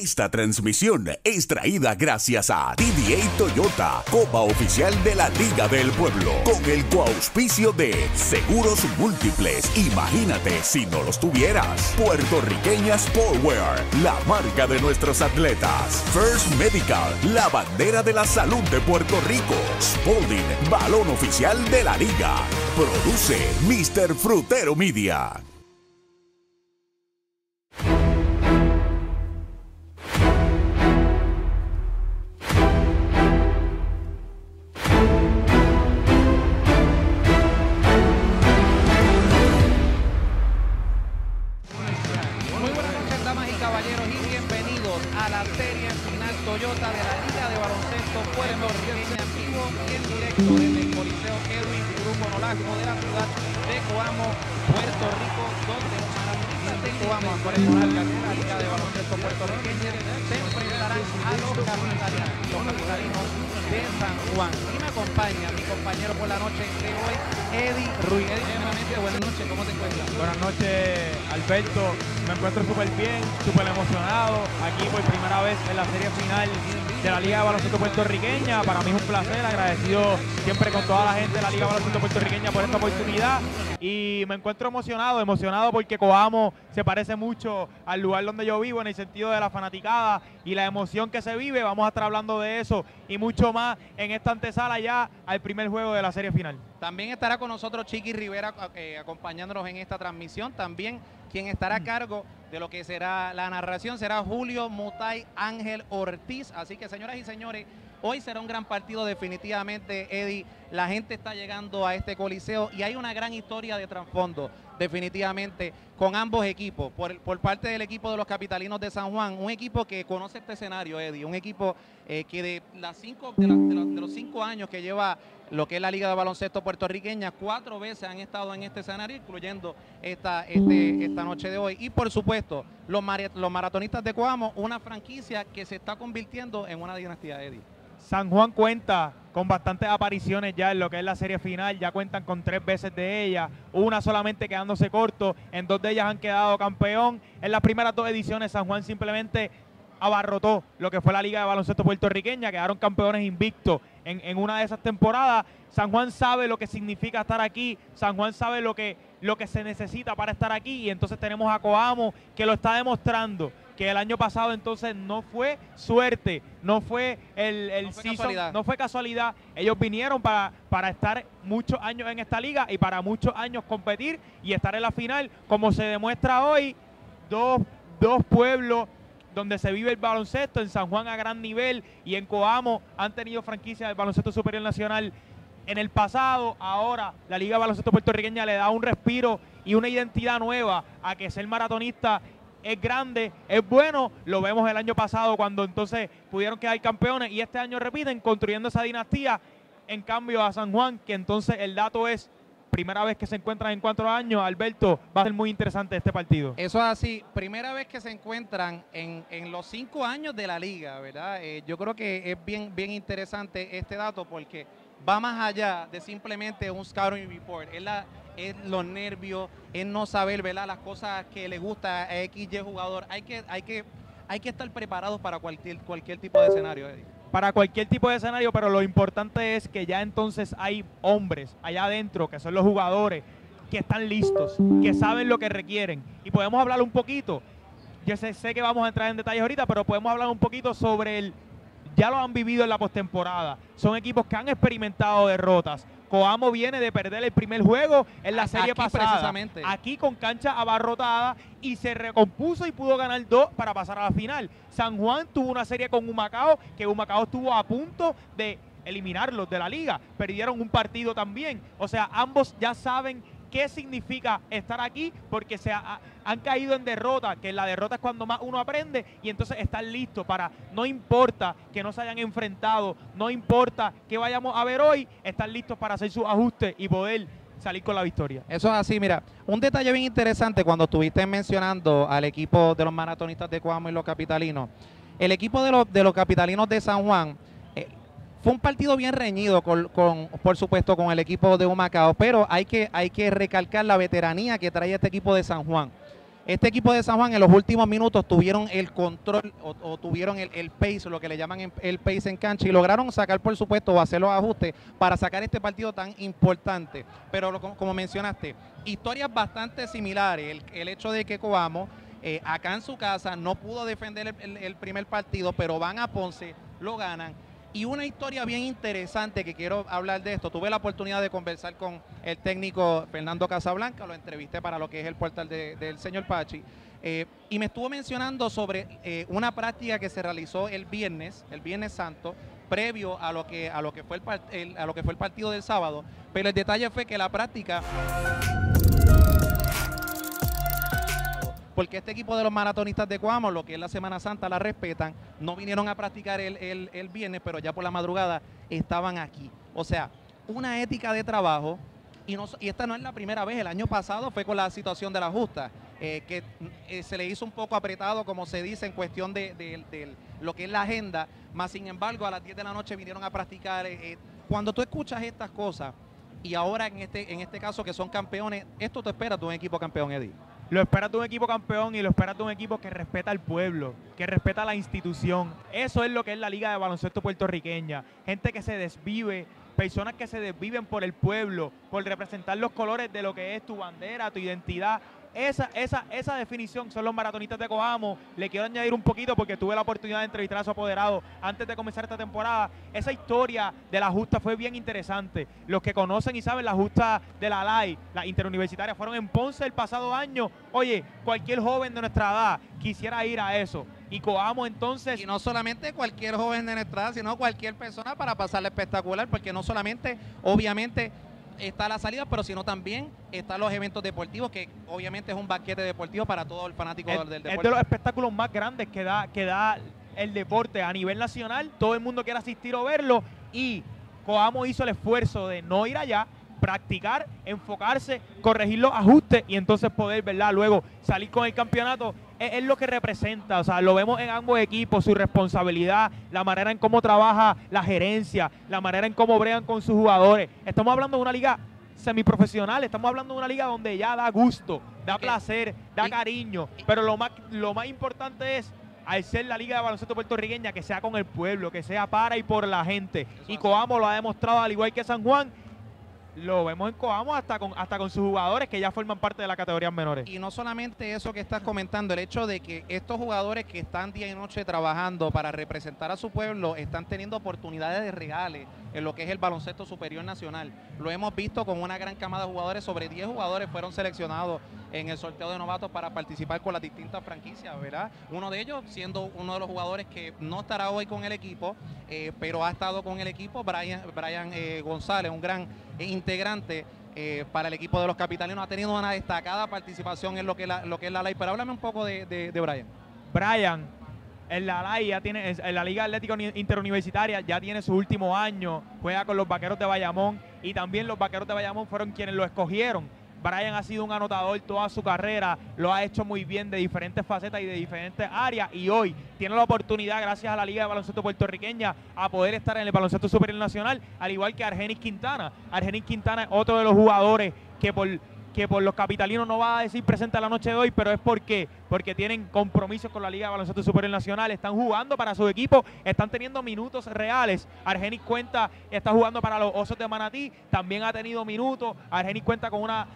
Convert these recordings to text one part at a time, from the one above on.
Esta transmisión es traída gracias a TDA Toyota, Copa Oficial de la Liga del Pueblo, con el coauspicio de Seguros Múltiples. Imagínate si no los tuvieras. Puertorriqueñas Sportwear, la marca de nuestros atletas. First Medical, la bandera de la salud de Puerto Rico. Spalding, balón oficial de la liga. Produce Mr. Frutero Media. Encuentro emocionado, emocionado porque Coamo se parece mucho al lugar donde yo vivo en el sentido de la fanaticada y la emoción que se vive. Vamos a estar hablando de eso y mucho más en esta antesala ya al primer juego de la serie final. También estará con nosotros Chiqui Rivera eh, acompañándonos en esta transmisión. También quien estará a cargo de lo que será la narración será Julio Mutay Ángel Ortiz. Así que señoras y señores, hoy será un gran partido definitivamente, Eddie. La gente está llegando a este coliseo y hay una gran historia de trasfondo definitivamente con ambos equipos. Por, por parte del equipo de los capitalinos de San Juan, un equipo que conoce este escenario, Eddie, un equipo eh, que de, los, cinco años que lleva lo que es la Liga de Baloncesto puertorriqueña, cuatro veces han estado en este escenario, incluyendo esta, este, esta noche de hoy. Y por supuesto, los, los maratonistas de Coamo, una franquicia que se está convirtiendo en una dinastía, Eddie. San Juan cuenta con bastantes apariciones ya en lo que es la serie final, ya cuentan con tres veces de ellas, una solamente quedándose corto, en dos de ellas han quedado campeón. En las primeras dos ediciones San Juan simplemente abarrotó lo que fue la Liga de Baloncesto Puertorriqueña, quedaron campeones invictos en, en una de esas temporadas. San Juan sabe lo que significa estar aquí, San Juan sabe lo que, lo que se necesita para estar aquí y entonces tenemos a Coamo que lo está demostrando que el año pasado entonces no fue suerte, no fue el, el No fue season, casualidad. no fue casualidad. Ellos vinieron para, para estar muchos años en esta liga y para muchos años competir y estar en la final, como se demuestra hoy, dos, dos pueblos donde se vive el baloncesto, en San Juan a gran nivel y en Coamo han tenido franquicias del baloncesto superior nacional en el pasado, ahora la Liga de Baloncesto Puertorriqueña le da un respiro y una identidad nueva a que ser maratonista es grande, es bueno, lo vemos el año pasado cuando entonces pudieron quedar campeones y este año repiten construyendo esa dinastía, en cambio a San Juan, que entonces el dato es primera vez que se encuentran en cuatro años, Alberto, va a ser muy interesante este partido. Eso es así, primera vez que se encuentran en, en los cinco años de la liga, ¿verdad? Eh, yo creo que es bien, bien interesante este dato porque va más allá de simplemente un scouting report. Es, la, es los nervios, es no saber, ¿verdad? Las cosas que le gusta a XY jugador. Hay que, hay que, hay que estar preparados para cualquier, cualquier tipo de escenario, Eddie. para cualquier tipo de escenario, pero lo importante es que ya entonces hay hombres allá adentro, que son los jugadores, que están listos, que saben lo que requieren. Y podemos hablar un poquito, yo sé, sé que vamos a entrar en detalles ahorita, pero podemos hablar un poquito sobre el, ya lo han vivido en la postemporada, son equipos que han experimentado derrotas. Coamo viene de perder el primer juego en la serie aquí pasada. precisamente. Aquí con cancha abarrotada y se recompuso y pudo ganar dos para pasar a la final. San Juan tuvo una serie con Humacao, que Humacao estuvo a punto de eliminarlos de la liga. Perdieron un partido también. O sea, ambos ya saben qué significa estar aquí porque se ha- han caído en derrota, que la derrota es cuando más uno aprende y entonces están listos para, no importa que no se hayan enfrentado, no importa que vayamos a ver hoy, están listos para hacer sus ajustes y poder salir con la victoria. Eso es así, mira, un detalle bien interesante cuando estuviste mencionando al equipo de los maratonistas de Coamo y los capitalinos. El equipo de los, de los capitalinos de San Juan eh, fue un partido bien reñido, con, con, por supuesto, con el equipo de Humacao, pero hay que, hay que recalcar la veteranía que trae este equipo de San Juan. Este equipo de San Juan en los últimos minutos tuvieron el control o, tuvieron el, el, pace, lo que le llaman el pace en cancha, y lograron sacar, por supuesto, o hacer los ajustes para sacar este partido tan importante. Pero como mencionaste, historias bastante similares. El, el hecho de que Coamo eh, acá en su casa no pudo defender el, primer partido, pero van a Ponce, lo ganan. Y una historia bien interesante que quiero hablar de esto. Tuve la oportunidad de conversar con el técnico Fernando Casablanca, lo entrevisté para lo que es el portal del señor Pachi. Eh, y me estuvo mencionando sobre eh, una práctica que se realizó el viernes, el viernes santo, previo a lo que, a lo que, fue, el, a lo que fue el partido del sábado. Pero el detalle fue que la práctica porque este equipo de los maratonistas de Cuamo, lo que es la Semana Santa, la respetan, no vinieron a practicar el, viernes, pero ya por la madrugada estaban aquí. O sea, una ética de trabajo, y, no, y esta no es la primera vez, el año pasado fue con la situación de la justa, eh, que eh, se le hizo un poco apretado, como se dice, en cuestión de, lo que es la agenda, más sin embargo a las 10 de la noche vinieron a practicar. Eh, cuando tú escuchas estas cosas, y ahora en este, en este caso que son campeones, esto te espera de un equipo campeón, Eddie. Lo esperas de un equipo campeón y lo esperas de un equipo que respeta al pueblo, que respeta la institución. Eso es lo que es la Liga de Baloncesto puertorriqueña. Gente que se desvive, personas que se desviven por el pueblo, por representar los colores de lo que es tu bandera, tu identidad. Esa, esa, esa definición son los maratonistas de Coamo. Le quiero añadir un poquito porque tuve la oportunidad de entrevistar a su apoderado antes de comenzar esta temporada. Esa historia de la justa fue bien interesante. Los que conocen y saben la justa de la LAI, la interuniversitaria, fueron en Ponce el pasado año. Oye, cualquier joven de nuestra edad quisiera ir a eso. Y Coamo entonces... Y no solamente cualquier joven de nuestra edad, sino cualquier persona para pasarle espectacular, porque no solamente, obviamente, está la salida, pero sino también están los eventos deportivos, que obviamente es un banquete deportivo para todo el fanático del deporte. Es de los espectáculos más grandes que da, que da el deporte a nivel nacional. Todo el mundo quiere asistir o verlo y Coamo hizo el esfuerzo de no ir allá, practicar, enfocarse, corregir los ajustes y entonces poder, ¿verdad? Luego salir con el campeonato es, lo que representa, o sea, lo vemos en ambos equipos, su responsabilidad, la manera en cómo trabaja la gerencia, la manera en cómo bregan con sus jugadores. Estamos hablando de una liga semiprofesional, estamos hablando de una liga donde ya da gusto, da placer, da cariño, pero lo más, lo más importante es al ser la Liga de Baloncesto Puertorriqueña, que sea con el pueblo, que sea para y por la gente. y Coamo lo ha demostrado al igual que San Juan lo vemos en Coamo hasta con, hasta con sus jugadores que ya forman parte de la categoría menores. Y no solamente eso que estás comentando, el hecho de que estos jugadores que están día y noche trabajando para representar a su pueblo están teniendo oportunidades de reales en lo que es el baloncesto superior nacional. Lo hemos visto con una gran camada de jugadores, sobre 10 jugadores fueron seleccionados en el sorteo de novatos para participar con las distintas franquicias, ¿verdad? Uno de ellos siendo uno de los jugadores que no estará hoy con el equipo, eh, pero ha estado con el equipo, Brian, Brian eh, González, un gran integrante eh, para el equipo de los capitalinos, ha tenido una destacada participación en lo que, es la ley. Pero háblame un poco de, de, Brian. Brian, en la LAI ya tiene, en la Liga Atlética Interuniversitaria ya tiene su último año, juega con los vaqueros de Bayamón y también los vaqueros de Bayamón fueron quienes lo escogieron Brian ha sido un anotador toda su carrera, lo ha hecho muy bien de diferentes facetas y de diferentes áreas y hoy tiene la oportunidad, gracias a la Liga de Baloncesto Puertorriqueña, a poder estar en el Baloncesto Superior Nacional, al igual que Argenis Quintana. Argenis Quintana es otro de los jugadores que por que por los capitalinos no va a decir presente a la noche de hoy, pero es porque porque tienen compromisos con la Liga de Baloncesto Superior Nacional, están jugando para su equipo, están teniendo minutos reales. Argenis cuenta, está jugando para los Osos de Manatí, también ha tenido minutos. Argenis cuenta con una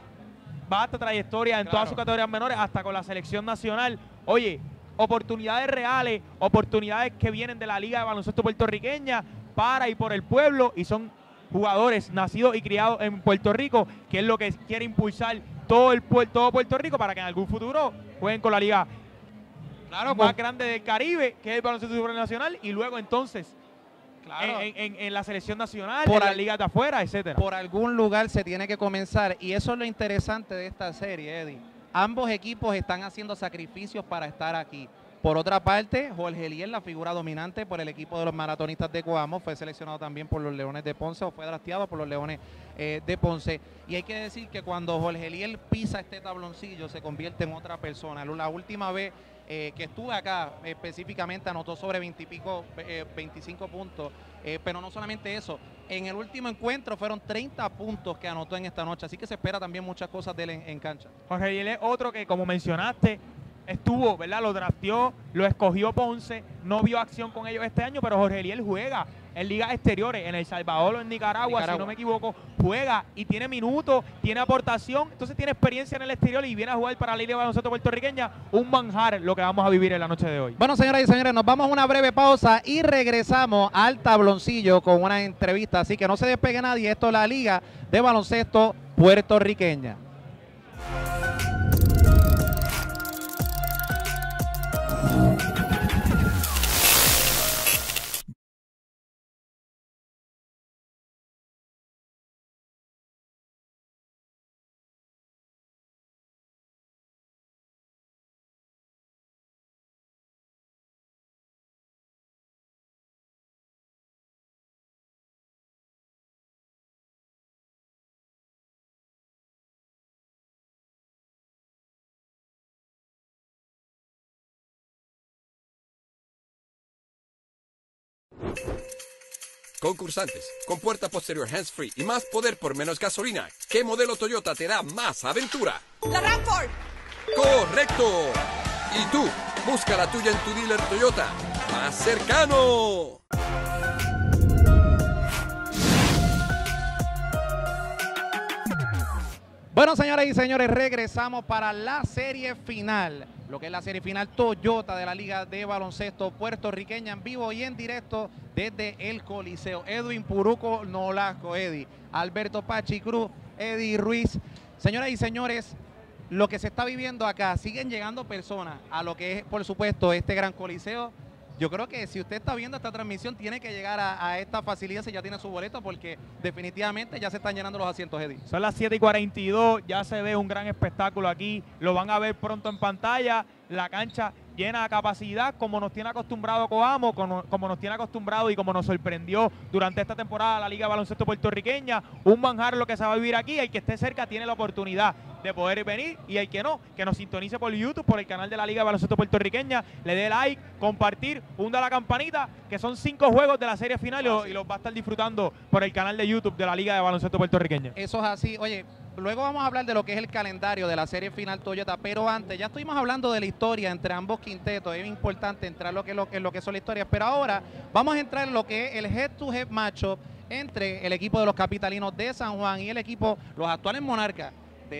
vasta trayectoria en todas sus categorías menores, hasta con la selección nacional. Oye, oportunidades reales, oportunidades que vienen de la Liga de Baloncesto Puertorriqueña para y por el pueblo y son jugadores nacidos y criados en Puerto Rico, que es lo que quiere impulsar todo el todo Puerto Rico para que en algún futuro jueguen con la liga claro, más grande del Caribe, que es el baloncesto nacional, y luego entonces en, la selección nacional, por en la liga de afuera, etcétera. Por algún lugar se tiene que comenzar y eso es lo interesante de esta serie, Eddie. Ambos equipos están haciendo sacrificios para estar aquí. Por otra parte, Jorge Liel, la figura dominante por el equipo de los maratonistas de Coamo, fue seleccionado también por los Leones de Ponce o fue drafteado por los Leones eh, de Ponce. Y hay que decir que cuando Jorge Liel pisa este tabloncillo se convierte en otra persona. La última vez eh, que estuve acá específicamente anotó sobre 20 y pico, 25 puntos. pero no solamente eso, en el último encuentro fueron 30 puntos que anotó en esta noche, así que se espera también muchas cosas de él en, cancha. Jorge Liel es otro que, como mencionaste, estuvo, ¿verdad? Lo drafteó, lo escogió Ponce, no vio acción con ellos este año, pero Jorge Eliel juega en ligas exteriores, en El Salvador o en Nicaragua, si no me equivoco, juega y tiene minutos, tiene aportación, entonces tiene experiencia en el exterior y viene a jugar para la Liga de Baloncesto Puertorriqueña, un manjar lo que vamos a vivir en la noche de hoy. Bueno, señoras y señores, nos vamos a una breve pausa y regresamos al tabloncillo con una entrevista, así que no se despegue nadie, esto es la Liga de Baloncesto Puertorriqueña. Concursantes, con puerta posterior hands-free y más poder por menos gasolina. ¿Qué modelo Toyota te da más aventura? ¡La Rampart! ¡Correcto! ¿Y tú? Busca la tuya en tu dealer Toyota más cercano. Bueno, señoras y señores, regresamos para la serie final. Lo que es la serie final Toyota de la Liga de Baloncesto puertorriqueña en vivo y en directo desde el Coliseo. Edwin Puruco Nolasco, Eddie. Alberto Pachi Cruz, Eddie Ruiz. Señoras y señores, lo que se está viviendo acá, siguen llegando personas a lo que es, por supuesto, este gran Coliseo yo creo que si usted está viendo esta transmisión, tiene que llegar a, esta facilidad si ya tiene su boleto, porque definitivamente ya se están llenando los asientos, Eddie. Son las 7 y 42, ya se ve un gran espectáculo aquí, lo van a ver pronto en pantalla, la cancha llena de capacidad, como nos tiene acostumbrado Coamo, como, nos tiene acostumbrado y como nos sorprendió durante esta temporada la Liga Baloncesto Puertorriqueña. Un manjar lo que se va a vivir aquí, el que esté cerca tiene la oportunidad de poder venir y el que no, que nos sintonice por YouTube, por el canal de la Liga de Baloncesto Puertorriqueña, le dé like, compartir, hunda la campanita, que son cinco juegos de la serie final y, y los va a estar disfrutando por el canal de YouTube de la Liga de Baloncesto Puertorriqueña. Eso es así. Oye, luego vamos a hablar de lo que es el calendario de la serie final Toyota, pero antes ya estuvimos hablando de la historia entre ambos quintetos, es importante entrar en lo que, lo, lo que son las historias, pero ahora vamos a entrar en lo que es el head-to-head matchup entre el equipo de los capitalinos de San Juan y el equipo, los actuales monarcas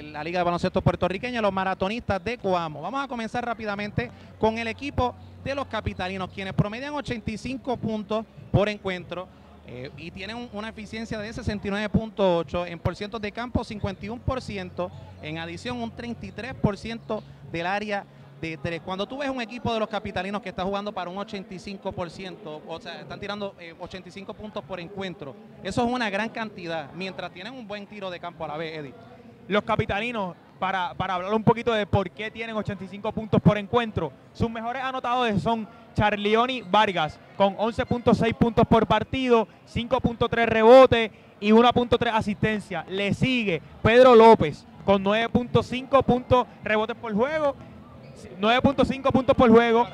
la Liga de Baloncesto Puertorriqueña, los maratonistas de Coamo. Vamos a comenzar rápidamente con el equipo de los capitalinos, quienes promedian 85 puntos por encuentro eh, y tienen una eficiencia de 69.8, en por de campo 51%, en adición un 33% del área de tres. Cuando tú ves un equipo de los capitalinos que está jugando para un 85%, o sea, están tirando 85 eh, puntos por encuentro, eso es una gran cantidad, mientras tienen un buen tiro de campo a la vez, Eddie. Los capitalinos, para, para hablar un poquito de por qué tienen 85 puntos por encuentro, sus mejores anotadores son Charlioni Vargas con 11.6 puntos por partido, 5.3 rebotes y 1.3 asistencia. Le sigue Pedro López con 9.5 puntos rebotes por juego, 9.5 puntos por juego,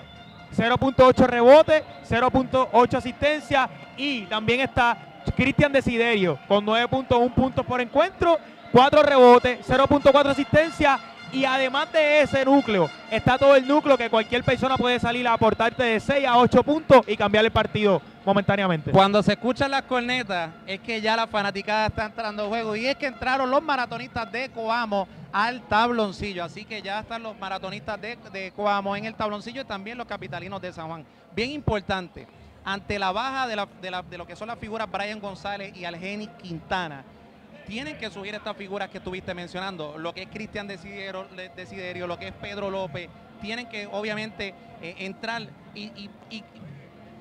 0.8 rebotes, 0.8 asistencia y también está Cristian Desiderio con 9.1 puntos por encuentro, 4 rebotes, 0.4 asistencia y además de ese núcleo, está todo el núcleo que cualquier persona puede salir a aportarte de 6 a 8 puntos y cambiar el partido momentáneamente. Cuando se escuchan las cornetas, es que ya la fanaticada está entrando al juego. Y es que entraron los maratonistas de Coamo al tabloncillo. Así que ya están los maratonistas de, Coamo en el tabloncillo y también los capitalinos de San Juan. Bien importante, ante la baja de, de lo que son las figuras Brian González y Algeni Quintana tienen que subir estas figuras que estuviste mencionando, lo que es Cristian Desiderio, lo que es Pedro López, tienen que obviamente eh, entrar y,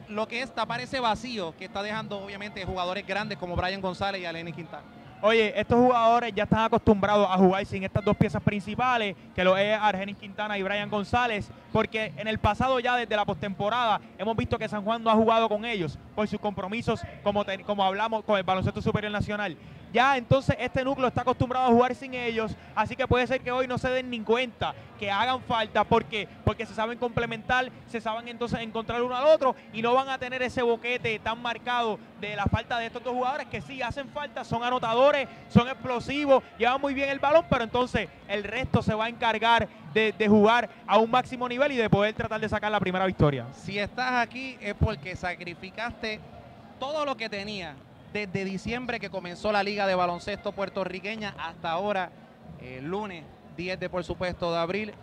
lo que es tapar ese vacío que está dejando obviamente jugadores grandes como Brian González y Aleni Quintana. Oye, estos jugadores ya están acostumbrados a jugar sin estas dos piezas principales, que lo es Argenis Quintana y Brian González, porque en el pasado ya desde la postemporada hemos visto que San Juan no ha jugado con ellos por sus compromisos, como, como hablamos con el Baloncesto Superior Nacional. Ya entonces este núcleo está acostumbrado a jugar sin ellos, así que puede ser que hoy no se den ni cuenta que hagan falta. Porque porque se saben complementar, se saben entonces encontrar uno al otro y no van a tener ese boquete tan marcado de la falta de estos dos jugadores que sí hacen falta, son anotadores, son explosivos, llevan muy bien el balón, pero entonces el resto se va a encargar de, de jugar a un máximo nivel y de poder tratar de sacar la primera victoria. Si estás aquí es porque sacrificaste todo lo que tenías desde diciembre que comenzó la Liga de Baloncesto puertorriqueña hasta ahora, el lunes 10 de por supuesto de abril,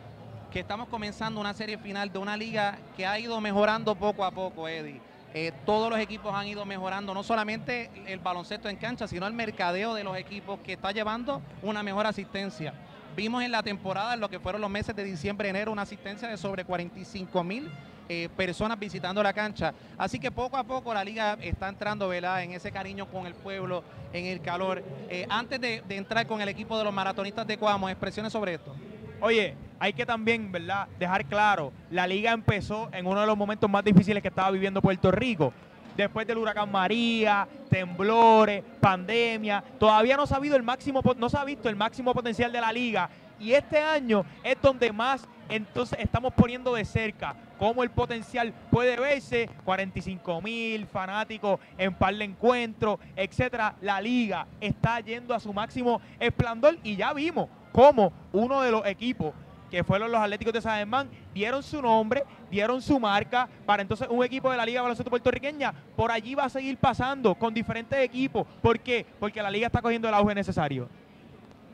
que estamos comenzando una serie final de una liga que ha ido mejorando poco a poco, Eddie. Eh, todos los equipos han ido mejorando, no solamente el baloncesto en cancha, sino el mercadeo de los equipos que está llevando una mejor asistencia. Vimos en la temporada, en lo que fueron los meses de diciembre, enero, una asistencia de sobre 45 mil eh, personas visitando la cancha. Así que poco a poco la liga está entrando ¿verdad? en ese cariño con el pueblo, en el calor. Eh, antes de, entrar con el equipo de los maratonistas de Cuamo, expresiones sobre esto. Oye, hay que también, ¿verdad?, dejar claro, la liga empezó en uno de los momentos más difíciles que estaba viviendo Puerto Rico. Después del huracán María, temblores, pandemia, todavía no se ha, el máximo, no se ha visto el máximo potencial de la liga. Y este año es donde más entonces estamos poniendo de cerca cómo el potencial puede verse, 45 mil fanáticos en par de encuentros, etcétera. La liga está yendo a su máximo esplendor y ya vimos cómo uno de los equipos que fueron los Atléticos de San Germán, dieron su nombre, dieron su marca para entonces un equipo de la Liga Baloncesto Puertorriqueña. Por allí va a seguir pasando con diferentes equipos. ¿Por qué? Porque la liga está cogiendo el auge necesario.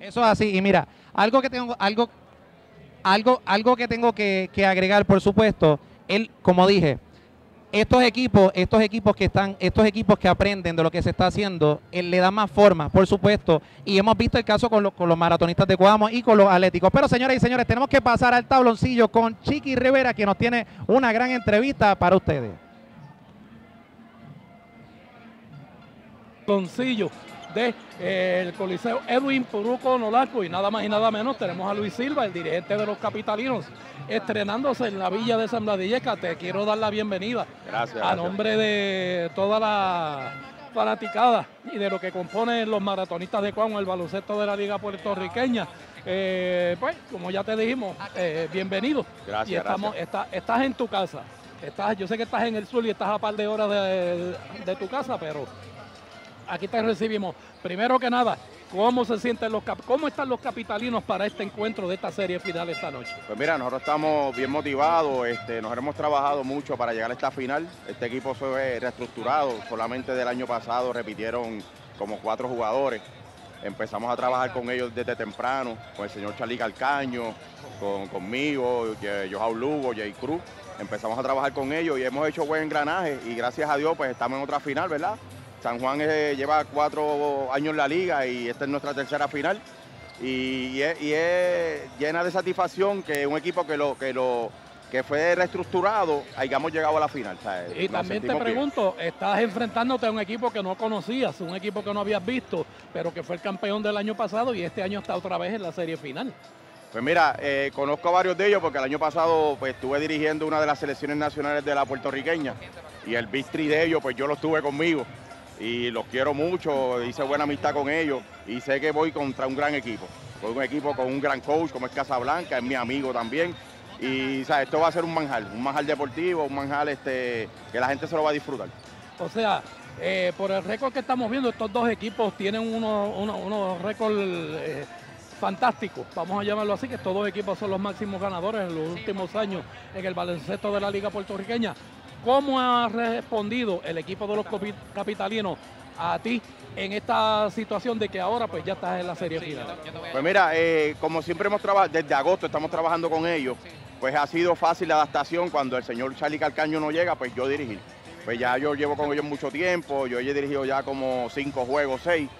Eso es así. Y mira, algo que tengo, algo algo, algo que tengo que, agregar, por supuesto, él, como dije, estos equipos, estos equipos que están, estos equipos que aprenden de lo que se está haciendo, él le da más forma, por supuesto. Y hemos visto el caso con, con los maratonistas de Coamo y con los atléticos. Pero señoras y señores, tenemos que pasar al tabloncillo con Chiqui Rivera, que nos tiene una gran entrevista para ustedes. Tabloncillo del eh, Coliseo Edwin Puruco Nolasco y nada más y nada menos tenemos a Luis Silva, el dirigente de los capitalinos, estrenándose en la villa de San Bladilleca. Te quiero dar la bienvenida. Gracias. A nombre de toda la fanaticada y de lo que componen los maratonistas de Cuamo, el baloncesto de la Liga Puertorriqueña. Eh, pues, como ya te dijimos, eh, bienvenido. Gracias. Y estamos, estás en tu casa. Estás, yo sé que estás en el sur y estás a par de horas de tu casa, pero aquí te recibimos. Primero que nada, ¿cómo se sienten los cómo están los capitalinos para este encuentro de esta serie final esta noche? Pues mira, nosotros estamos bien motivados, este, nosotros hemos trabajado mucho para llegar a esta final. Este equipo fue reestructurado, solamente del año pasado repitieron como cuatro jugadores. Empezamos a trabajar con ellos desde temprano, con el señor Charlie Calcaño, con, conmigo, Joao Lugo, Jay Cruz. Empezamos a trabajar con ellos y hemos hecho buen engranaje y gracias a Dios pues estamos en otra final, ¿verdad? San Juan lleva cuatro años en la liga y esta es nuestra tercera final. Y, es, llena de satisfacción que un equipo que lo que lo que fue reestructurado hayamos llegado a la final. y también te pregunto, estás enfrentándote a un equipo que no conocías, un equipo que no habías visto, pero que fue el campeón del año pasado y este año está otra vez en la serie final. Pues mira, eh, conozco a varios de ellos porque el año pasado pues, estuve dirigiendo una de las selecciones nacionales de la puertorriqueña y el bistri de ellos pues yo lo estuve conmigo y los quiero mucho, hice buena amistad con ellos y sé que voy contra un gran equipo. Voy un equipo con un gran coach como es Casablanca, es mi amigo también. Y ¿sabes? esto va a ser un manjar, un manjar deportivo, un manjar este, que la gente se lo va a disfrutar. O sea, eh, por el récord que estamos viendo, estos dos equipos tienen unos, unos, récords eh, fantásticos, vamos a llamarlo así, que estos dos equipos son los máximos ganadores en los últimos años en el baloncesto de la Liga Puertorriqueña. ¿Cómo ha respondido el equipo de los capitalinos a ti en esta situación de que ahora pues ya estás en la serie final? Pues mira, eh, como siempre hemos trabajado, desde agosto estamos trabajando con ellos, pues ha sido fácil la adaptación. Cuando el señor Charlie Calcaño no llega, pues yo dirigí. Pues ya yo llevo con ellos mucho tiempo, yo he dirigido ya como cinco juegos, seis.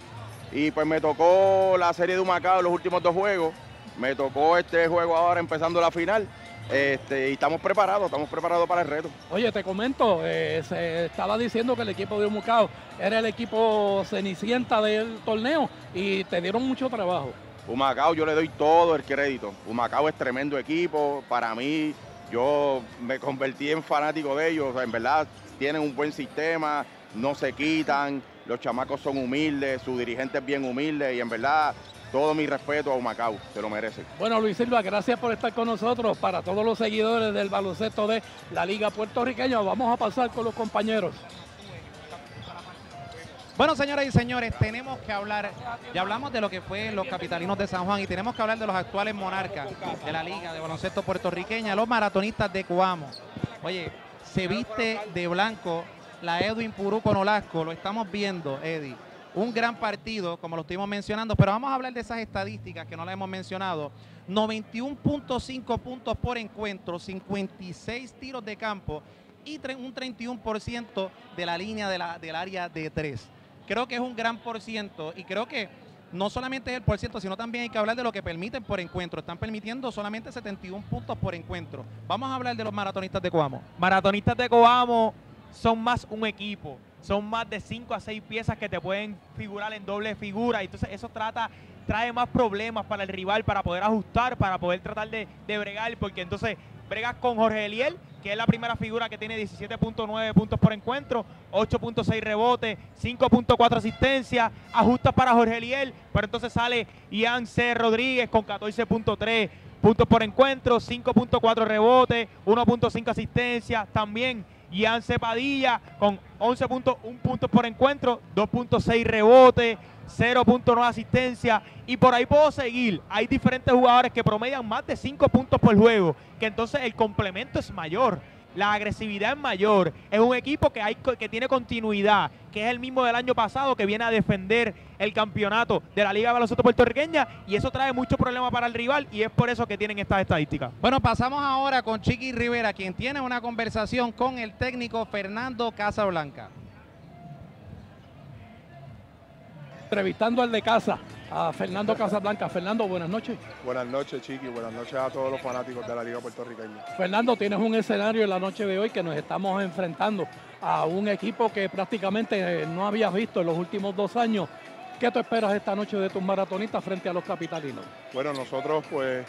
Y pues me tocó la serie de Humacao los últimos dos juegos, me tocó este juego ahora empezando la final Este, y estamos preparados, estamos preparados para el reto. Oye, te comento, eh, se estaba diciendo que el equipo de Humacao era el equipo cenicienta del torneo y te dieron mucho trabajo. Humacao yo le doy todo el crédito. Humacao es tremendo equipo. Para mí, yo me convertí en fanático de ellos. en verdad, tienen un buen sistema, no se quitan, los chamacos son humildes, su dirigente es bien humilde y en verdad todo mi respeto a Humacao, se lo merece. Bueno, Luis Silva, gracias por estar con nosotros. Para todos los seguidores del baloncesto de la Liga Puertorriqueña, vamos a pasar con los compañeros. Bueno, señoras y señores, tenemos que hablar, ya hablamos de lo que fue los capitalinos de San Juan y tenemos que hablar de los actuales monarcas de la Liga de Baloncesto Puertorriqueña, los maratonistas de Coamo. Oye, se viste de blanco la Edwin Purú con Olasco, lo estamos viendo, Eddie. Un gran partido, como lo estuvimos mencionando, pero vamos a hablar de esas estadísticas que no las hemos mencionado. 91.5 puntos por encuentro, 56 tiros de campo y un 31% de la línea del área de tres creo que es un gran por ciento y creo que no solamente es el por ciento, sino también hay que hablar de lo que permiten por encuentro. Están permitiendo solamente 71 puntos por encuentro. Vamos a hablar de los maratonistas de Coamo. Maratonistas de Coamo son más un equipo. Son más de 5 a 6 piezas que te pueden figurar en doble figura. Entonces eso trata, trae más problemas para el rival, para poder ajustar, para poder tratar de, de bregar. Porque entonces bregas con Jorge Eliel, que es la primera figura que tiene 17.9 puntos por encuentro, 8.6 rebotes, 5.4 asistencias, ajustas para Jorge Eliel, pero entonces sale Ian C. Rodríguez con 14.3 puntos por encuentro, 5.4 rebotes, 1.5 asistencias, también Ian C. Padilla con 11.1 puntos por encuentro, 2.6 rebotes, 0.9 asistencia y por ahí puedo seguir. Hay diferentes jugadores que promedian más de 5 puntos por juego, que entonces el complemento es mayor, la agresividad es mayor. Es un equipo que, hay, que tiene continuidad, que es el mismo del año pasado, que viene a defender el campeonato de la Liga de Baloncesto Puertorriqueña y eso trae mucho problema para el rival y es por eso que tienen estas estadísticas. Bueno, pasamos ahora con Chiqui Rivera, quien tiene una conversación con el técnico Fernando Casablanca. entrevistando al de casa, a Fernando Casablanca. Fernando, buenas noches. Buenas noches, Chiqui. Buenas noches a todos los fanáticos de la Liga Puertorriqueña. Fernando, tienes un escenario en la noche de hoy que nos estamos enfrentando a un equipo que prácticamente eh, no habías visto en los últimos dos años. ¿Qué tú esperas esta noche de tus maratonistas frente a los capitalinos? Bueno, nosotros pues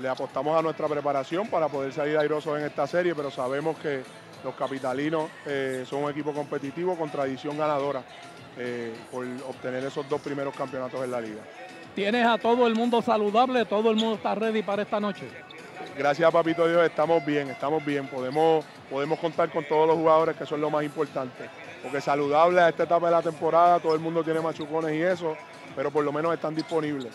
le apostamos a nuestra preparación para poder salir airosos en esta serie, pero sabemos que los capitalinos eh, son un equipo competitivo con tradición ganadora. Eh, por obtener esos dos primeros campeonatos en la liga. ¿Tienes a todo el mundo saludable? ¿Todo el mundo está ready para esta noche? Gracias a Papito Dios, estamos bien, estamos bien. Podemos, podemos contar con todos los jugadores, que son lo más importante. Porque saludable a esta etapa de la temporada, todo el mundo tiene machucones y eso, pero por lo menos están disponibles.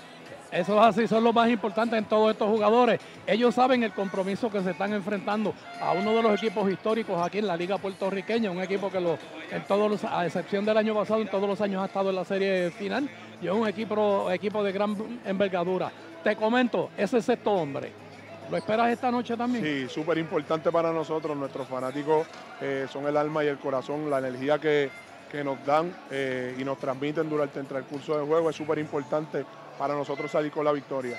Eso es así, son los más importantes en todos estos jugadores. Ellos saben el compromiso que se están enfrentando a uno de los equipos históricos aquí en la Liga Puertorriqueña, un equipo que lo, en todos a excepción del año pasado, en todos los años ha estado en la serie final y es un equipo, equipo de gran envergadura. Te comento, ese sexto hombre, ¿Lo esperas esta noche también? Sí, súper importante para nosotros. Nuestros fanáticos eh, son el alma y el corazón, la energía que, nos dan eh, y nos transmiten durante el transcurso del juego es súper importante para nosotros salir con la victoria.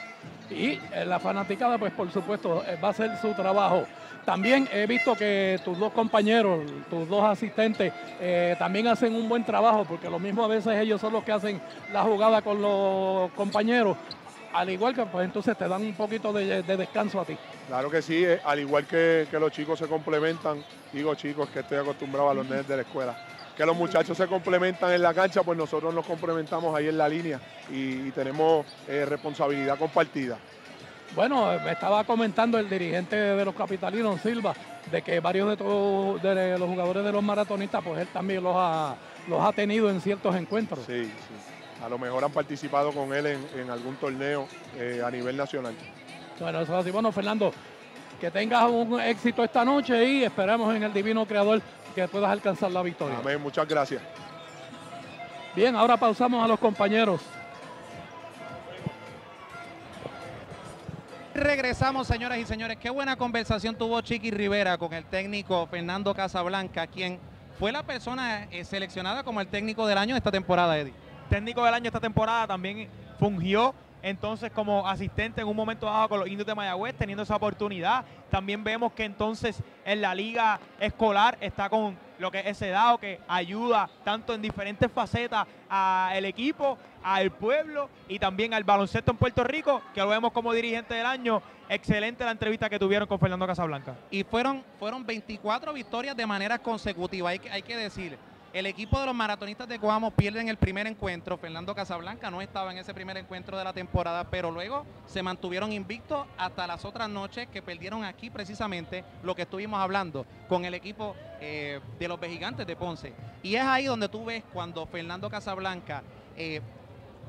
Y eh, la fanaticada, pues por supuesto, eh, va a hacer su trabajo. También he visto que tus dos compañeros, tus dos asistentes, eh, también hacen un buen trabajo, porque lo mismo a veces ellos son los que hacen la jugada con los compañeros. Al igual que, pues entonces te dan un poquito de, descanso a ti. Claro que sí, al igual que, que los chicos se complementan, digo chicos que estoy acostumbrado a los nenes de la escuela que los muchachos se complementan en la cancha, pues nosotros nos complementamos ahí en la línea y, tenemos eh, responsabilidad compartida. Bueno, me estaba comentando el dirigente de los capitalinos, Silva, de que varios de, de los jugadores de los maratonistas, pues él también los ha, los ha tenido en ciertos encuentros. Sí, sí. A lo mejor han participado con él en, algún torneo eh, a nivel nacional. Bueno, eso es así. Bueno, Fernando, que tengas un éxito esta noche y esperamos en el Divino Creador que puedas alcanzar la victoria. Amén, muchas gracias. Bien, ahora pausamos a los compañeros. Regresamos, señoras y señores. Qué buena conversación tuvo Chiqui Rivera con el técnico Fernando Casablanca, quien fue la persona eh, seleccionada como el técnico del año de esta temporada, Eddie. Técnico del año esta temporada también fungió entonces como asistente en un momento dado con los indios de Mayagüez, teniendo esa oportunidad. También vemos que entonces en la liga escolar está con lo que es dado que ayuda tanto en diferentes facetas al equipo, al pueblo y también al baloncesto en Puerto Rico, que lo vemos como dirigente del año. Excelente la entrevista que tuvieron con Fernando Casablanca. Y fueron, fueron 24 victorias de manera consecutiva, hay que, hay que decir. El equipo de los maratonistas de Coamo pierden el primer encuentro. Fernando Casablanca no estaba en ese primer encuentro de la temporada, pero luego se mantuvieron invictos hasta las otras noches que perdieron aquí precisamente lo que estuvimos hablando con el equipo eh, de los Vejigantes de Ponce. Y es ahí donde tú ves cuando Fernando Casablanca eh,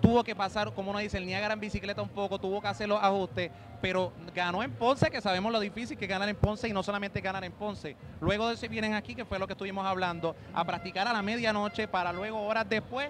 tuvo que pasar, como uno dice, el Niágara en bicicleta un poco, tuvo que hacer los ajustes, pero ganó en Ponce, que sabemos lo difícil que es ganar en Ponce y no solamente ganar en Ponce. Luego de eso vienen aquí, que fue lo que estuvimos hablando, a practicar a la medianoche para luego horas después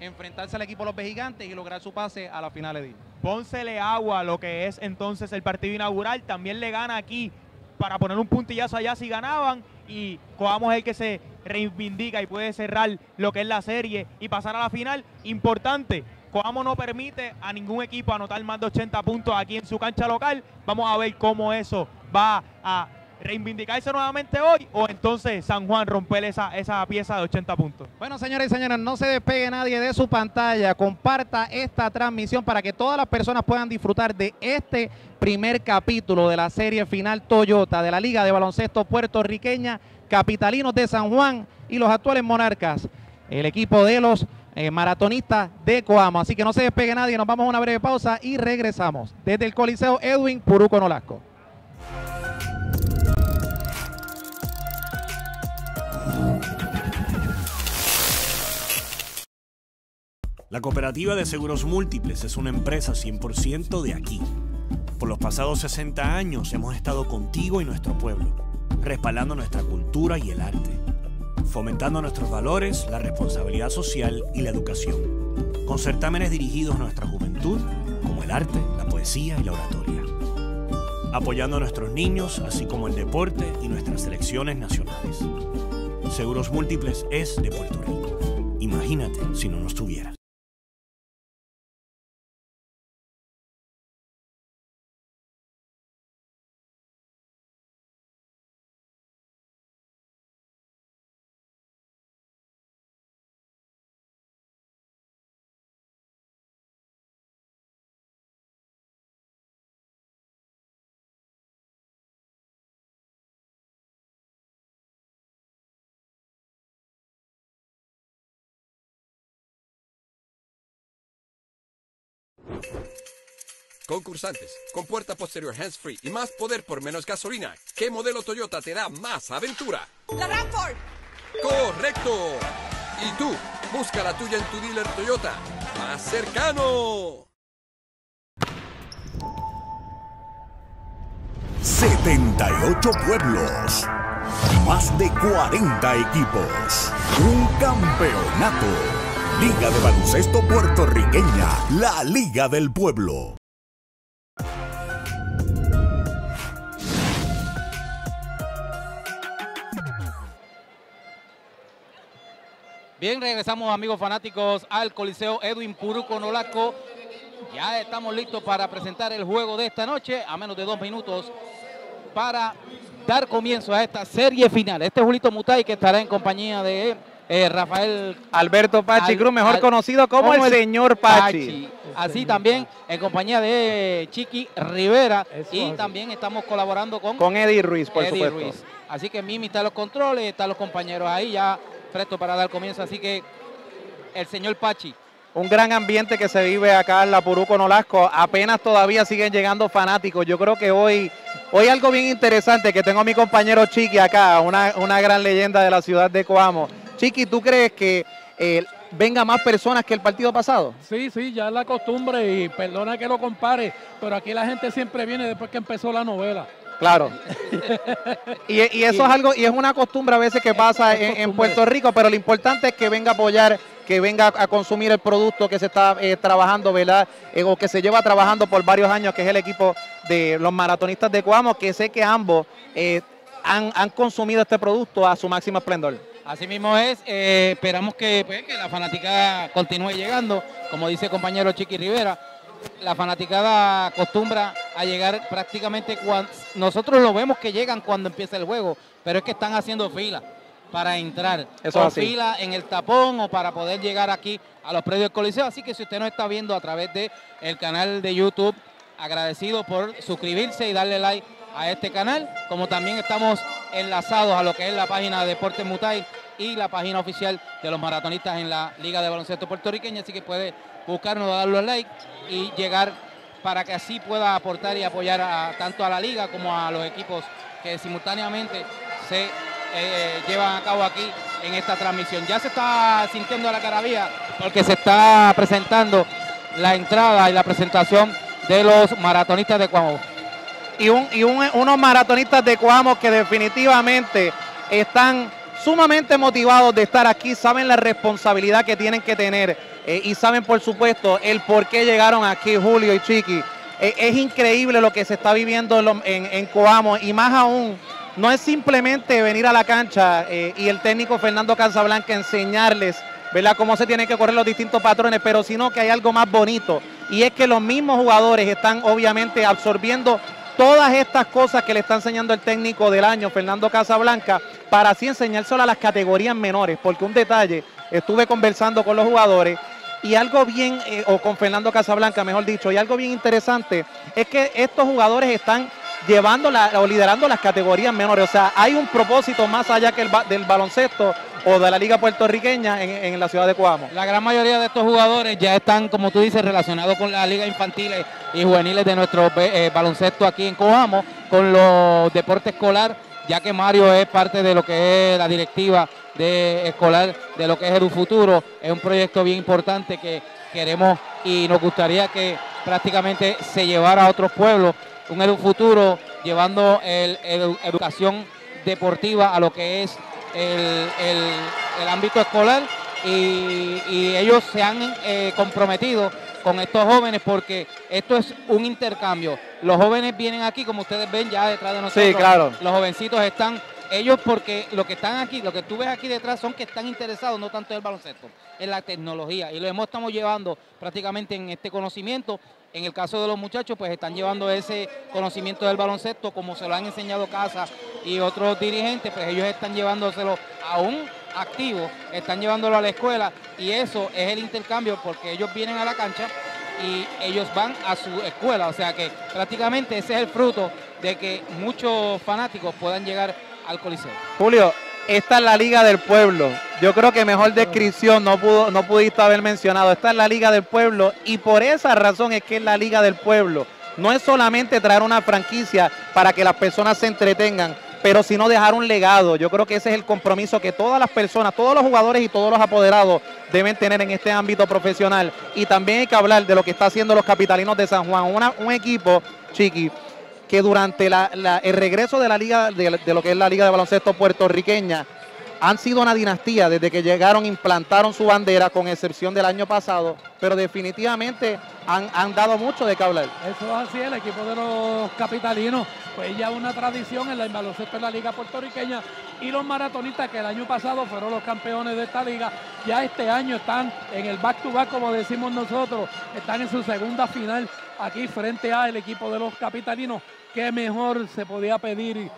enfrentarse al equipo de los Gigantes y lograr su pase a la final de Ponce le agua lo que es entonces el partido inaugural, también le gana aquí para poner un puntillazo allá si ganaban y Coamos el que se reivindica y puede cerrar lo que es la serie y pasar a la final. Importante, Coamo no permite a ningún equipo anotar más de 80 puntos aquí en su cancha local. Vamos a ver cómo eso va a reivindicarse nuevamente hoy o entonces San Juan romper esa, esa pieza de 80 puntos. Bueno, señores y señores, no se despegue nadie de su pantalla. Comparta esta transmisión para que todas las personas puedan disfrutar de este primer capítulo de la serie final Toyota de la Liga de Baloncesto Puertorriqueña, Capitalinos de San Juan y los actuales monarcas. El equipo de los eh, maratonista de Coamo. Así que no se despegue nadie, nos vamos a una breve pausa y regresamos. Desde el Coliseo Edwin Puruco Nolasco. La Cooperativa de Seguros Múltiples es una empresa 100% de aquí. Por los pasados 60 años hemos estado contigo y nuestro pueblo, respaldando nuestra cultura y el arte fomentando nuestros valores, la responsabilidad social y la educación, con certámenes dirigidos a nuestra juventud, como el arte, la poesía y la oratoria, apoyando a nuestros niños, así como el deporte y nuestras selecciones nacionales. Seguros Múltiples es de Puerto Rico. Imagínate si no nos tuvieras. Concursantes, con puerta posterior hands-free y más poder por menos gasolina. ¿Qué modelo Toyota te da más aventura? ¡La Rampart! ¡Correcto! Y tú, busca la tuya en tu dealer Toyota más cercano. 78 pueblos, más de 40 equipos, un campeonato. Liga de Baloncesto Puertorriqueña, la Liga del Pueblo. Bien, regresamos amigos fanáticos al Coliseo Edwin Puruco Nolasco. Ya estamos listos para presentar el juego de esta noche a menos de dos minutos para dar comienzo a esta serie final. Este es Julito Mutay que estará en compañía de eh, Rafael Alberto Pachi Cruz, mejor conocido como, el, señor Pachi. Así también en compañía de Chiqui Rivera y también estamos colaborando con, con Eddie Ruiz, por Eddie Ruiz. Así que Mimi está en los controles, están los compañeros ahí ya presto para dar comienzo. Así que el señor Pachi. Un gran ambiente que se vive acá en la Puruco Nolasco. Apenas todavía siguen llegando fanáticos. Yo creo que hoy, hoy algo bien interesante que tengo a mi compañero Chiqui acá, una, una gran leyenda de la ciudad de Coamo. Chiqui, ¿tú crees que eh, venga más personas que el partido pasado? Sí, sí, ya es la costumbre y perdona que lo compare, pero aquí la gente siempre viene después que empezó la novela. Claro. y, eso es algo, y es una costumbre a veces que pasa en, Puerto Rico, pero lo importante es que venga a apoyar, que venga a consumir el producto que se está eh, trabajando, ¿verdad? Eh, o que se lleva trabajando por varios años, que es el equipo de los maratonistas de Cuamo, que sé que ambos eh, han, consumido este producto a su máximo esplendor. Así mismo es, esperamos que, pues, que la fanática continúe llegando, como dice el compañero Chiqui Rivera, la fanaticada acostumbra a llegar prácticamente cuando nosotros lo vemos que llegan cuando empieza el juego, pero es que están haciendo fila para entrar. Eso o es así. fila en el tapón o para poder llegar aquí a los predios del Coliseo. Así que si usted nos está viendo a través de el canal de YouTube, agradecido por suscribirse y darle like a este canal, como también estamos enlazados a lo que es la página de Deportes Mutai y la página oficial de los maratonistas en la Liga de Baloncesto Puertorriqueña, así que puede buscarnos, darle al like y llegar para que así pueda aportar y apoyar a- tanto a la liga como a los equipos que simultáneamente se eh, llevan a cabo aquí en esta transmisión. Ya se está sintiendo la carabía porque se está presentando la entrada y la presentación de los maratonistas de Cuamo. Y, un- y un- unos maratonistas de Coamo que definitivamente están sumamente motivados de estar aquí, saben la responsabilidad que tienen que tener eh, y saben por supuesto el por qué llegaron aquí Julio y Chiqui. Eh, es increíble lo que se está viviendo en- en Coamo y más aún, no es simplemente venir a la cancha eh, y el técnico Fernando Casablanca enseñarles ¿verdad? Cómo se tienen que correr los distintos patrones, pero sino que hay algo más bonito. Y es que los mismos jugadores están obviamente absorbiendo todas estas cosas que le está enseñando el técnico del año, Fernando Casablanca, para así enseñárselo a las categorías menores. Porque un detalle, estuve conversando con los jugadores y algo bien, eh, o con Fernando Casablanca, mejor dicho, y algo bien interesante es que estos jugadores están llevando la, o liderando las categorías menores. O sea, hay un propósito más allá que el del baloncesto o de la liga puertorriqueña en, la ciudad de Coamo. La gran mayoría de estos jugadores ya están, como tú dices, relacionados con la liga infantiles y juveniles de nuestro eh, baloncesto aquí en Coamo, con los deportes escolar, ya que Mario es parte de lo que es la directiva de escolar de lo que es Edu Futuro. Es un proyecto bien importante que queremos y nos gustaría que prácticamente se llevara a otros pueblos. Un Edu Futuro llevando el, edu- educación deportiva a lo que es el, el- el ámbito escolar y, y ellos se han eh, comprometido con estos jóvenes porque esto es un intercambio. Los jóvenes vienen aquí, como ustedes ven ya detrás de nosotros. Sí, claro. Los jovencitos están, ellos porque lo que están aquí, lo que tú ves aquí detrás son que están interesados no tanto en el baloncesto, en la tecnología. Y lo hemos estamos llevando prácticamente en este conocimiento. En el caso de los muchachos, pues están llevando ese conocimiento del baloncesto como se lo han enseñado Casa y otros dirigentes, pues ellos están llevándoselo aún activo, están llevándolo a la escuela y eso es el intercambio porque ellos vienen a la cancha y ellos van a su escuela, o sea que prácticamente ese es el fruto de que muchos fanáticos puedan llegar al Coliseo. Julio, esta es la Liga del Pueblo. Yo creo que mejor descripción no, pudo, no pudiste haber mencionado. Esta es la Liga del Pueblo y por esa razón es que es la Liga del Pueblo. No es solamente traer una franquicia para que las personas se entretengan, pero sino dejar un legado. Yo creo que ese es el compromiso que todas las personas, todos los jugadores y todos los apoderados deben tener en este ámbito profesional. Y también hay que hablar de lo que está haciendo los capitalinos de San Juan, un equipo, Chiqui, que durante el regreso de la liga, de, de lo que es la liga de baloncesto puertorriqueña, han sido una dinastía desde que llegaron, implantaron su bandera, con excepción del año pasado, pero definitivamente han, dado mucho de qué hablar. Eso es así, el equipo de los capitalinos, pues ya una tradición en en baloncesto en la liga puertorriqueña y los maratonistas que el año pasado fueron los campeones de esta liga, ya este año están en el back to back como decimos nosotros, están en su segunda final aquí frente al equipo de los capitalinos. Qué mejor se podía pedir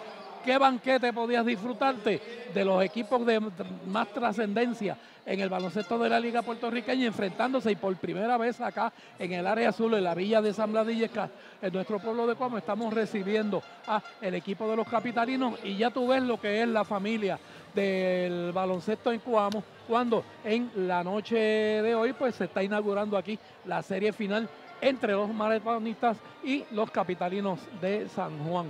qué banquete podías disfrutarte de los equipos de más trascendencia en el baloncesto de la Liga Puertorriqueña, enfrentándose y por primera vez acá en el área azul, en la villa de San Bladilleca, en nuestro pueblo de Cuamo, estamos recibiendo a el equipo de los capitalinos. Y ya tú ves lo que es la familia del baloncesto en Cuamo, cuando en la noche de hoy pues se está inaugurando aquí la serie final entre los maratonistas y los capitalinos de San Juan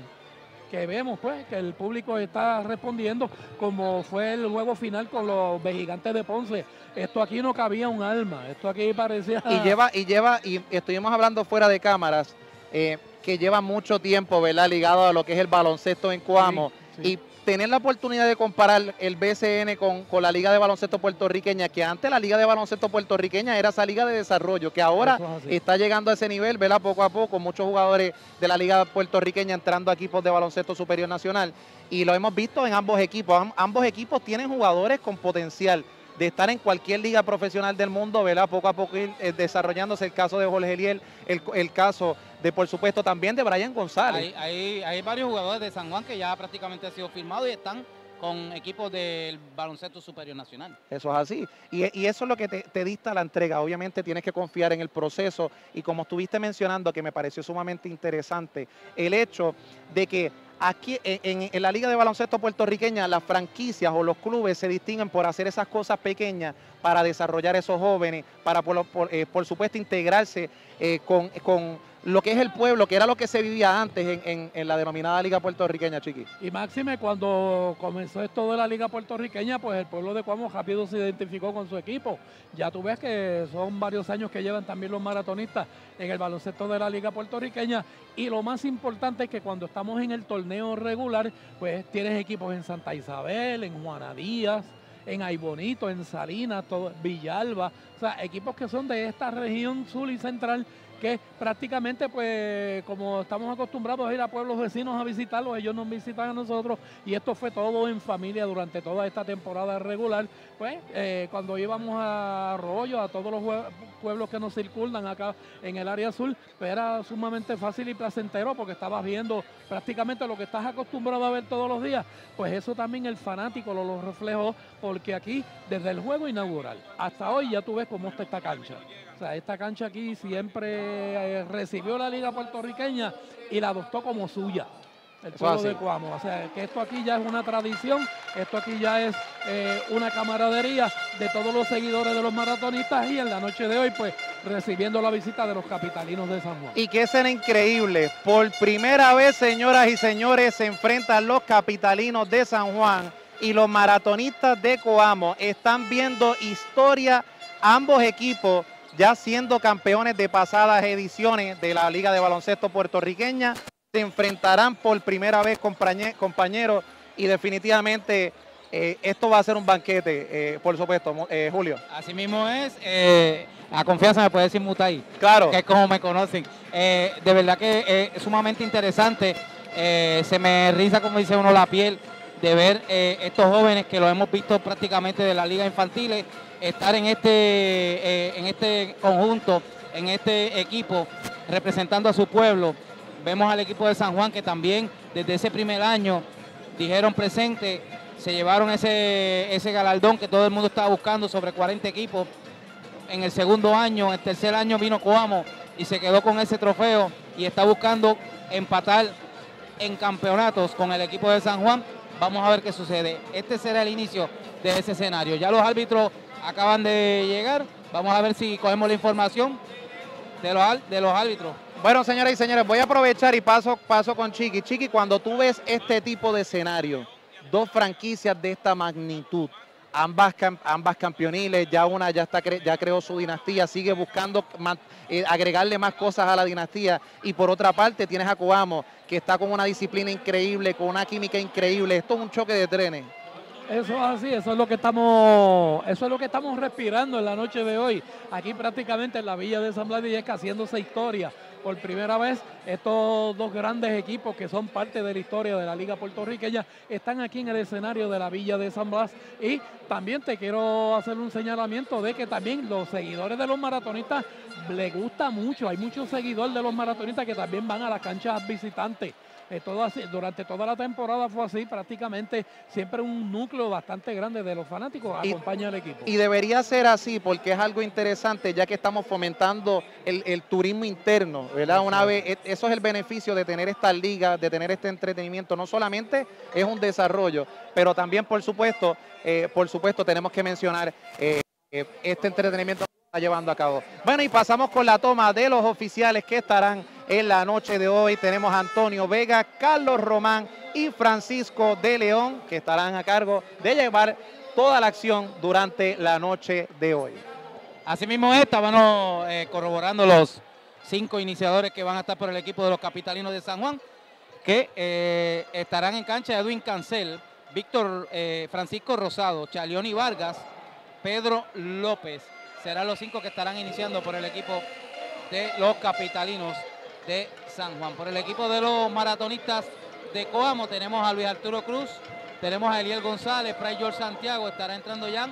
que vemos pues que el público está respondiendo como fue el juego final con los gigantes de Ponce. Esto aquí no cabía un alma, esto aquí parecía... Y lleva, y lleva, y estuvimos hablando fuera de cámaras, eh, que lleva mucho tiempo, ¿verdad? Ligado a lo que es el baloncesto en Coamo. Sí, sí. Y tener la oportunidad de comparar el BCN con, con la Liga de Baloncesto Puertorriqueña, que antes la Liga de Baloncesto Puertorriqueña era esa liga de desarrollo, que ahora es está llegando a ese nivel, ¿verdad? Poco a poco, muchos jugadores de la Liga Puertorriqueña entrando a equipos de baloncesto superior nacional. Y lo hemos visto en ambos equipos. Am- ambos equipos tienen jugadores con potencial. De estar en cualquier liga profesional del mundo, ¿verdad? Poco a poco ir eh, desarrollándose el caso de Jorge Eliel, el, el caso de, por supuesto, también de Brian González. Hay, hay, hay varios jugadores de San Juan que ya prácticamente han sido firmados y están con equipos del baloncesto superior nacional. Eso es así. Y, eso es lo que te, te, la entrega. Obviamente tienes que confiar en el proceso. Y como estuviste mencionando, que me pareció sumamente interesante, el hecho de que aquí en, la Liga de Baloncesto puertorriqueña las franquicias o los clubes se distinguen por hacer esas cosas pequeñas para desarrollar esos jóvenes, para por, eh, supuesto integrarse eh, con, con lo que es el pueblo, que era lo que se vivía antes en, en, la denominada Liga Puertorriqueña, Chiqui. Y Máxime, cuando comenzó esto de la Liga Puertorriqueña, pues el pueblo de Cuamo rápido se identificó con su equipo. Ya tú ves que son varios años que llevan también los maratonistas en el baloncesto de la Liga Puertorriqueña. Y lo más importante es que cuando estamos en el torneo regular, pues tienes equipos en Santa Isabel, en Juana Díaz, en Aybonito, en Salinas, todo, Villalba, o sea, equipos que son de esta región sur y central que prácticamente pues como estamos acostumbrados a ir a pueblos vecinos a visitarlos, ellos nos visitan a nosotros y esto fue todo en familia durante toda esta temporada regular, pues eh, cuando íbamos a Arroyo, a todos los pueblos que nos circundan acá en el área azul, pues era sumamente fácil y placentero porque estabas viendo prácticamente lo que estás acostumbrado a ver todos los días, pues eso también el fanático lo, lo reflejó porque aquí desde el juego inaugural hasta hoy ya tú ves cómo está esta cancha. O sea, esta cancha aquí siempre eh, recibió la liga puertorriqueña y la adoptó como suya. El pueblo de Cuamo. O sea, que esto aquí ya es una tradición, esto aquí ya es eh, una camaradería de todos los seguidores de los maratonistas y en la noche de hoy, pues, recibiendo la visita de los capitalinos de San Juan. Y que será increíble. Por primera vez, señoras y señores, se enfrentan los capitalinos de San Juan y los maratonistas de Coamo. Están viendo historia ambos equipos ya siendo campeones de pasadas ediciones de la Liga de Baloncesto puertorriqueña, se enfrentarán por primera vez compañeros y definitivamente eh, esto va a ser un banquete, eh, por supuesto, eh, Julio. Así mismo es, a confianza me puede decir Mutai, claro. que es como me conocen. de verdad que es sumamente interesante, se me riza como dice uno la piel de ver estos jóvenes que lo hemos visto prácticamente de la liga infantiles estar en este, eh, en este conjunto, en este equipo, representando a su pueblo. Vemos al equipo de San Juan que también desde ese primer año dijeron presente, se llevaron ese, ese galardón que todo el mundo estaba buscando sobre 40 equipos. En el segundo año, en el tercer año vino Coamo y se quedó con ese trofeo y está buscando empatar en campeonatos con el equipo de San Juan. Vamos a ver qué sucede. Este será el inicio de ese escenario. Ya los árbitros acaban de llegar. Vamos a ver si cogemos la información de los, de los árbitros. Bueno, señoras y señores, voy a aprovechar y paso, paso con Chiqui. Chiqui, cuando tú ves este tipo de escenario, dos franquicias de esta magnitud, ambas, ambas campeoniles, ya una ya, está, ya creó su dinastía, sigue buscando eh, agregarle más cosas a la dinastía. Y por otra parte tienes a Coamo, que está con una disciplina increíble, con una química increíble. Esto es un choque de trenes. Eso es así, eso es lo que estamos, eso es lo que estamos respirando en la noche de hoy. Aquí prácticamente en la villa de San Yesca haciéndose historia. Por primera vez, estos dos grandes equipos que son parte de la historia de la Liga Puertorriqueña están aquí en el escenario de la Villa de San Blas. Y también te quiero hacer un señalamiento de que también los seguidores de los maratonistas les gusta mucho. Hay muchos seguidores de los maratonistas que también van a las canchas visitantes. Eh, todo así, durante toda la temporada fue así, prácticamente siempre un núcleo bastante grande de los fanáticos acompaña al equipo. Y debería ser así porque es algo interesante ya que estamos fomentando el, el turismo interno, ¿verdad? Una vez, e, eso es el beneficio de tener esta liga, de tener este entretenimiento, no solamente es un desarrollo, pero también por supuesto, eh, por supuesto tenemos que mencionar eh, este entretenimiento llevando a cabo. Bueno, y pasamos con la toma de los oficiales que estarán en la noche de hoy. Tenemos a Antonio Vega, Carlos Román y Francisco de León, que estarán a cargo de llevar toda la acción durante la noche de hoy. Asimismo, estábamos eh, corroborando los cinco iniciadores que van a estar por el equipo de los capitalinos de San Juan, que eh, estarán en cancha Edwin Cancel, Víctor eh, Francisco Rosado, Chalioni Vargas, Pedro López. Serán los cinco que estarán iniciando por el equipo de los capitalinos de San Juan. Por el equipo de los maratonistas de Coamo tenemos a Luis Arturo Cruz, tenemos a Eliel González, Fray George Santiago, estará entrando ya.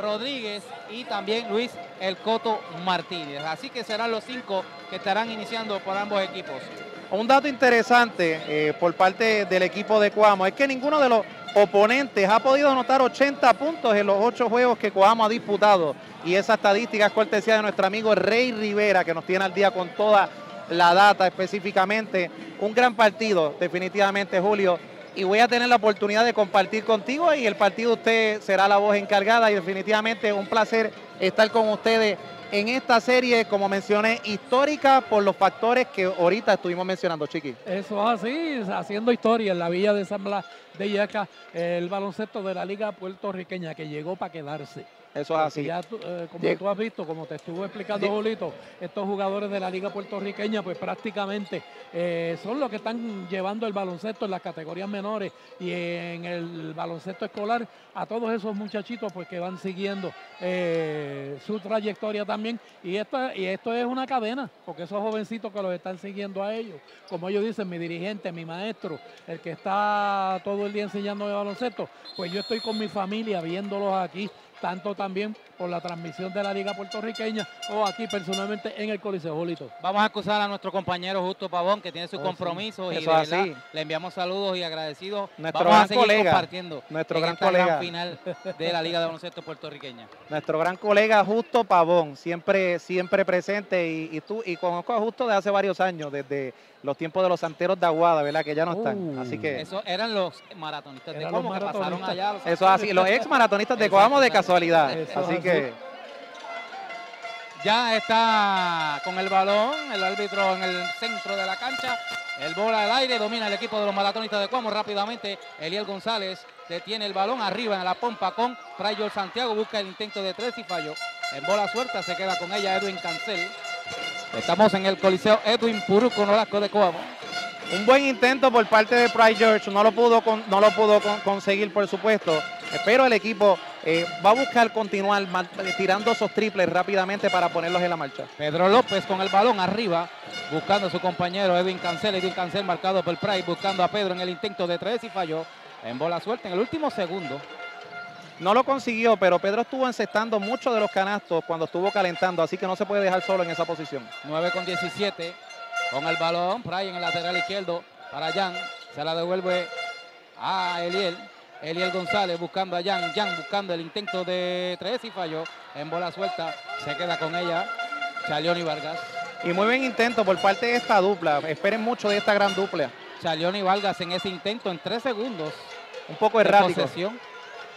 Rodríguez y también Luis El Coto Martínez. Así que serán los cinco que estarán iniciando por ambos equipos. Un dato interesante eh, por parte del equipo de Coamo es que ninguno de los oponentes ha podido anotar 80 puntos en los ocho juegos que Coamo ha disputado. Y esa estadística es cortesía de nuestro amigo Rey Rivera, que nos tiene al día con toda la data específicamente. Un gran partido, definitivamente, Julio. Y voy a tener la oportunidad de compartir contigo y el partido usted será la voz encargada y definitivamente un placer estar con ustedes en esta serie, como mencioné, histórica por los factores que ahorita estuvimos mencionando, Chiqui. Eso es así, haciendo historia en la villa de San Blas de Yaca, el baloncesto de la Liga Puertorriqueña que llegó para quedarse. Eso es así. Ya eh, como tú has visto, como te estuvo explicando Bolito, estos jugadores de la Liga Puertorriqueña, pues prácticamente eh, son los que están llevando el baloncesto en las categorías menores y en el baloncesto escolar a todos esos muchachitos pues que van siguiendo eh, su trayectoria también. Y esto, y esto es una cadena, porque esos jovencitos que los están siguiendo a ellos, como ellos dicen, mi dirigente, mi maestro, el que está todo el día enseñando de baloncesto, pues yo estoy con mi familia viéndolos aquí tanto también por la transmisión de la Liga Puertorriqueña o aquí personalmente en el Coliseo Bolito. Vamos a acusar a nuestro compañero Justo Pavón, que tiene su Oh, compromiso sí. y de verdad, le enviamos saludos y agradecidos. Nuestro Vamos a gran seguir colega, compartiendo nuestro en gran esta colega. final de la Liga de Baloncesto Puertorriqueña. Nuestro gran colega Justo Pavón, siempre, siempre presente y, y tú y conozco a Justo de hace varios años, desde los tiempos de los santeros de Aguada, ¿verdad? Que ya no están. Uh. Así que Eso eran los maratonistas de Eran los que pasaron allá. los eso es así, los ex maratonistas de Coamo de casualidad. Así es Ya está con el balón, el árbitro en el centro de la cancha. El bola al aire, domina el equipo de los maratonistas de Cuamo rápidamente. Eliel González detiene el balón arriba en la pompa con Prayor Santiago. Busca el intento de tres y falló. En bola suelta se queda con ella Edwin Cancel. Estamos en el Coliseo Edwin Puruco Nolasco de Coamo. Un buen intento por parte de Pride George, no lo pudo, con- no lo pudo con- conseguir, por supuesto. Pero el equipo eh, va a buscar continuar tirando esos triples rápidamente para ponerlos en la marcha. Pedro López con el balón arriba, buscando a su compañero Edwin Cancel. Edwin Cancel marcado por Price, buscando a Pedro en el intento de tres y falló. En bola suelta en el último segundo. No lo consiguió, pero Pedro estuvo encestando muchos de los canastos cuando estuvo calentando, así que no se puede dejar solo en esa posición. 9 con 17. Con el balón, Pry en el lateral izquierdo para Jan. Se la devuelve a Eliel. Eliel González buscando a Jan. Jan buscando el intento de tres y falló. En bola suelta se queda con ella Chalioni Vargas. Y muy buen intento por parte de esta dupla. Esperen mucho de esta gran dupla. Chalioni Vargas en ese intento en tres segundos. Un poco errático. posesión.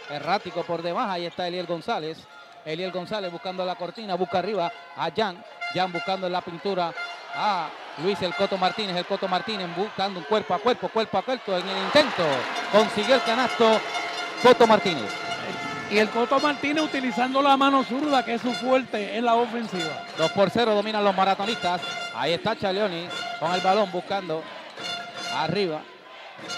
Errático por demás. Ahí está Eliel González. Eliel González buscando la cortina. Busca arriba a Jan. Jan buscando en la pintura a Luis El Coto Martínez. El Coto Martínez buscando un cuerpo a cuerpo, cuerpo a cuerpo en el intento. Consiguió el canasto Coto Martínez. Y el Coto Martínez utilizando la mano zurda, que es su fuerte en la ofensiva. 2 por 0 dominan los maratonistas. Ahí está Chaleoni con el balón buscando arriba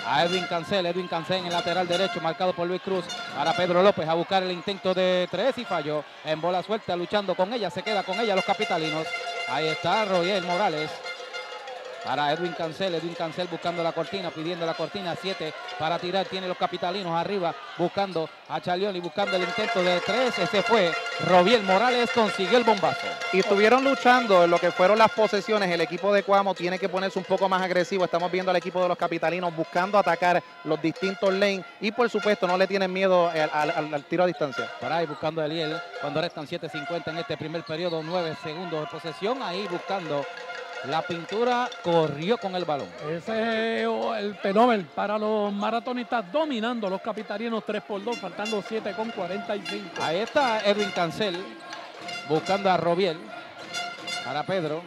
a Edwin Cancel. Edwin Cancel en el lateral derecho, marcado por Luis Cruz. Para Pedro López a buscar el intento de tres y falló. En bola suelta, luchando con ella, se queda con ella los capitalinos. Ahí está Royel Morales. Para Edwin Cancel, Edwin Cancel buscando la cortina, pidiendo la cortina, 7 para tirar, tiene los capitalinos arriba, buscando a Chalioni, buscando el intento de tres, ese fue Robiel Morales, consiguió el bombazo. Y estuvieron luchando en lo que fueron las posesiones. El equipo de Cuamo tiene que ponerse un poco más agresivo. Estamos viendo al equipo de los capitalinos buscando atacar los distintos lanes. Y por supuesto, no le tienen miedo al, al- al tiro a distancia. Para ahí buscando a Eliel, cuando restan 7.50 en este primer periodo, 9 segundos de posesión, ahí buscando la pintura, corrió con el balón. Ese es el fenómeno para los maratonistas dominando los capitalinos 3 por 2, faltando 7 con 45. Ahí está Edwin Cancel buscando a Robiel para Pedro.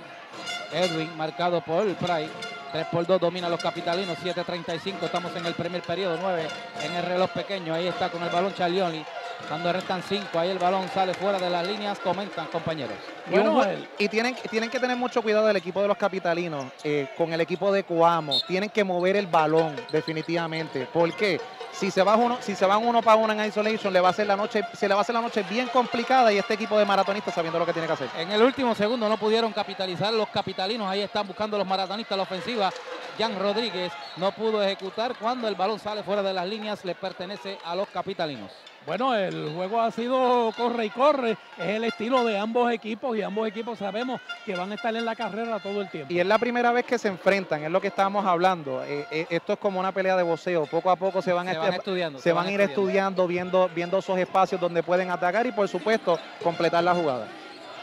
Edwin marcado por Pry. 3 por 2 domina los capitalinos, 7.35. Estamos en el primer periodo, 9 en el reloj pequeño. Ahí está con el balón Chalioni. Cuando restan 5, ahí el balón sale fuera de las líneas. Comentan, compañeros. Y, Bueno, el- tienen, tienen que tener mucho cuidado del equipo de los capitalinos eh, con el equipo de Coamo. Tienen que mover el balón, definitivamente. ¿Por qué? Si se, va uno, si se van uno para uno en isolation, le va a hacer la noche, se le va a hacer la noche bien complicada y este equipo de maratonistas sabiendo lo que tiene que hacer. En el último segundo no pudieron capitalizar los capitalinos. Ahí están buscando los maratonistas la ofensiva. Jan Rodríguez no pudo ejecutar cuando el balón sale fuera de las líneas. Le pertenece a los capitalinos. Bueno, el juego ha sido corre y corre, es el estilo de ambos equipos y ambos equipos sabemos que van a estar en la carrera todo el tiempo. Y es la primera vez que se enfrentan, es lo que estábamos hablando. Eh, eh, esto es como una pelea de boxeo, poco a poco se van, Se a, van estudiando, se se van van a ir estudiando, viendo, viendo esos espacios donde pueden atacar y por supuesto completar la jugada.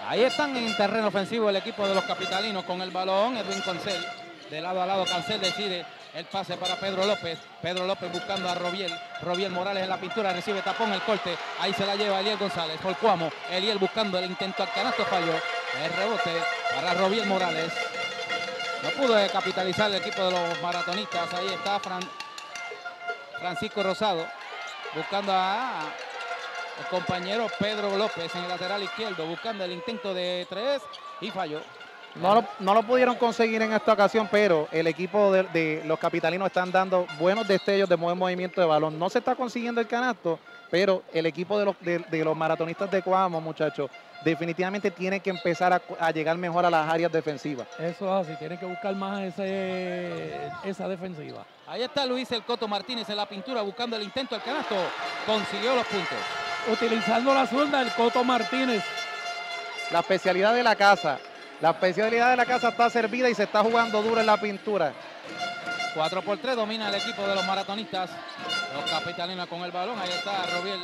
Ahí están en terreno ofensivo el equipo de los capitalinos con el balón. Edwin Cancel, de lado a lado, Cancel decide el pase para Pedro López. Pedro López buscando a Robiel. Robiel Morales en la pintura, recibe tapón el corte. Ahí se la lleva Eliel González por Cuamo. Eliel buscando el intento al canasto, falló. El rebote para Robiel Morales. No pudo capitalizar el equipo de los maratonistas. Ahí está Fran- Francisco Rosado buscando a el compañero Pedro López en el lateral izquierdo, buscando el intento de tres y falló. No lo, no lo pudieron conseguir en esta ocasión, pero el equipo de, de los capitalinos están dando buenos destellos de buen movimiento de balón. No se está consiguiendo el canasto, pero el equipo de los, de, de los maratonistas de Coamo, muchachos, definitivamente tiene que empezar a, a llegar mejor a las áreas defensivas. Eso es así, tienen que buscar más ese, esa defensiva. Ahí está Luis El Coto Martínez en la pintura buscando el intento al canasto. Consiguió los puntos. Utilizando la zurda, el Coto Martínez. La especialidad de la casa. La especialidad de la casa está servida y se está jugando duro en la pintura. 4 por 3 domina el equipo de los maratonistas. Los capitalinos con el balón. Ahí está Robiel.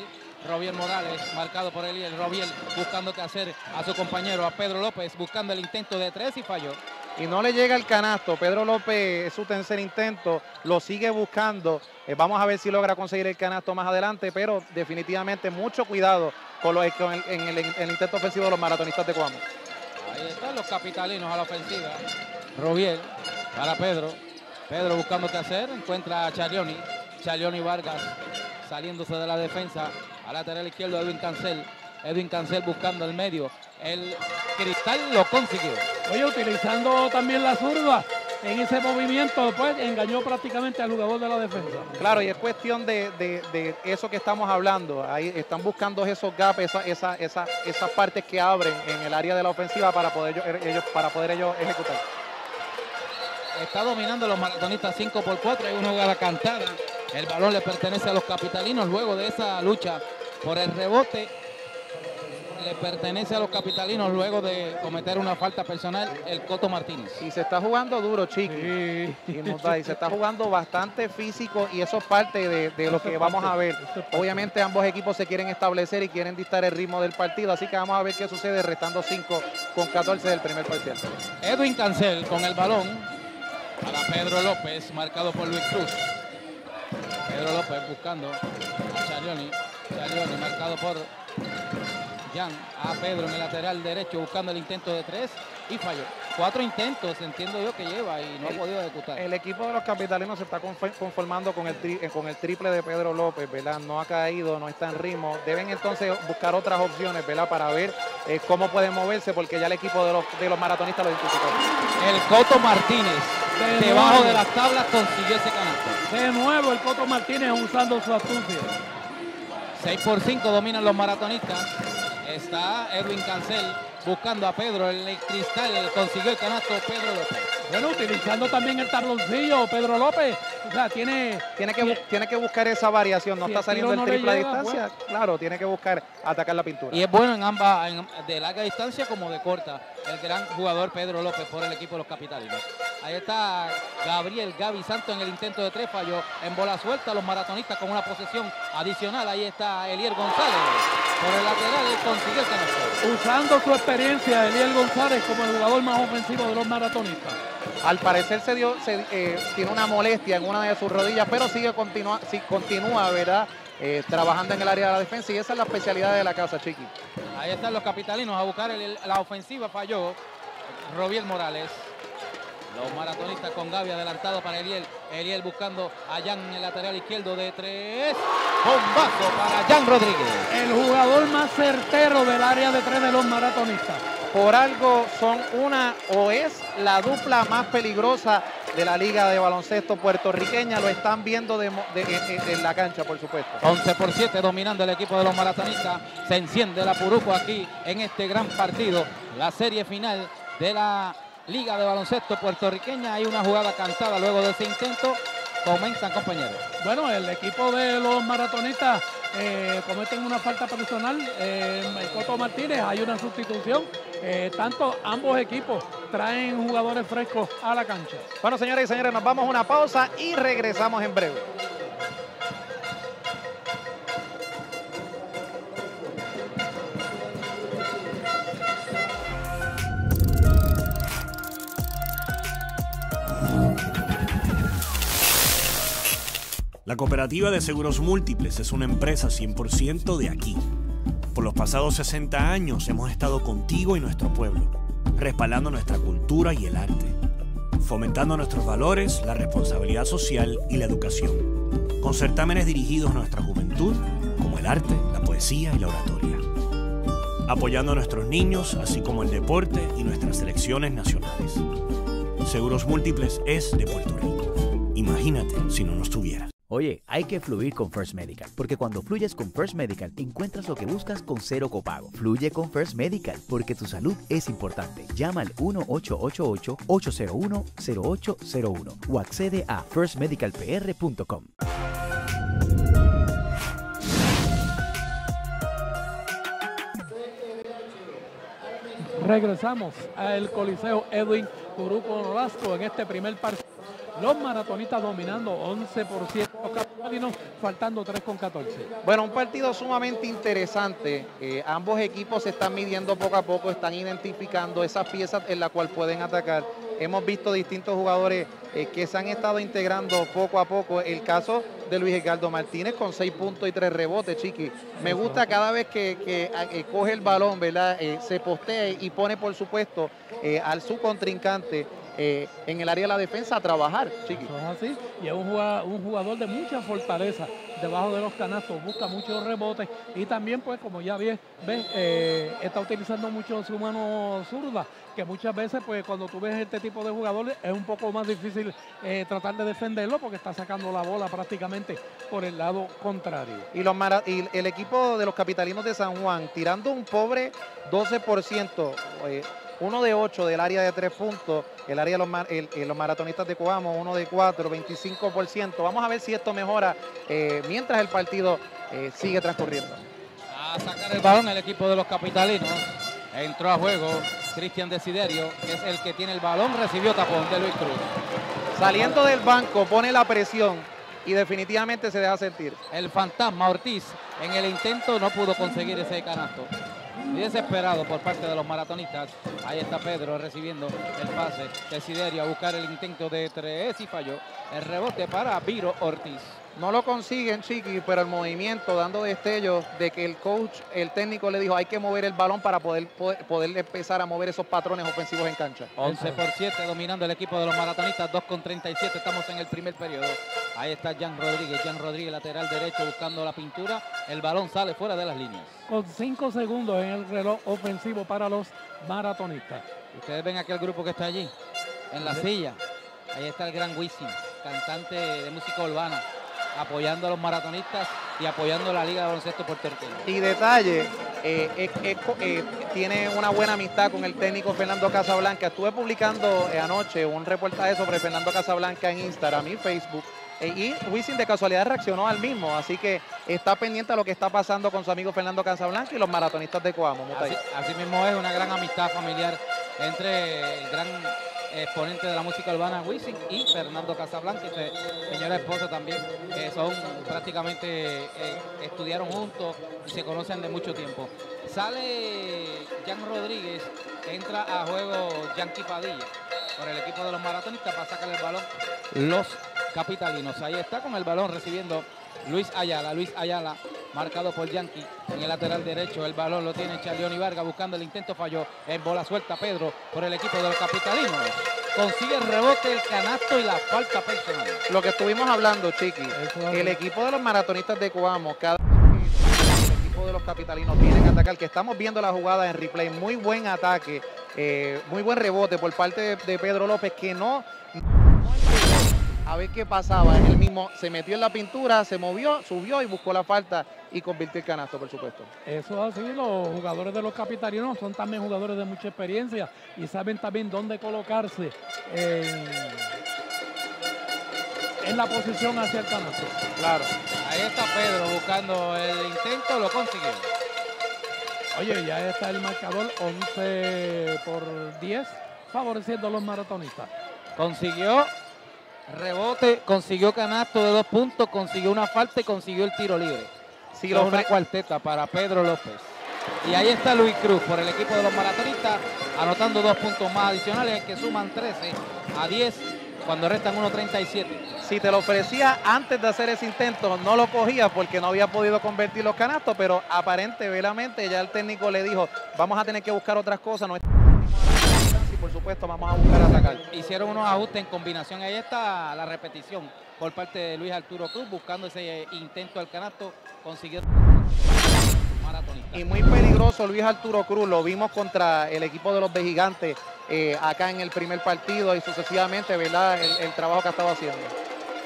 Robiel Morales, marcado por Eliel. Robiel buscando qué hacer a su compañero, a Pedro López, buscando el intento de tres y falló. y no le llega el canasto. Pedro López es su tercer intento, lo sigue buscando. Eh, vamos a ver si logra conseguir el canasto más adelante, pero definitivamente mucho cuidado con, lo- con el, en el, el intento ofensivo de los maratonistas de Cuamo. Están los capitalinos a la ofensiva. Robiel para Pedro. Pedro buscando qué hacer. Encuentra a Charioni. Charioni Vargas saliéndose de la defensa. A lateral izquierdo Edwin Cancel. Edwin Cancel buscando el medio. El cristal lo consiguió. Oye, utilizando también la zurda en ese movimiento, pues engañó prácticamente al jugador de la defensa. Claro, y es cuestión de, de- de eso que estamos hablando. Ahí están buscando esos gaps, esa- esa- esa- esas partes que abren en el área de la ofensiva para poder ellos, ellos- para poder ellos ejecutar. Está dominando los maratonistas 5 por 4. Hay una jugada cantada. El balón le pertenece a los capitalinos. Luego de esa lucha por el rebote, le pertenece a los capitalinos luego de cometer una falta personal el Coto Martínez. Y se está jugando duro, Chiqui. Sí. Y se está jugando bastante físico y eso es parte de, de lo que vamos a ver. Obviamente ambos equipos se quieren establecer y quieren dictar el ritmo del partido, así que vamos a ver qué sucede restando 5 con 14 del primer parcial. Edwin Cancel con el balón para Pedro López, marcado por Luis Cruz. Pedro López buscando a Charioni. Charioni marcado por Jan. A Pedro en el lateral derecho buscando el intento de tres y falló. Cuatro intentos, entiendo yo que lleva y no ha podido ejecutar. El equipo de los capitalinos se está conformando con el, tri- eh, con el triple de Pedro López, ¿verdad? No ha caído, no está en ritmo. Deben entonces buscar otras opciones, ¿verdad? Para ver eh, cómo pueden moverse, porque ya el equipo de los, de los maratonistas lo identificó. El Coto Martínez, De debajo nuevo. de las tablas, consiguió ese canasto. De nuevo el Coto Martínez usando su astucia. 6 por 5 dominan los maratonistas. Está Edwin Cancel buscando a Pedro. El cristal consiguió el canasto Pedro López. Bueno, utilizando también el tabloncillo, Pedro López. Sea, tiene, Tiene que, tiene que buscar esa variación, no Si está el saliendo el no triple a llega, distancia. Claro, tiene que buscar atacar la pintura. Y es bueno en ambas, en- de larga distancia como de corta, el gran jugador Pedro López por el equipo de los capitalinos. Ahí está Gabriel Gaby Santos en el intento de tres, falló en bola suelta, los maratonistas con una posesión adicional. Ahí está Elier González por el lateral, él consiguió el canasto. usando su experiencia, Eliel González como el jugador más ofensivo de los maratonistas. Al parecer se dio, se, eh, tiene una molestia en una de sus rodillas, pero sigue continua, sí, continúa, ¿verdad? Eh, trabajando en el área de la defensa y esa es la especialidad de la casa, Chiqui. Ahí están los capitalinos a buscar el- la ofensiva, falló Robiel Morales. Los maratonistas con Gaby adelantado para Eliel. Eliel buscando a Jan en el lateral izquierdo de tres. Bombazo para Jan Rodríguez. El jugador más certero del área de tres de los maratonistas. Por algo son una o es la dupla más peligrosa de la liga de baloncesto puertorriqueña. Lo están viendo en- en- en la cancha, por supuesto. 11 por 7 dominando el equipo de los maratonistas. Se enciende la Puruco aquí en este gran partido. La serie final de la Liga de Baloncesto Puertorriqueña. Hay una jugada cantada luego de ese intento. Comentan compañeros. Bueno, el equipo de los maratonistas eh, cometen una falta personal. Eh, Coto Martínez, hay una sustitución. Eh, tanto ambos equipos traen jugadores frescos a la cancha. Bueno, señores y señores, nos vamos a una pausa y regresamos en breve. La Cooperativa de Seguros Múltiples es una empresa 100% de aquí. Por los pasados 60 años hemos estado contigo y nuestro pueblo, respaldando nuestra cultura y el arte, fomentando nuestros valores, la responsabilidad social y la educación, con certámenes dirigidos a nuestra juventud, como el arte, la poesía y la oratoria, apoyando a nuestros niños, así como el deporte y nuestras selecciones nacionales. Seguros Múltiples es de Puerto Rico. Imagínate si no nos tuvieras. Oye, hay que fluir con First Medical, porque cuando fluyes con First Medical encuentras lo que buscas con cero copago. Fluye con First Medical, porque tu salud es importante. Llama al 1-888-801-0801 o accede a firstmedicalpr.com. Regresamos al Coliseo Edwin Turuco Nolasco en este primer partido. Los maratonistas dominando 11%, los capitalinos faltando 3 con 14. Bueno, un partido sumamente interesante. Eh, ambos equipos se están midiendo poco a poco, están identificando esas piezas en las cuales pueden atacar. Hemos visto distintos jugadores eh, que se han estado integrando poco a poco. El caso de Luis Edgardo Martínez con 6 puntos y 3 rebotes, Chiqui. Me gusta cada vez que, que, eh, coge el balón, ¿verdad? Se postea y pone, por supuesto, al su contrincante eh, en el área de la defensa a trabajar, Chiqui. Eso es así. Y es un jugador, un jugador de mucha fortaleza debajo de los canastos, busca muchos rebotes y también, pues, como ya ves, ves eh, está utilizando mucho su mano zurda, que muchas veces, pues, cuando tú ves este tipo de jugadores, es un poco más difícil eh, tratar de defenderlo porque está sacando la bola prácticamente por el lado contrario. Y, los mara- y el equipo de los capitalinos de San Juan tirando un pobre 12%, eh, uno de 8 del área de 3 puntos, el área de los, mar- el- eh, los maratonistas de Coamo, uno de 4, 25%. Vamos a ver si esto mejora eh, mientras el partido eh, sigue transcurriendo. A sacar el balón el equipo de los capitalinos. Entró a juego Cristian Desiderio, que es el que tiene el balón, recibió tapón de Luis Cruz. Saliendo del banco, pone la presión y definitivamente se deja sentir. El fantasma Ortiz en el intento no pudo conseguir ese canasto. Desesperado por parte de los maratonistas. Ahí está Pedro recibiendo el pase. Desiderio a buscar el intento de tres y falló. El rebote para Viro Ortiz. No lo consiguen, Chiqui, pero el movimiento dando destellos de que el coach, el técnico le dijo hay que mover el balón para poder, poder, poder empezar a mover esos patrones ofensivos en cancha. 11 por 7 dominando el equipo de los maratonistas, 2 con 37, estamos en el primer periodo. Ahí está Jan Rodríguez, Jan Rodríguez lateral derecho buscando la pintura, el balón sale fuera de las líneas. Con 5 segundos en el reloj ofensivo para los maratonistas. Ustedes ven aquel grupo que está allí, en la silla. Ahí está el gran Wisin, cantante de música urbana, apoyando a los maratonistas y apoyando a la Liga de Baloncesto puertorriqueño. Y detalle, eh, eh, tiene una buena amistad con el técnico Fernando Casablanca. Estuve publicando eh, anoche un reportaje sobre Fernando Casablanca en Instagram y Facebook. eh, y Wisin de casualidad reaccionó al mismo, así que está pendiente a lo que está pasando con su amigo Fernando Casablanca y los maratonistas de Coamo. Así, así mismo es una gran amistad familiar entre el gran exponente de la música urbana Wisin y Fernando Casablanca, y señora esposa también, que son prácticamente, eh, estudiaron juntos y se conocen de mucho tiempo. Sale Jan Rodríguez, entra a juego Yankee Padilla por el equipo de los maratonistas para sacar el balón los capitalinos. Ahí está con el balón recibiendo Luis Ayala. Luis Ayala marcado por Yankee en el lateral derecho. El balón lo tiene Charlioni Vargas buscando el intento, falló en bola suelta Pedro por el equipo de los capitalinos. Consigue el rebote, el canasto y la falta personal. Lo que estuvimos hablando, Chiqui, Eso el es. equipo de los maratonistas de Coamo, cada vez que el equipo de los capitalinos vienen a atacar, que estamos viendo la jugada en replay, muy buen ataque, eh, muy buen rebote por parte de, de Pedro López, que no, a ver qué pasaba. Él mismo se metió en la pintura, se movió, subió y buscó la falta y convirtió el canasto, por supuesto. Eso es así, los jugadores de los capitalinos son también jugadores de mucha experiencia y saben también dónde colocarse en, en la posición hacia el canasto. Claro. Ahí está Pedro buscando el intento, lo consiguió. Oye, ya está el marcador 11 por 10, favoreciendo a los maratonistas. Consiguió rebote, consiguió canasto de dos puntos, consiguió una falta y consiguió el tiro libre. Sí, lo una cuarteta para Pedro López. Y ahí está Luis Cruz por el equipo de los maratonistas, anotando dos puntos más adicionales que suman 13 a 10 cuando restan 1.37. Si te lo ofrecía antes de hacer ese intento, no lo cogía porque no había podido convertir los canastos, pero aparente, velamente, ya el técnico le dijo, vamos a tener que buscar otras cosas. No por supuesto vamos a buscar atacar. Hicieron unos ajustes en combinación. Ahí está la repetición por parte de Luis Arturo Cruz buscando ese intento al canasto. Consiguió maratonista. Y muy peligroso Luis Arturo Cruz, lo vimos contra el equipo de los de Gigantes eh, acá en el primer partido y sucesivamente, ¿verdad? El, el trabajo que ha estado haciendo.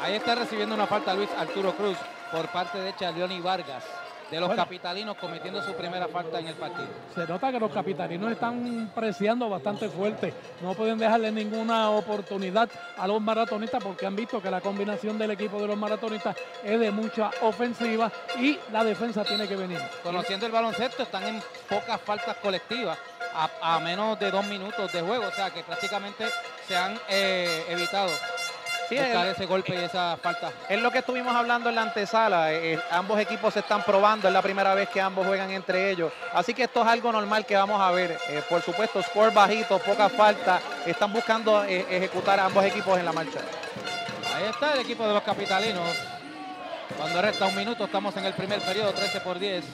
Ahí está recibiendo una falta Luis Arturo Cruz por parte de Charlioni Vargas de los Bueno. capitalinos cometiendo su primera falta en el partido. Se nota que los capitalinos están preciando bastante fuerte. No pueden dejarle ninguna oportunidad a los maratonistas porque han visto que la combinación del equipo de los maratonistas es de mucha ofensiva y la defensa tiene que venir. Conociendo el baloncesto, están en pocas faltas colectivas a, a menos de dos minutos de juego, o sea que prácticamente se han eh, evitado Sí, buscar el- ese golpe y esa falta. Es lo que estuvimos hablando en la antesala. eh, eh, ambos equipos se están probando. Es la primera vez que ambos juegan entre ellos. Así que esto es algo normal que vamos a ver. Eh, por supuesto, score bajito, poca falta. Están buscando eh, ejecutar a ambos equipos en la marcha. Ahí está el equipo de los capitalinos. Cuando resta un minuto, estamos en el primer periodo, 13 por 10.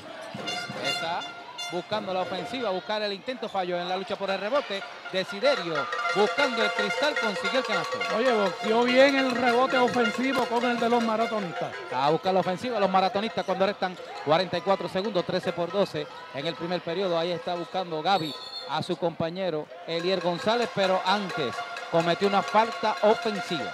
Está buscando la ofensiva, buscar el intento, falló en la lucha por el rebote. Desiderio, buscando el cristal, consiguió el canasto. Oye, boxeó bien el rebote ofensivo con el de los maratonistas. A buscar la ofensiva los maratonistas cuando restan 44 segundos, 13 por 12 en el primer periodo. Ahí está buscando Gaby a su compañero Elier González, pero antes cometió una falta ofensiva.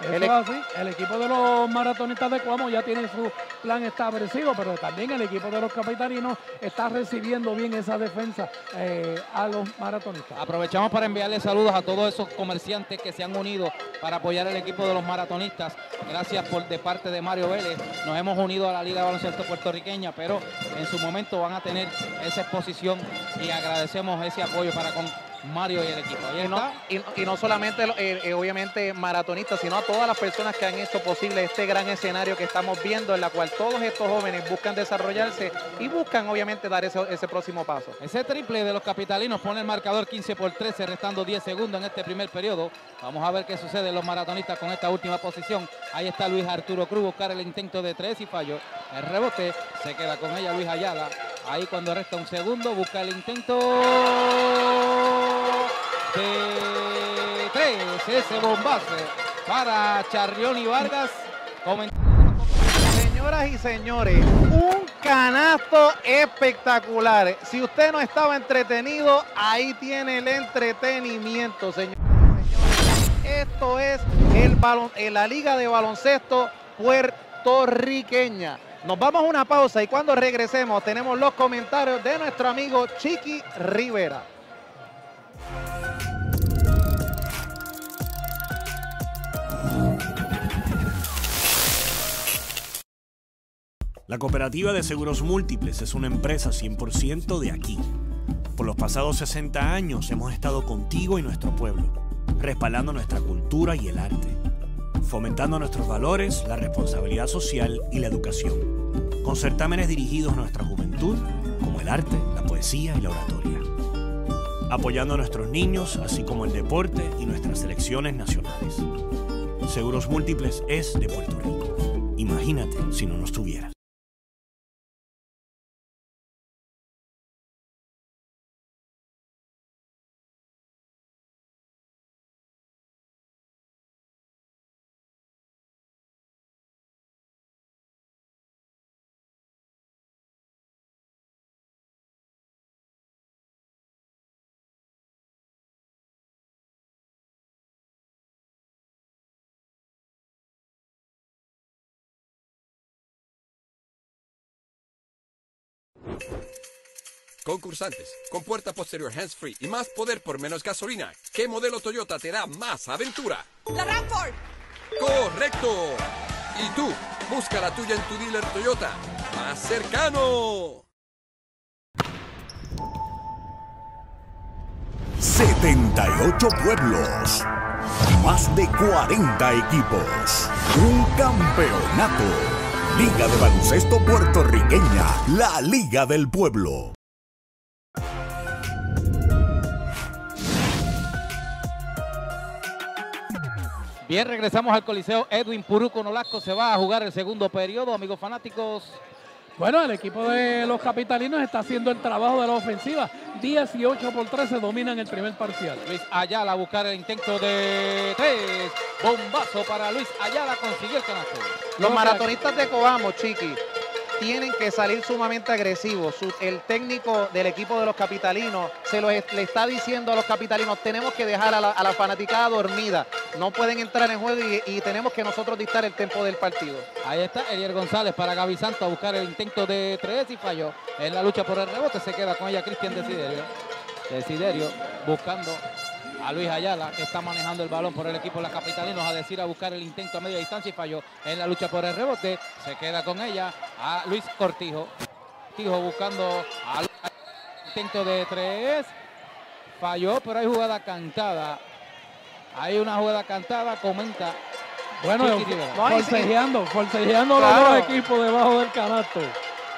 Eso El es e- así. El equipo de los maratonistas de Cuamo ya tiene su plan establecido, pero también el equipo de los capitalinos está recibiendo bien esa defensa eh, a los maratonistas. Aprovechamos para enviarle saludos a todos esos comerciantes que se han unido para apoyar al equipo de los maratonistas. Gracias por de parte de Mario Vélez. Nos hemos unido a la Liga de Baloncesto Puertorriqueña, pero en su momento van a tener esa exposición y agradecemos ese apoyo para con Mario y el equipo. Ahí Y no, está. y- y no solamente, eh, eh, obviamente, maratonistas, sino a todas las personas que han hecho posible este gran escenario que estamos viendo, en la cual todos estos jóvenes buscan desarrollarse y buscan, obviamente, dar ese, ese próximo paso. Ese triple de los capitalinos pone el marcador 15 por 13, restando 10 segundos en este primer periodo. Vamos a ver qué sucede los maratonistas con esta última posición. Ahí está Luis Arturo Cruz, buscar el intento de tres y falló. El rebote se queda con ella Luis Ayala. Ahí cuando resta un segundo, busca el intento de tres. Ese bombazo para Charrión y Vargas. Señoras y señores, un canasto espectacular. Si usted no estaba entretenido, ahí tiene el entretenimiento, señores. Esto es el balon, en la Liga de Baloncesto Puertorriqueña. Nos vamos a una pausa y cuando regresemos tenemos los comentarios de nuestro amigo Chiqui Rivera. La Cooperativa de Seguros Múltiples es una empresa 100% de aquí. Por los pasados 60 años hemos estado contigo y nuestro pueblo, respaldando nuestra cultura y el arte, fomentando nuestros valores, la responsabilidad social y la educación, con certámenes dirigidos a nuestra juventud, como el arte, la poesía y la oratoria, apoyando a nuestros niños, así como el deporte y nuestras selecciones nacionales. Seguros Múltiples es de Puerto Rico. Imagínate si no nos tuvieras. Concursantes, con puerta posterior hands-free y más poder por menos gasolina. ¿Qué modelo Toyota te da más aventura? La Rafford. ¡Correcto! ¿Y tú? Busca la tuya en tu dealer Toyota más cercano. 78 pueblos. Más de 40 equipos. Un campeonato. Liga de Baloncesto Puertorriqueña. La Liga del Pueblo. Bien, regresamos al Coliseo. Edwin Puruco Nolasco se va a jugar el segundo periodo, amigos fanáticos. Bueno, el equipo de los capitalinos está haciendo el trabajo de la ofensiva. 18 por 13 dominan el primer parcial. Luis Ayala a buscar el intento de tres. Bombazo para Luis Ayala, consiguió el canasto. Los maratonistas de Coamo, Chiqui, tienen que salir sumamente agresivos. El técnico del equipo de los capitalinos se lo es- le está diciendo a los capitalinos, tenemos que dejar a la, fanaticada dormida. No pueden entrar en juego y, tenemos que nosotros dictar el tempo del partido. Ahí está Elier González para Gaby Santos a buscar el intento de tres y falló. En la lucha por el rebote se queda con ella Cristian Desiderio. Desiderio buscando a Luis Ayala que está manejando el balón por el equipo de la Capitalinos a decir a buscar el intento a media distancia y falló. En la lucha por el rebote se queda con ella a Luis Cortijo. Cortijo buscando a Luis Ayala. intento de tres. Falló, pero hay jugada cantada. Hay una jugada cantada, comenta. Bueno, forcejeando, forcejeando Claro. los dos equipos debajo del canasto.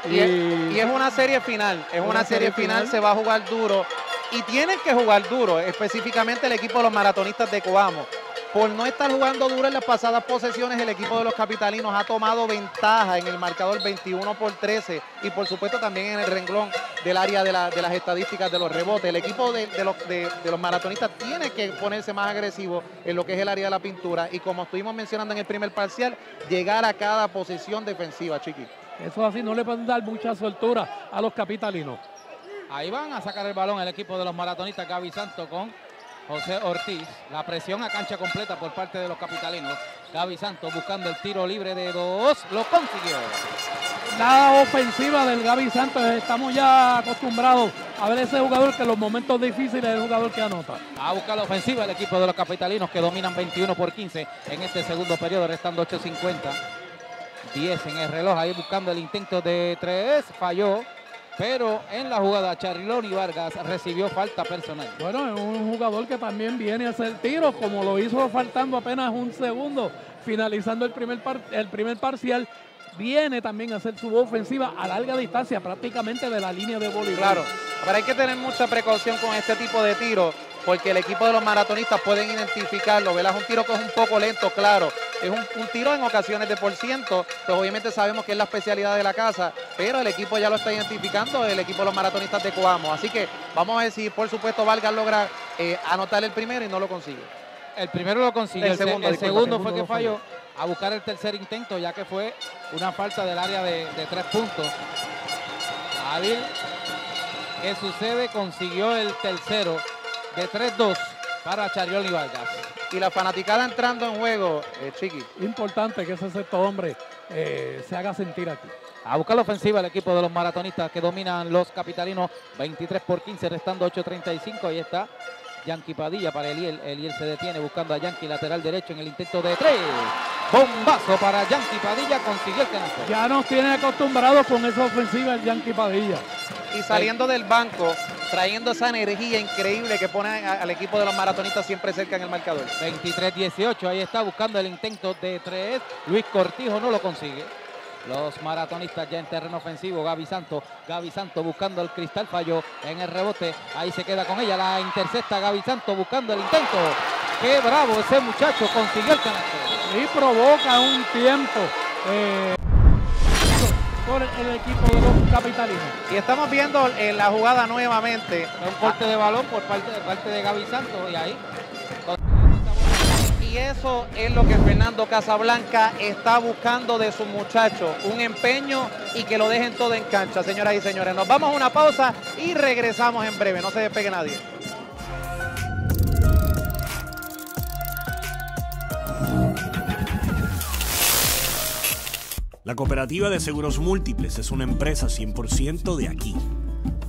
Y, es, y es una serie final, es una, serie, final, se va a jugar duro y tienen que jugar duro, específicamente el equipo de los maratonistas de Coamo. Por no estar jugando duro en las pasadas posesiones, el equipo de los capitalinos ha tomado ventaja en el marcador 21 por 13 y por supuesto también en el renglón del área de, la- de las estadísticas de los rebotes. El equipo de, de los, de- de los maratonistas tiene que ponerse más agresivo en lo que es el área de la pintura y como estuvimos mencionando en el primer parcial, llegar a cada posición defensiva, Chiqui. Eso así no le pueden dar mucha soltura a los capitalinos. Ahí van a sacar el balón el equipo de los maratonistas Gaby Santos con José Ortiz. La presión a cancha completa por parte de los capitalinos. Gaby Santos buscando el tiro libre de dos. Lo consiguió. La ofensiva del Gaby Santos, estamos ya acostumbrados a ver ese jugador que en los momentos difíciles es el jugador que anota. A buscar la ofensiva el equipo de los capitalinos que dominan 21 por 15 en este segundo periodo, restando 8.50. 10 en el reloj, ahí buscando el intento de tres, falló. Pero en la jugada, Chariloni Vargas recibió falta personal. Bueno, es un jugador que también viene a hacer tiros, como lo hizo faltando apenas un segundo, finalizando el primer, par- el primer parcial. Viene también a hacer su ofensiva a larga distancia, prácticamente de la línea de voleibol. Claro, pero hay que tener mucha precaución con este tipo de tiros, porque el equipo de los maratonistas pueden identificarlo, ¿verdad? Es un tiro que es un poco lento, claro. Es un, un tiro en ocasiones de por ciento, pues obviamente sabemos que es la especialidad de la casa, pero el equipo ya lo está identificando, el equipo de los maratonistas de Coamo. Así que vamos a ver si, por supuesto, Vargas logra eh, anotar el primero y no lo consigue. El primero lo consiguió, El el, se- segundo, el segundo fue que falló a buscar el tercer intento, ya que fue una falta del área de, de tres puntos. Adil, ¿qué sucede? Consiguió el tercero de 3-2 para Charioli Vargas. Y la fanaticada entrando en juego, eh, Chiqui. Importante que ese sexto hombre eh, se haga sentir aquí. A buscar la ofensiva el equipo de los maratonistas que dominan los capitalinos 23 por 15, restando 8.35. Ahí está Yankee Padilla para Eliel. Eliel se detiene buscando a Yankee lateral derecho en el intento de tres. Bombazo para Yankee Padilla, consiguió el canasto. Ya nos tiene acostumbrados con esa ofensiva el Yankee Padilla. Y saliendo del banco, trayendo esa energía increíble que pone al equipo de los maratonistas siempre cerca en el marcador. 23-18, ahí está buscando el intento de tres. Luis Cortijo no lo consigue. Los maratonistas ya en terreno ofensivo. Gaby Santos. Gaby Santos buscando el cristal. Falló en el rebote. Ahí se queda con ella. La intercepta Gaby Santos buscando el intento. Qué bravo ese muchacho. Consiguió el canasto. Y provoca un tiempo eh, por el equipo de los capitalinos. Y estamos viendo en la jugada nuevamente. Un corte de balón por parte de, parte de Gaby Santos. Y ahí Y eso es lo que Fernando Casablanca está buscando de sus muchachos. Un empeño y que lo dejen todo en cancha, señoras y señores. Nos vamos a una pausa y regresamos en breve. No se despegue nadie. La Cooperativa de Seguros Múltiples es una empresa 100% de aquí.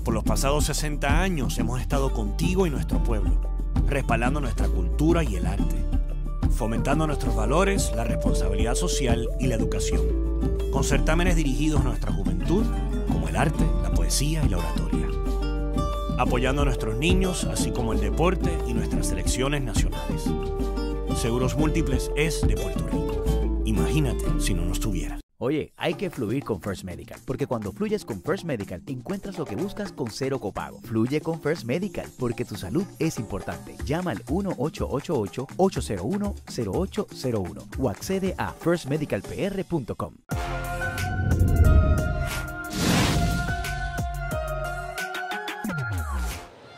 Por los pasados 60 años hemos estado contigo y nuestro pueblo, respaldando nuestra cultura y el arte. Fomentando nuestros valores, la responsabilidad social y la educación, con certámenes dirigidos a nuestra juventud, como el arte, la poesía y la oratoria, apoyando a nuestros niños, así como el deporte y nuestras selecciones nacionales. Seguros Múltiples es de Puerto Rico. Imagínate si no nos tuvieras. Oye, hay que fluir con First Medical, porque cuando fluyes con First Medical encuentras lo que buscas con cero copago. Fluye con First Medical, porque tu salud es importante. Llama al 1-888-801-0801 o accede a firstmedicalpr.com.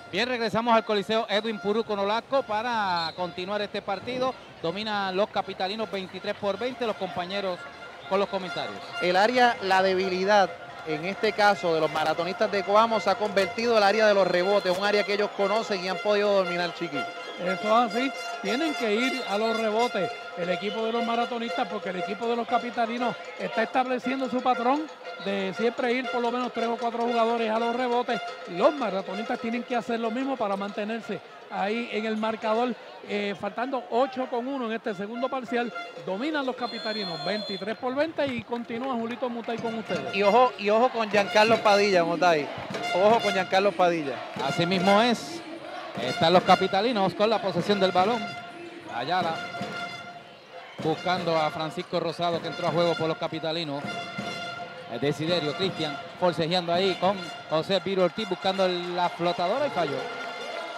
Bien, regresamos al Coliseo Edwin Puruco Nolasco para continuar este partido. Dominan los capitalinos 23 por 20, los compañeros con los comentarios. El área, la debilidad en este caso de los maratonistas de Coamo se ha convertido el área de los rebotes, un área que ellos conocen y han podido dominar Chiqui. Eso es así, tienen que ir a los rebotes el equipo de los maratonistas porque el equipo de los capitalinos está estableciendo su patrón de siempre ir por lo menos tres o cuatro jugadores a los rebotes. Los maratonistas tienen que hacer lo mismo para mantenerse ahí en el marcador, eh, faltando 8 con 1 en este segundo parcial. Dominan los capitalinos 23 por 20 y continúa Julito Mutay con ustedes. Y ojo, y ojo con Giancarlo Padilla, Mutay. Ojo con Giancarlo Padilla. Así mismo es. Están los capitalinos con la posesión del balón. Ayala buscando a Francisco Rosado que entró a juego por los capitalinos. Desiderio, Cristian, forcejeando ahí con José Piro Ortiz buscando la flotadora y falló.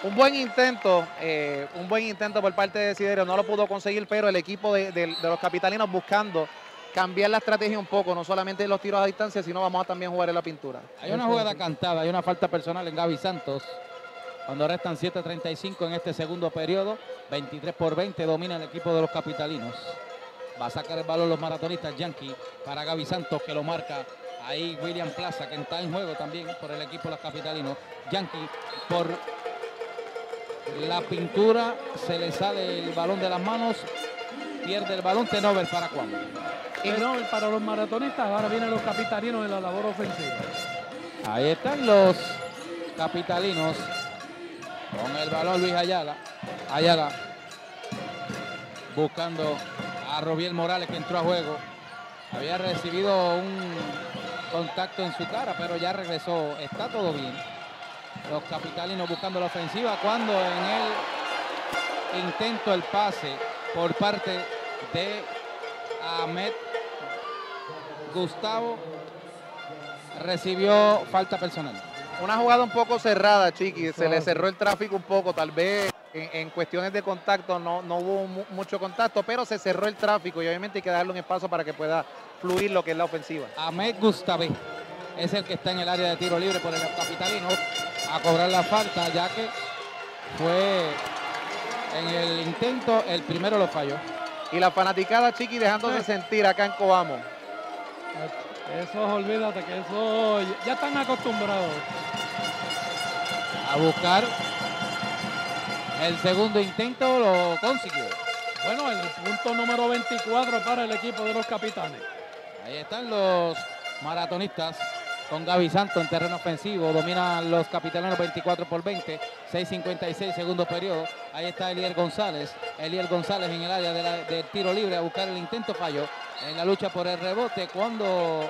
Un buen intento, eh, un buen intento por parte de Desiderio, no lo pudo conseguir, pero el equipo de, de, los capitalinos buscando cambiar la estrategia un poco, no solamente los tiros a distancia, sino vamos a también jugar en la pintura. Hay una jugada cantada, hay una falta personal en Gaby Santos. Cuando restan 7.35 en este segundo periodo, 23 por 20 domina el equipo de los capitalinos. Va a sacar el balón los maratonistas Yankee para Gaby Santos que lo marca. Ahí William Plaza que está en juego también por el equipo de los capitalinos. Yankee por la pintura se le sale el balón de las manos. Pierde el balón Tenover para cuándo. Tenover para los maratonistas. Ahora vienen los capitalinos en la labor ofensiva. Ahí están los capitalinos con el balón Luis Ayala. Ayala buscando a Robiel Morales que entró a juego. Había recibido un contacto en su cara, pero ya regresó. Está todo bien. Los capitalinos buscando la ofensiva cuando en el intento el pase por parte de Ahmed Gustavo recibió falta personal. Una jugada un poco cerrada, Chiqui. Se le cerró el tráfico un poco, tal vez en, en cuestiones de contacto no, no hubo mu mucho contacto, pero se cerró el tráfico y obviamente hay que darle un espacio para que pueda fluir lo que es la ofensiva. Ahmed Gustavé es el que está en el área de tiro libre por el capitalino a cobrar la falta, ya que fue en el intento, el primero lo falló. Y la fanaticada Chiqui dejándose sentir acá en Coamo. Eso, olvídate que eso ya están acostumbrados. A buscar el segundo intento lo consiguió. Bueno, el punto número 24 para el equipo de los capitanes. Ahí están los maratonistas con Gaby Santos en terreno ofensivo. Dominan los capitalinos 24 por 20. 6.56 segundo periodo. Ahí está Eliel González. Eliel González en el área de la, del tiro libre a buscar el intento. Falló en la lucha por el rebote. Cuando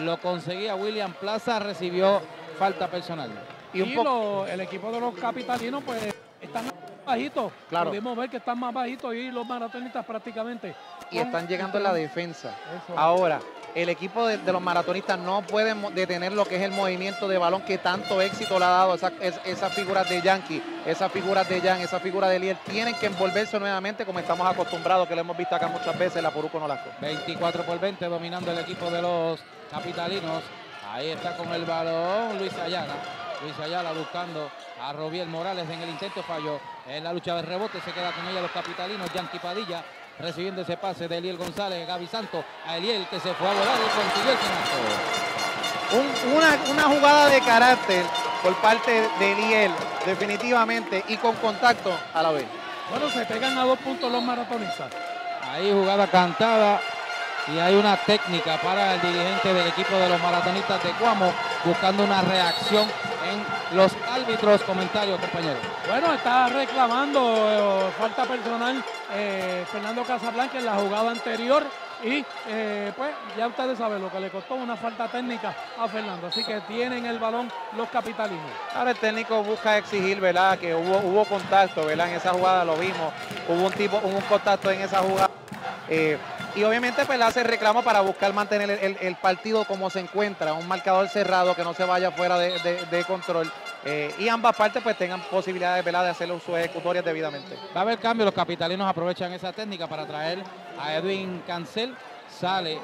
lo conseguía William Plaza recibió falta personal. Y, y lo, el equipo de los capitalinos pues están bajitos. Claro. Pudimos ver que están más bajitos y los maratonistas prácticamente. Y están llegando en la defensa. Eso. Ahora, el equipo de, los maratonistas no puede detener lo que es el movimiento de balón que tanto éxito le ha dado esa, es, esas figuras de Yankee, esas figuras de Jan, esa figura de Liel. Tienen que envolverse nuevamente como estamos acostumbrados, que lo hemos visto acá muchas veces, la Puruco Nolasco. 24 por 20 dominando el equipo de los capitalinos. Ahí está con el balón Luis Ayala. Luis Ayala buscando a Robiel Morales en el intento falló. En la lucha de rebote se queda con ella los capitalinos. Yankee Padilla recibiendo ese pase de Eliel González, Gaby Santos, a Eliel que se fue a volar y consiguió el Un, una, una, jugada de carácter por parte de Eliel, definitivamente, y con contacto a la vez. Bueno, se pegan a dos puntos los maratonistas. Ahí jugada cantada y hay una técnica para el dirigente del equipo de los maratonistas de Cuamo buscando una reacción en los árbitros. Comentarios, compañeros. Bueno, está reclamando eh, falta personal eh, Fernando Casablanca en la jugada anterior y eh, pues ya ustedes saben lo que le costó una falta técnica a Fernando. Así que tienen el balón los capitalinos. Ahora el técnico busca exigir, ¿verdad? Que hubo, hubo contacto, ¿verdad? En esa jugada lo vimos. Hubo un tipo, hubo un contacto en esa jugada. Eh, y obviamente pues hace reclamo para buscar mantener el, el partido como se encuentra, un marcador cerrado que no se vaya fuera de- de control eh, y ambas partes pues tengan posibilidades ¿verdad? de hacer sus ejecutorias debidamente. Va a haber cambio, los capitalinos aprovechan esa técnica para traer a Edwin Cancel. Sale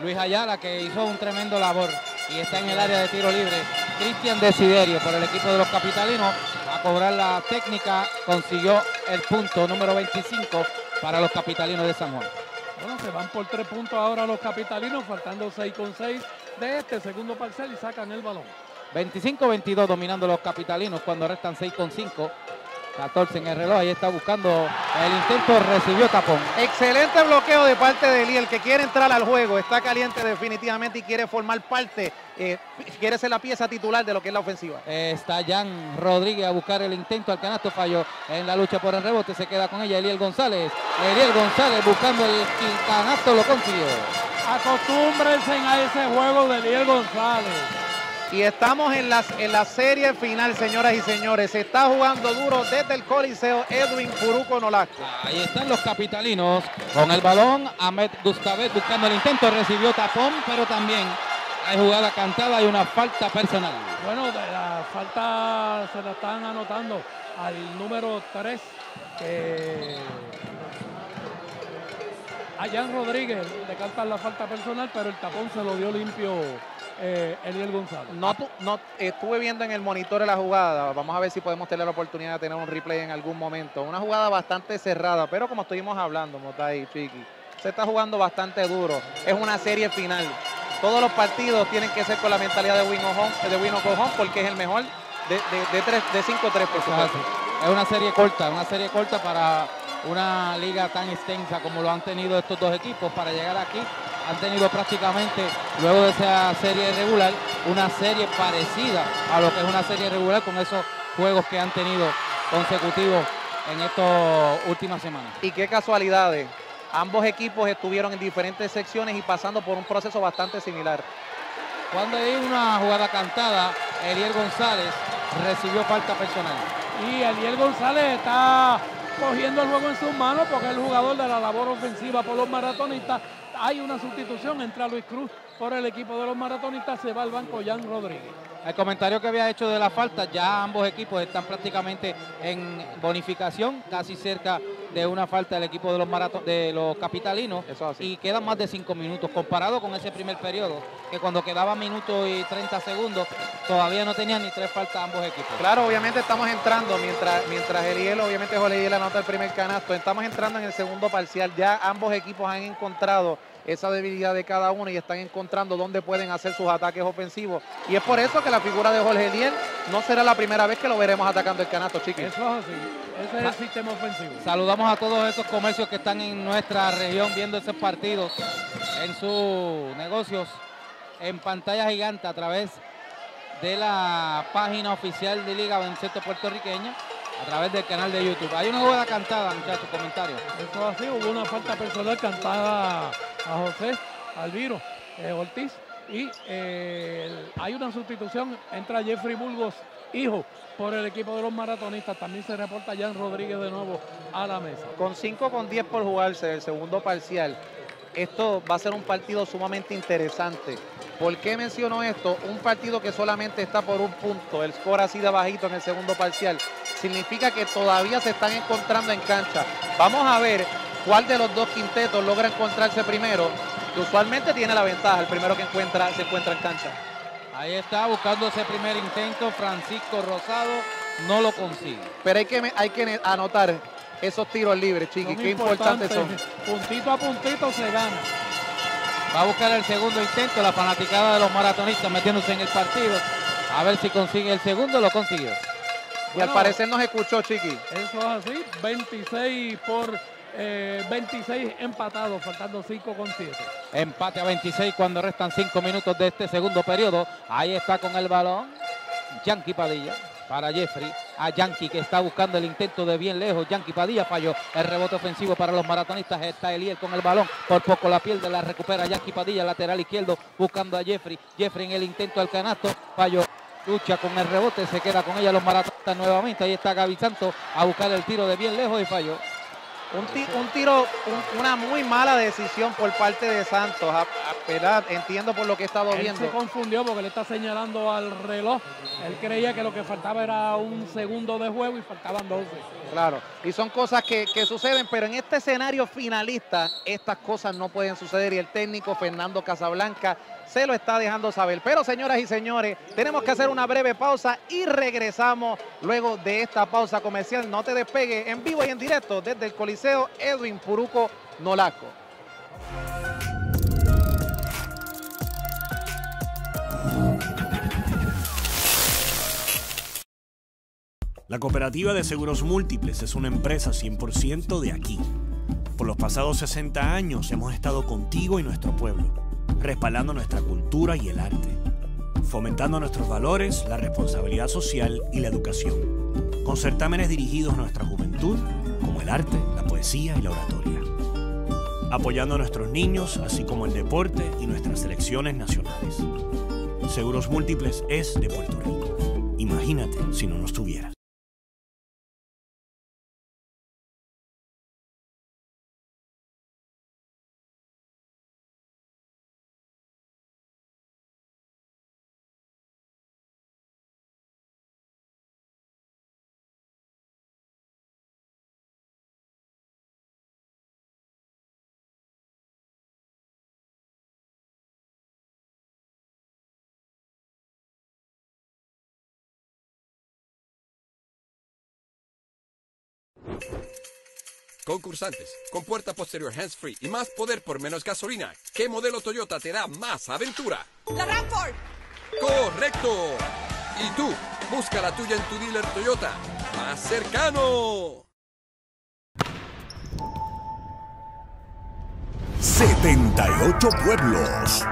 Luis Ayala que hizo un tremendo labor y está en el área de tiro libre. Cristian Desiderio por el equipo de los capitalinos va a cobrar la técnica, consiguió el punto número 25 para los capitalinos de San Juan. Bueno, se van por tres puntos ahora los capitalinos, faltando 6 con 6 de este segundo parcial y sacan el balón. 25-22 dominando los capitalinos cuando restan 6 con 5. 14 en el reloj, ahí está buscando el intento, recibió tapón. Excelente bloqueo de parte de Eli, el que quiere entrar al juego, está caliente definitivamente y quiere formar parte, eh, quiere ser la pieza titular de lo que es la ofensiva. Está Jan Rodríguez a buscar el intento al canasto, falló en la lucha por el rebote, se queda con ella Eliel González. Eliel González buscando el, el canasto, lo consiguió. Acostúmbrense a ese juego de Liel González. Y estamos en, las, en la serie final, señoras y señores. Se está jugando duro desde el Coliseo Edwin Puruco Nolasco. Ahí están los capitalinos con el balón. Ahmed Gustavet buscando el intento, recibió tapón, pero también hay jugada cantada y una falta personal. Bueno, de la falta se la están anotando al número 3. Que a Jan Rodríguez le cantan la falta personal, pero el tapón se lo dio limpio eh, Eliel González. No, tu- no, estuve viendo en el monitor de la jugada. Vamos a ver si podemos tener la oportunidad de tener un replay en algún momento. Una jugada bastante cerrada, pero como estuvimos hablando, Motay y Chiqui, se está jugando bastante duro. Es una serie final. Todos los partidos tienen que ser con la mentalidad de win or home, de win or go home, porque es el mejor de, de, de, tres- de 5-3, por supuesto. Es una serie corta, una serie corta para una liga tan extensa como lo han tenido estos dos equipos para llegar aquí. Han tenido prácticamente, luego de esa serie regular, una serie parecida a lo que es una serie regular con esos juegos que han tenido consecutivos en estas últimas semanas. Y qué casualidades. Ambos equipos estuvieron en diferentes secciones y pasando por un proceso bastante similar. Cuando hay una jugada cantada, Eliel González recibió falta personal. Y Eliel González está cogiendo el juego en sus manos porque es el jugador de la labor ofensiva por los maratonistas. Hay una sustitución, entra Luis Cruz por el equipo de los maratonistas, se va al banco Jan Rodríguez. El comentario que había hecho de la falta, ya ambos equipos están prácticamente en bonificación, casi cerca de una falta del equipo de los de los capitalinos y quedan más de cinco minutos comparado con ese primer periodo que cuando quedaba minuto y 30 segundos todavía no tenían ni tres faltas ambos equipos. Claro, obviamente estamos entrando, mientras, mientras Eliel, obviamente Eliel anota el primer canasto, estamos entrando en el segundo parcial. Ya ambos equipos han encontrado esa debilidad de cada uno y están encontrando dónde pueden hacer sus ataques ofensivos. Y es por eso que la figura de Jorge Eliel no será la primera vez que lo veremos atacando el canasto, chiqui. Eso es así, ese es el sistema ofensivo. Saludamos a todos esos comercios que están en nuestra región viendo esos partidos en sus negocios en pantalla gigante a través de la página oficial de Liga Baloncesto Puertorriqueña, a través del canal de YouTube. Hay una jugada cantada, muchachos, comentarios. Eso es así, hubo una falta personal cantada a José Alviro eh, Ortiz y eh, hay una sustitución, entra Jeffrey Burgos, hijo, por el equipo de los maratonistas. También se reporta Jan Rodríguez de nuevo a la mesa. Con 5 con 10 por jugarse el segundo parcial, esto va a ser un partido sumamente interesante. ¿Por qué menciono esto? Un partido que solamente está por un punto, el score así de bajito en el segundo parcial, significa que todavía se están encontrando en cancha. Vamos a ver cuál de los dos quintetos logra encontrarse primero, que usualmente tiene la ventaja, el primero que encuentra, se encuentra en cancha. Ahí está buscando ese primer intento, Francisco Rosado no lo consigue. Pero hay que, hay que anotar esos tiros libres, chiqui, Son qué importantes son. importantes. Puntito a puntito se gana. Va a buscar el segundo intento, la fanaticada de los maratonistas metiéndose en el partido. A ver si consigue el segundo, lo consiguió. Y al parecer nos escuchó, Chiqui. Eso es así, 26 por eh, 26 empatados, faltando 5 con 7. Empate a 26 cuando restan 5 minutos de este segundo periodo. Ahí está con el balón. Yankee Padilla para Jeffrey, a Yankee que está buscando el intento de bien lejos, Yankee Padilla falló, el rebote ofensivo para los maratonistas, está Eliel con el balón, por poco la pierde, la recupera Yankee Padilla, lateral izquierdo, buscando a Jeffrey, Jeffrey en el intento al canasto, falló, lucha con el rebote, se queda con ella los maratonistas nuevamente, ahí está Gaby Santos a buscar el tiro de bien lejos y falló. Un, ti- un tiro, un- una muy mala decisión por parte de Santos, a-. Entiendo por lo que he estado Él viendo. se confundió porque le está señalando al reloj. Él creía que lo que faltaba era un segundo de juego y faltaban 12. Claro, y son cosas que, que suceden, pero en este escenario finalista estas cosas no pueden suceder y el técnico Fernando Casablanca se lo está dejando saber. Pero señoras y señores, tenemos que hacer una breve pausa y regresamos luego de esta pausa comercial. No te despegue en vivo y en directo desde el Coliseo Edwin Puruco Nolaco. La Cooperativa de Seguros Múltiples es una empresa 100% de aquí. Por los pasados 60 años hemos estado contigo y nuestro pueblo, respaldando nuestra cultura y el arte, fomentando nuestros valores, la responsabilidad social y la educación, con certámenes dirigidos a nuestra juventud, como el arte, la poesía y la oratoria, apoyando a nuestros niños, así como el deporte y nuestras selecciones nacionales. Seguros Múltiples es de Puerto Rico. Imagínate si no nos tuvieras. Concursantes, con puerta posterior hands-free y más poder por menos gasolina. ¿Qué modelo Toyota te da más aventura? La Rampart. ¡Correcto! Y tú, busca la tuya en tu dealer Toyota más cercano. 78 pueblos,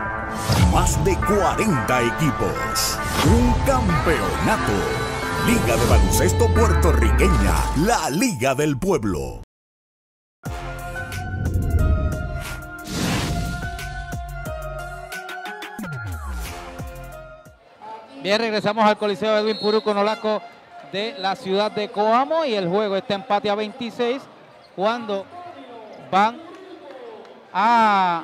más de 40 equipos, un campeonato. Liga de Baloncesto Puertorriqueña, la Liga del Pueblo. Bien, regresamos al Coliseo Edwin Puruco Nolaco de la ciudad de Coamo y el juego está empate a 26 cuando van a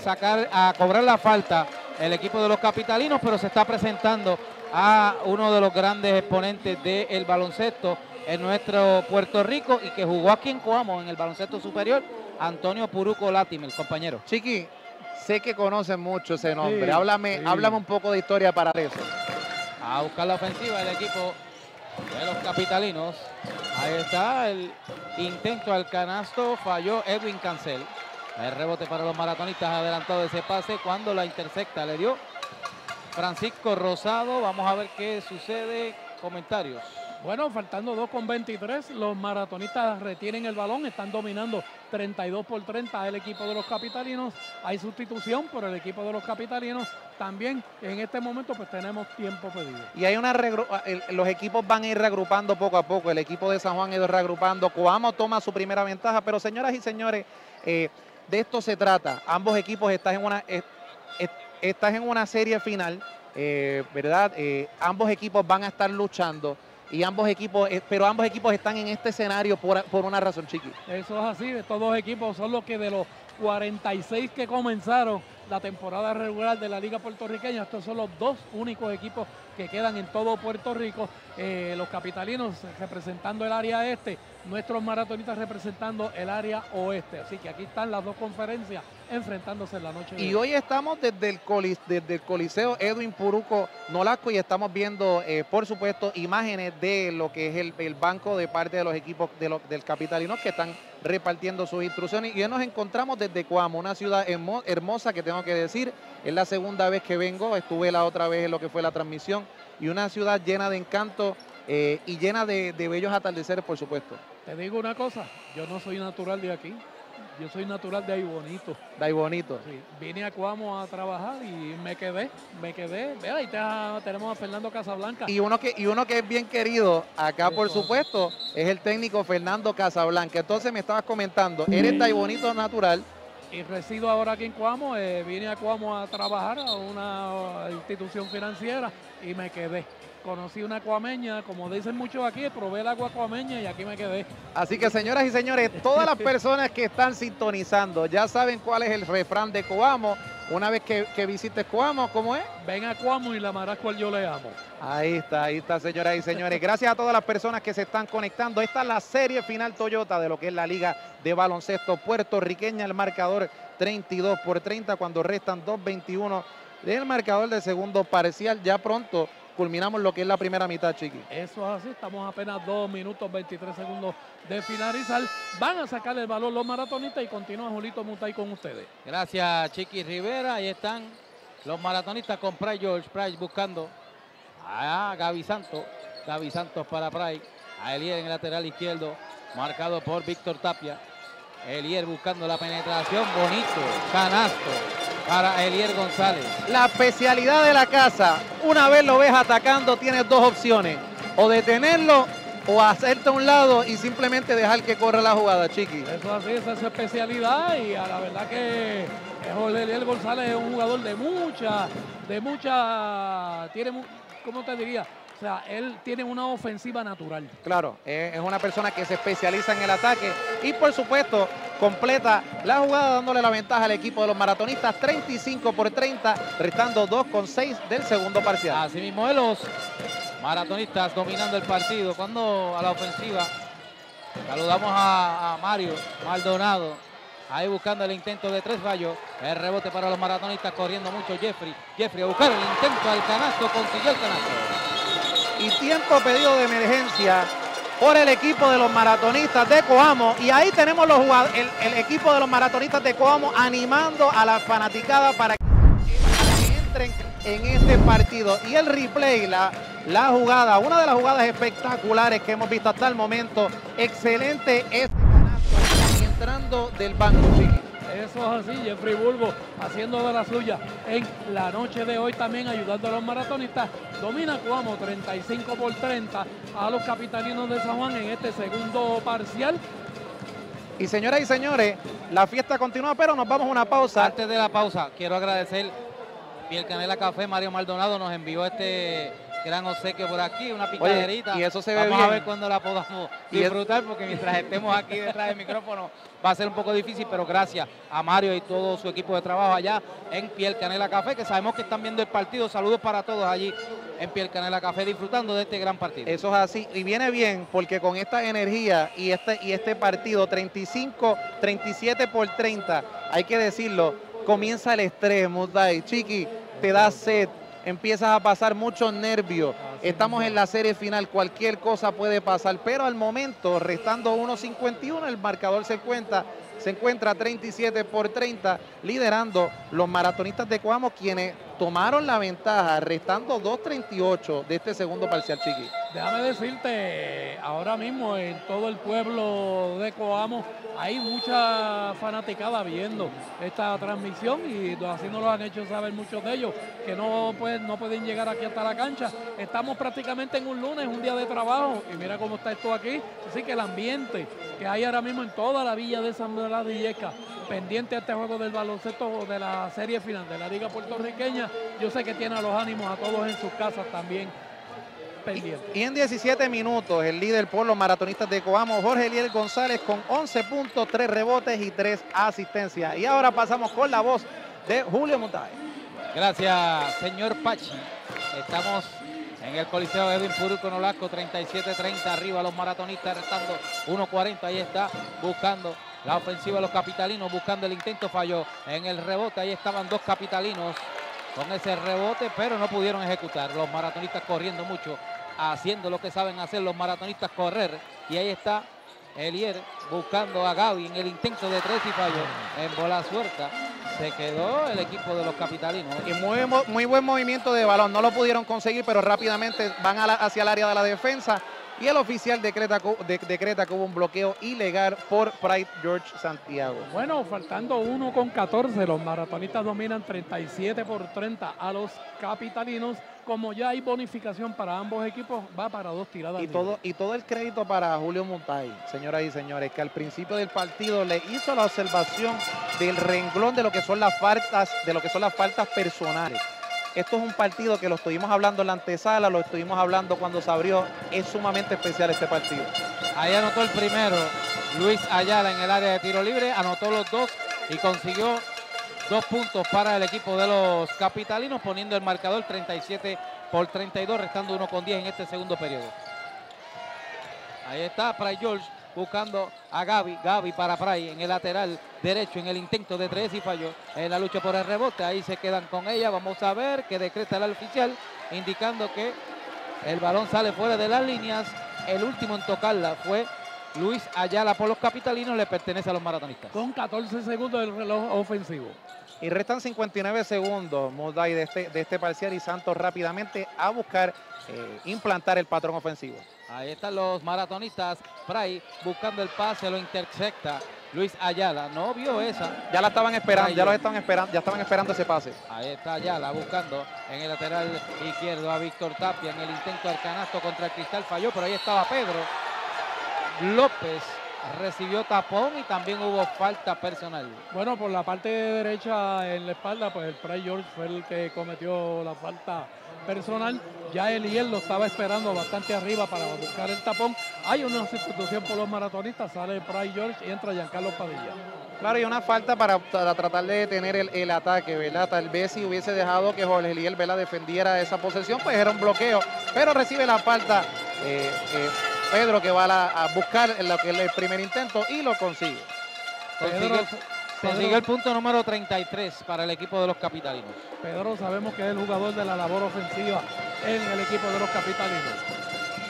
sacar, a cobrar la falta el equipo de los capitalinos, pero se está presentando a uno de los grandes exponentes del baloncesto en nuestro Puerto Rico y que jugó aquí en Coamo en el baloncesto superior, Antonio Puruco Latimer, compañero. Chiqui, sé que conocen mucho ese nombre. Sí, háblame, sí. háblame un poco de historia para eso. a buscar la ofensiva del equipo de los capitalinos. Ahí está el intento al canasto, falló Edwin Cancel. El rebote para los maratonistas adelantado de ese pase cuando la intersecta le dio Francisco Rosado. Vamos a ver qué sucede. Comentarios. Bueno, faltando 2 con 23, los maratonistas retienen el balón, están dominando 32 por 30 el equipo de los capitalinos. Hay sustitución por el equipo de los capitalinos. También en este momento pues tenemos tiempo pedido. Y hay una el- los equipos van a ir reagrupando poco a poco. El equipo de San Juan ha ido reagrupando. Coamo toma su primera ventaja. Pero señoras y señores, eh, de esto se trata. Ambos equipos están en una, estás en una serie final, eh, ¿verdad? Eh, ambos equipos van a estar luchando. Y ambos equipos, eh, pero ambos equipos están en este escenario por, por una razón, Chiqui. Eso es así, estos dos equipos son los que de los 46 que comenzaron la temporada regular de la Liga Puertorriqueña, estos son los dos únicos equipos que quedan en todo Puerto Rico. Eh, los capitalinos representando el área este, nuestros maratonistas representando el área oeste. Así que aquí están las dos conferencias enfrentándose en la noche. de Y hoy estamos desde el, colis- desde el Coliseo Edwin Puruco Nolasco y estamos viendo, eh, por supuesto, imágenes de lo que es el, el banco de parte de los equipos de los- del Capitalino que están repartiendo sus instrucciones. Y hoy nos encontramos desde Coamo, una ciudad hermo- hermosa que tengo que decir, es la segunda vez que vengo, estuve la otra vez en lo que fue la transmisión, y una ciudad llena de encanto eh, y llena de, de bellos atardeceres, por supuesto. Te digo una cosa, yo no soy natural de aquí. Yo soy natural de ahí bonito. De ahí bonito. Sí, vine a Cuamo a trabajar y me quedé, me quedé. Ve, ahí está- tenemos a Fernando Casablanca. Y uno que, y uno que es bien querido acá, por supuesto, es el técnico Fernando Casablanca. Entonces me estabas comentando, eres de bonito natural. y resido ahora aquí en Cuamo. eh, vine a Cuamo a trabajar a una institución financiera y me quedé. Conocí una cuameña, como dicen muchos aquí, probé el agua cuameña y aquí me quedé. Así que señoras y señores, todas las personas que están sintonizando ya saben cuál es el refrán de Coamo. Una vez que, que visites Coamo, ¿cómo es? Ven a Cuamo y la amarás cual yo le amo. Ahí está, ahí está, señoras y señores. Gracias a todas las personas que se están conectando. Esta es la serie final Toyota de lo que es la Liga de Baloncesto puertorriqueña. El marcador 32 por 30 cuando restan 2.21 del marcador del segundo parcial. Ya pronto culminamos lo que es la primera mitad, Chiqui. Eso es así, estamos apenas 2 minutos 23 segundos de finalizar. Van a sacar el balón los maratonistas y continúa Julito Mutay con ustedes. Gracias, Chiqui Rivera. Ahí están los maratonistas con Price George. Price buscando a Gaby Santos. Gaby Santos para Price. A Elier en el lateral izquierdo. Marcado por Víctor Tapia. Elier buscando la penetración. Bonito. Canasto para Elier González. La especialidad de la casa, una vez lo ves atacando, tienes dos opciones. O detenerlo o hacerte a un lado y simplemente dejar que corra la jugada, Chiqui. Eso es así, esa es su especialidad y a la verdad que eh, Eliel González es un jugador de mucha, de mucha, tiene, ¿cómo te diría? O sea, él tiene una ofensiva natural. Claro, es una persona que se especializa en el ataque y por supuesto completa la jugada dándole la ventaja al equipo de los maratonistas 35 por 30, restando 2 con 6 del segundo parcial. Así mismo es los maratonistas dominando el partido. Cuando a la ofensiva saludamos a, a Mario Maldonado. Ahí buscando el intento de tres fallos. El rebote para los maratonistas corriendo mucho Jeffrey. Jeffrey a buscar el intento al canasto. Consiguió el canasto. Y tiempo pedido de emergencia por el equipo de los maratonistas de Coamo. Y ahí tenemos el, equipo de los maratonistas de Coamo animando a la fanaticada para que entren en este partido. Y el replay, la, la jugada, una de las jugadas espectaculares que hemos visto hasta el momento. Excelente este entrando del banco. Eso es así, Jeffrey Bulbo haciendo de la suya en la noche de hoy también ayudando a los maratonistas. Domina Cuamo 35 por 30 a los capitalinos de San Juan en este segundo parcial. Y señoras y señores, la fiesta continúa, pero nos vamos a una pausa. Antes de la pausa, quiero agradecer Piel Canela Café. Mario Maldonado nos envió este gran obsequio por aquí, una picaderita. y eso se ve Vamos bien. a ver cuándo la podamos disfrutar, porque mientras estemos aquí detrás del micrófono va a ser un poco difícil, pero gracias a Mario y todo su equipo de trabajo allá en Piel Canela Café, que sabemos que están viendo el partido. Saludos para todos allí en Piel Canela Café, disfrutando de este gran partido. Eso es así. Y viene bien porque con esta energía y este, y este partido, 35, 37 por 30, hay que decirlo, comienza el estrés, Mutay. Chiqui, te da sed, empiezas a pasar muchos nervios. Estamos en la serie final, cualquier cosa puede pasar, pero al momento, restando 1.51, el marcador se encuentra, se encuentra 37 por 30, liderando los maratonistas de Coamo, quienes tomaron la ventaja, restando 2.38 de este segundo parcial, Chiqui. Déjame decirte, ahora mismo en todo el pueblo de Coamo hay mucha fanaticada viendo esta transmisión y así nos lo han hecho saber muchos de ellos que no, pueden, no pueden llegar aquí hasta la cancha. Estamos prácticamente en un lunes, un día de trabajo y mira cómo está esto aquí. Así que el ambiente que hay ahora mismo en toda la villa de San Yesca, pendiente a este juego del baloncesto de la serie final de la Liga Puertorriqueña, yo sé que tiene a los ánimos a todos en sus casas también pendientes. Y en 17 minutos, el líder por los maratonistas de Coamo, Jorge Eliel González, con 11 puntos, 3 rebotes y 3 asistencias. Y ahora pasamos con la voz de Julio Montay. Gracias, señor Pachi. Estamos en el Coliseo Edwin Puruco Nolasco, 37-30 arriba los maratonistas, restando 1.40. Ahí está, buscando la ofensiva de los capitalinos, buscando el intento, falló en el rebote. Ahí estaban dos capitalinos con ese rebote, pero no pudieron ejecutar. Los maratonistas corriendo mucho, haciendo lo que saben hacer los maratonistas correr. Y ahí está Elier buscando a Gaby en el intento de tres y falló en bola suelta. Se quedó el equipo de los capitalinos. Y muy, buen movimiento de balón. No lo pudieron conseguir, pero rápidamente van hacia el área de la defensa. Y el oficial decreta, de- decreta que hubo un bloqueo ilegal por Pride George Santiago. Bueno, faltando 1 con 14, los maratonistas dominan 37 por 30 a los capitalinos. Como ya hay bonificación para ambos equipos, va para dos tiradas. Y libres. todo, y todo el crédito para Julio Montay, señoras y señores, que al principio del partido le hizo la observación del renglón de lo que son las faltas, de lo que son las faltas personales. Esto es un partido que lo estuvimos hablando en la antesala, lo estuvimos hablando cuando se abrió. Es sumamente especial este partido. Ahí anotó el primero Luis Ayala en el área de tiro libre, anotó los dos y consiguió dos puntos para el equipo de los capitalinos, poniendo el marcador 37 por 32, restando 1 con 10 en este segundo periodo. Ahí está Pray George buscando a Gaby, Gaby para Pray en el lateral derecho en el intento de tres y falló en la lucha por el rebote, ahí se quedan con ella, vamos a ver que decreta el oficial indicando que el balón sale fuera de las líneas, el último en tocarla fue Luis Ayala por los capitalinos, le pertenece a los maratonistas. Con 14 segundos del reloj ofensivo. Y restan 59 segundos, Moday, de este, de este parcial y Santos rápidamente a buscar eh, implantar el patrón ofensivo. Ahí están los maratonistas. Pray buscando el pase, lo intercepta. Luis Ayala no vio esa. Ya la estaban esperando, ya lo George. estaban esperando, ya estaban esperando ese pase. Ahí está Ayala buscando en el lateral izquierdo a Víctor Tapia en el intento del canasto contra el cristal. Falló, pero ahí estaba Pedro. López recibió tapón y también hubo falta personal. Bueno, por la parte derecha en la espalda, pues el Pray George fue el que cometió la falta personal. Ya Eliel lo estaba esperando bastante arriba para buscar el tapón. Hay una sustitución por los maratonistas, sale Pray George y entra Giancarlo Padilla. Claro, y una falta para, para tratar de detener el, el ataque, ¿verdad? Tal vez si hubiese dejado que Jorge Eliel Vela defendiera esa posesión, pues era un bloqueo. Pero recibe la falta eh, eh, Pedro que va a, la- a buscar en lo que es el primer intento y lo consigue. Pedro- consiguió el punto número 33 para el equipo de los capitalinos. Pedro sabemos que es el jugador de la labor ofensiva en el equipo de los capitalinos.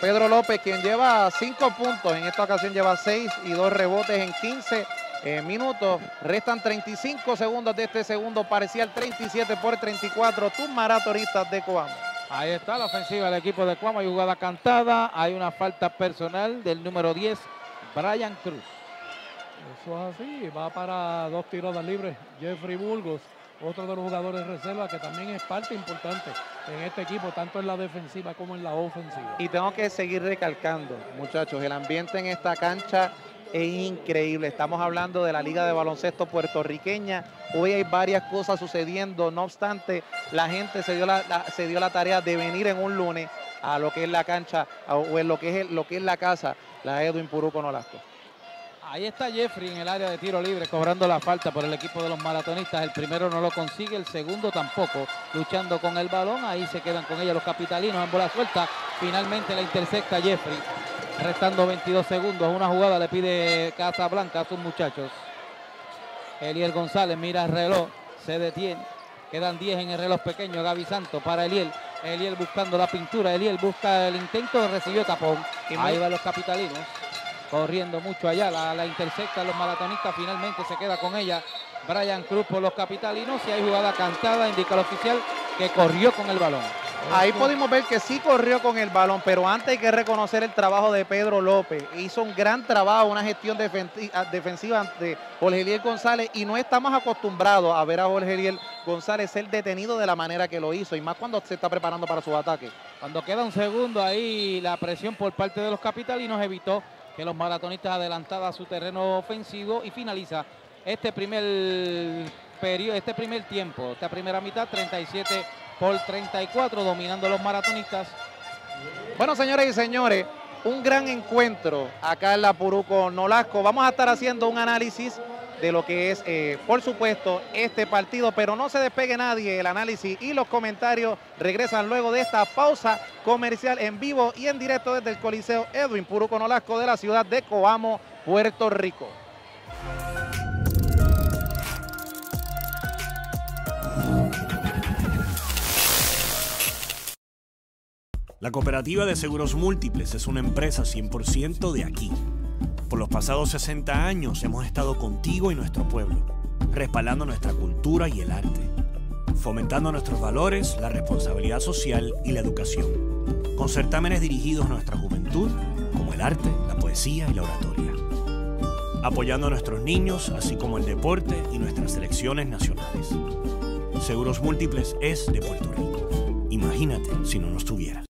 Pedro López, quien lleva cinco puntos, en esta ocasión lleva seis y dos rebotes en 15 eh, minutos. Restan 35 segundos de este segundo parcial, 37 por 34. Tus maratonistas de Coamo. Ahí está la ofensiva del equipo de Cuamo. Hay jugada cantada. Hay una falta personal del número 10, Brian Cruz. Eso es así, va para dos tiradas libres. Jeffrey Burgos, otro de los jugadores de reserva que también es parte importante en este equipo, tanto en la defensiva como en la ofensiva. Y tengo que seguir recalcando, muchachos, el ambiente en esta cancha es increíble. Estamos hablando de la Liga de Baloncesto puertorriqueña. Hoy hay varias cosas sucediendo. No obstante, la gente se dio la, se dio la tarea de venir en un lunes a lo que es la cancha o en lo que es, lo que es la casa, la Edwin Puruco Nolasco. Ahí está Jeffrey en el área de tiro libre cobrando la falta por el equipo de los maratonistas. El primero no lo consigue, el segundo tampoco. Luchando con el balón, ahí se quedan con ella los capitalinos en bola suelta. Finalmente la intercepta Jeffrey. Restando 22 segundos. Una jugada le pide Casablanca a sus muchachos. Eliel González mira el reloj, se detiene. Quedan 10 en el reloj pequeño. Gaby Santos para Eliel. Eliel buscando la pintura. Eliel busca el intento, recibió tapón. Ahí van los capitalinos corriendo mucho allá, la, la intercepta los maratonistas, finalmente se queda con ella Brian Cruz por los capitalinos y hay jugada cantada, indica el oficial que corrió con el balón. Ahí pudimos ver que sí corrió con el balón, pero antes hay que reconocer el trabajo de Pedro López. Hizo un gran trabajo, una gestión ah, defensiva ante Jorge Eliel González y no estamos acostumbrados a ver a Jorge Eliel González ser detenido de la manera que lo hizo y más cuando se está preparando para su ataque. Cuando queda un segundo ahí la presión por parte de los capitalinos evitó que los maratonistas adelantaran su terreno ofensivo y finaliza este primer periodo, este primer tiempo, esta primera mitad 37 por 34 dominando los maratonistas. Bueno, señoras y señores, un gran encuentro acá en la Puruco Nolasco. Vamos a estar haciendo un análisis de lo que es, eh, por supuesto, este partido, pero no se despegue nadie. El análisis y los comentarios regresan luego de esta pausa comercial en vivo y en directo desde el Coliseo Edwin Puruco Nolasco de la ciudad de Coamo, Puerto Rico. La Cooperativa de Seguros Múltiples es una empresa 100% de aquí. Por los pasados 60 años hemos estado contigo y nuestro pueblo, respaldando nuestra cultura y el arte, fomentando nuestros valores, la responsabilidad social y la educación, con certámenes dirigidos a nuestra juventud como el arte, la poesía y la oratoria. Apoyando a nuestros niños, así como el deporte y nuestras selecciones nacionales. Seguros Múltiples es de Puerto Rico. Imagínate si no nos tuvieras.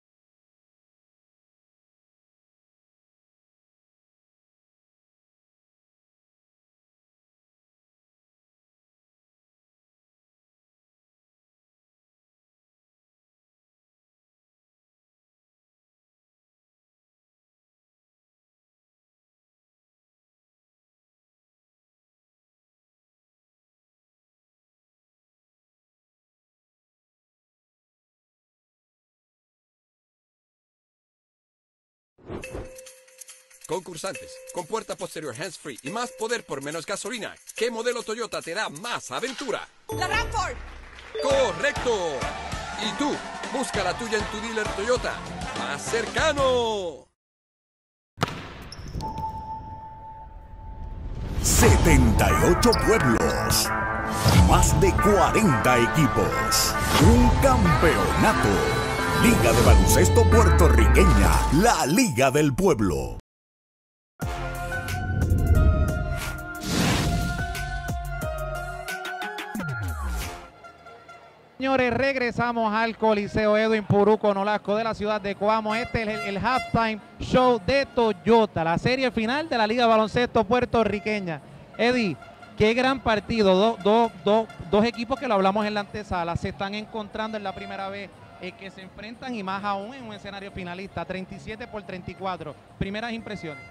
Concursantes, con puerta posterior hands-free y más poder por menos gasolina. ¿Qué modelo Toyota te da más aventura? La Rampart. ¡Correcto! Y tú, busca la tuya en tu dealer Toyota más cercano. 78 pueblos, más de 40 equipos, un campeonato. Liga de Baloncesto Puertorriqueña, la Liga del Pueblo. Señores, regresamos al Coliseo Edwin Puruco Nolasco de la ciudad de Coamo. Este es el, halftime show de Toyota, la serie final de la Liga Baloncesto Puertorriqueña. Eddie, qué gran partido. Do, do, do, dos equipos que lo hablamos en la antesala se están encontrando en la primera vez eh, que se enfrentan y más aún en un escenario finalista. 37 por 34. Primeras impresiones.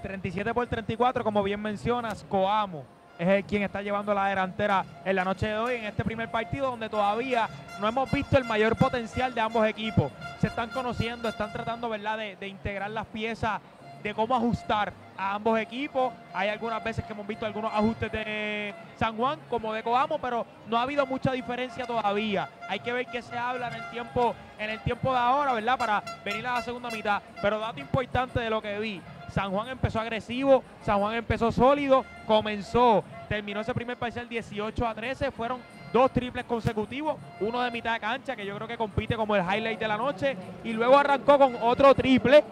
37 por 34, como bien mencionas, Coamo es el quien está llevando la delantera en la noche de hoy en este primer partido donde todavía no hemos visto el mayor potencial de ambos equipos. Se están conociendo, están tratando ¿verdad? De, de integrar las piezas, de cómo ajustar a ambos equipos. Hay algunas veces que hemos visto algunos ajustes de San Juan como de Coamo, pero no ha habido mucha diferencia todavía. Hay que ver qué se habla en el tiempo, en el tiempo de ahora, ¿verdad? Para venir a la segunda mitad. Pero dato importante de lo que vi. San Juan empezó agresivo, San Juan empezó sólido, comenzó, terminó ese primer parcial 18 a 13, fueron dos triples consecutivos, uno de mitad de cancha que yo creo que compite como el highlight de la noche y luego arrancó con otro triple,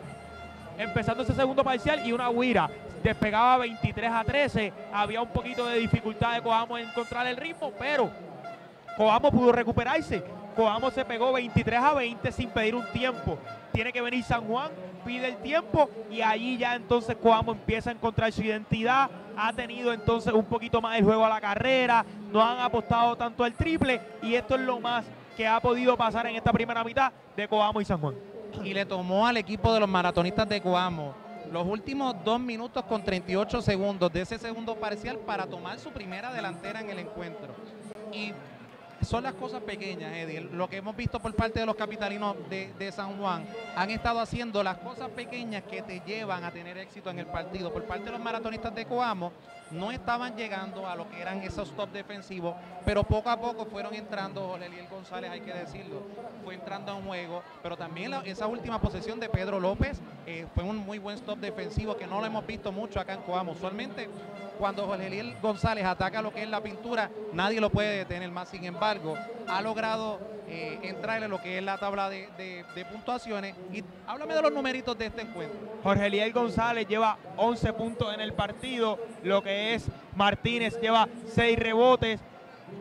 empezando ese segundo parcial y una guira. Despegaba 23 a 13, había un poquito de dificultad de Coamo en encontrar el ritmo, pero Coamo pudo recuperarse. Coamo se pegó 23 a 20 sin pedir un tiempo. Tiene que venir San Juan, pide el tiempo y allí ya entonces Coamo empieza a encontrar su identidad. Ha tenido entonces un poquito más el juego a la carrera, no han apostado tanto al triple y esto es lo más que ha podido pasar en esta primera mitad de Coamo y San Juan. Y le tomó al equipo de los maratonistas de Coamo los últimos dos minutos con 38 segundos de ese segundo parcial para tomar su primera delantera en el encuentro. Y son las cosas pequeñas, Eddie. Lo que hemos visto por parte de los capitalinos de, San Juan han estado haciendo las cosas pequeñas que te llevan a tener éxito en el partido. Por parte de los maratonistas de Coamo, no estaban llegando a lo que eran esos top defensivos, pero poco a poco fueron entrando, Jorge Eliel González, hay que decirlo, fue entrando en juego, pero también esa última posesión de Pedro López eh, fue un muy buen stop defensivo que no lo hemos visto mucho acá en Coamo. Usualmente cuando Jorge Eliel González ataca lo que es la pintura, nadie lo puede detener más. Sin embargo, ha logrado eh, entrar en lo que es la tabla de, puntuaciones. Y háblame de los numeritos de este encuentro. Jorge Eliel González lleva 11 puntos en el partido, lo que es Martínez lleva 6 rebotes.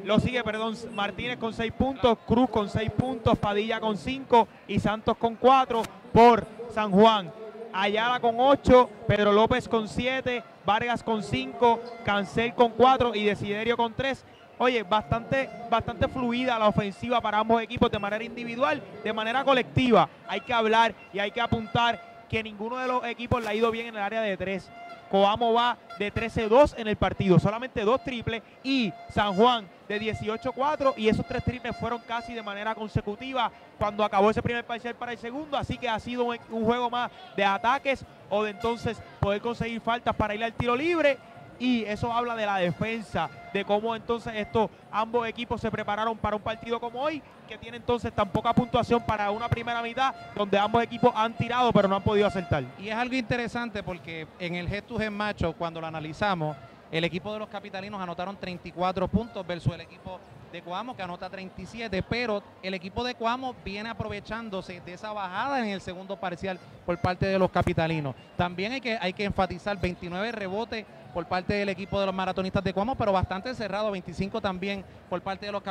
Lo sigue, perdón, Martínez con 6 puntos, Cruz con 6 puntos, Padilla con 5 y Santos con 4 por San Juan. Ayala con 8, Pedro López con 7, Vargas con 5, Cancel con 4 y Desiderio con 3. Oye, bastante, bastante fluida la ofensiva para ambos equipos de manera individual, de manera colectiva. Hay que hablar y hay que apuntar que ninguno de los equipos le ha ido bien en el área de 3. Coamo va de 13-2 en el partido, solamente dos triples y San Juan de 18-4 y esos tres triples fueron casi de manera consecutiva cuando acabó ese primer parcial para el segundo, así que ha sido un, un juego más de ataques o de entonces poder conseguir faltas para ir al tiro libre y eso habla de la defensa, de cómo entonces estos ambos equipos se prepararon para un partido como hoy, que tiene entonces tan poca puntuación para una primera mitad, donde ambos equipos han tirado pero no han podido acertar. Y es algo interesante porque en el to head macho, cuando lo analizamos, El equipo de los capitalinos anotaron 34 puntos versus el equipo de Coamo que anota 37, pero el equipo de Coamo viene aprovechándose de esa bajada en el segundo parcial por parte de los capitalinos. También hay que, hay que enfatizar 29 rebotes por parte del equipo de los maratonistas de Coamo, pero bastante cerrado, 25 también por parte de los,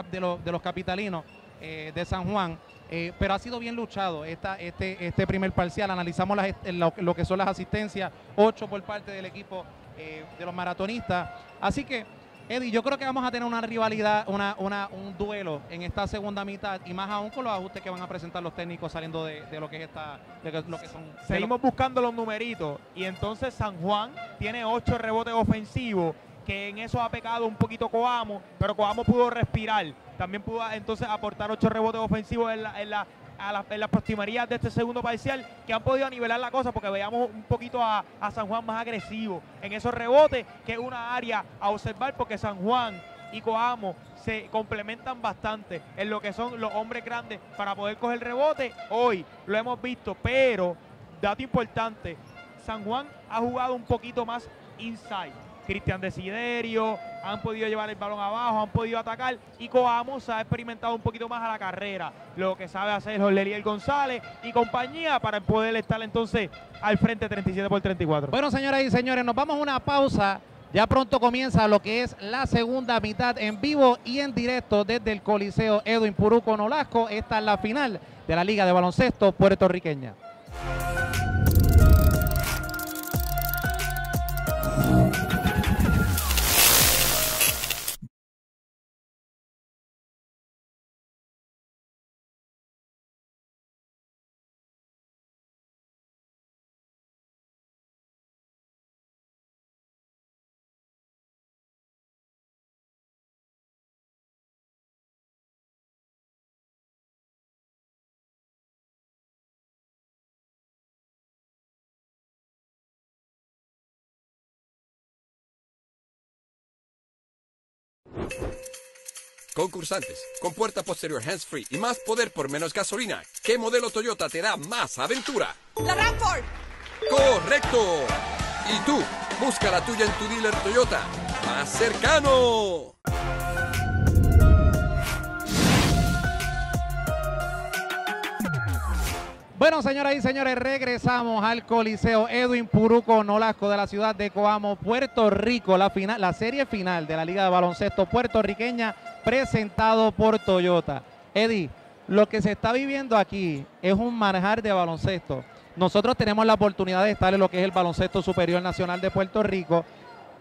de los, capitalinos eh, de San Juan. Eh, pero ha sido bien luchado esta, este, este primer parcial. Analizamos las, est- lo, que son las asistencias, 8 por parte del equipo eh, de los maratonistas. Así que, Eddie, yo creo que vamos a tener una rivalidad, una, una, un duelo en esta segunda mitad y más aún con los ajustes que van a presentar los técnicos saliendo de, de lo que es esta, son. Seguimos buscando los numeritos y entonces San Juan tiene ocho rebotes ofensivos que en eso ha pecado un poquito Coamo, pero Coamo pudo respirar. También pudo entonces aportar ocho rebotes ofensivos en, la- a la- en las proximerías de este segundo parcial que han podido nivelar la cosa porque veíamos un poquito a, a San Juan más agresivo en esos rebotes, que es una área a observar porque San Juan y Coamo se complementan bastante en lo que son los hombres grandes para poder coger rebote. Hoy lo hemos visto, pero dato importante, San Juan ha jugado un poquito más inside. Cristian Desiderio, han podido llevar el balón abajo, han podido atacar y Coamo se ha experimentado un poquito más a la carrera, lo que sabe hacer Jorleliel González y compañía para poder estar entonces al frente 37 por 34. Bueno, señoras y señores, nos vamos a una pausa. Ya pronto comienza lo que es la segunda mitad en vivo y en directo desde el Coliseo Edwin Puruco Nolasco. Esta es la final de la Liga de Baloncesto puertorriqueña. Concursantes, con puerta posterior hands-free y más poder por menos gasolina. ¿Qué modelo Toyota te da más aventura? La Rampart. ¡Correcto! Y tú, busca la tuya en tu dealer Toyota más cercano. Bueno, señoras y señores, regresamos al Coliseo Edwin Puruco Nolasco de la ciudad de Coamo, Puerto Rico, la, final, la serie final de la Liga de Baloncesto puertorriqueña presentado por Toyota. Eddie, lo que se está viviendo aquí es un manjar de baloncesto. Nosotros tenemos la oportunidad de estar en lo que es el Baloncesto Superior Nacional de Puerto Rico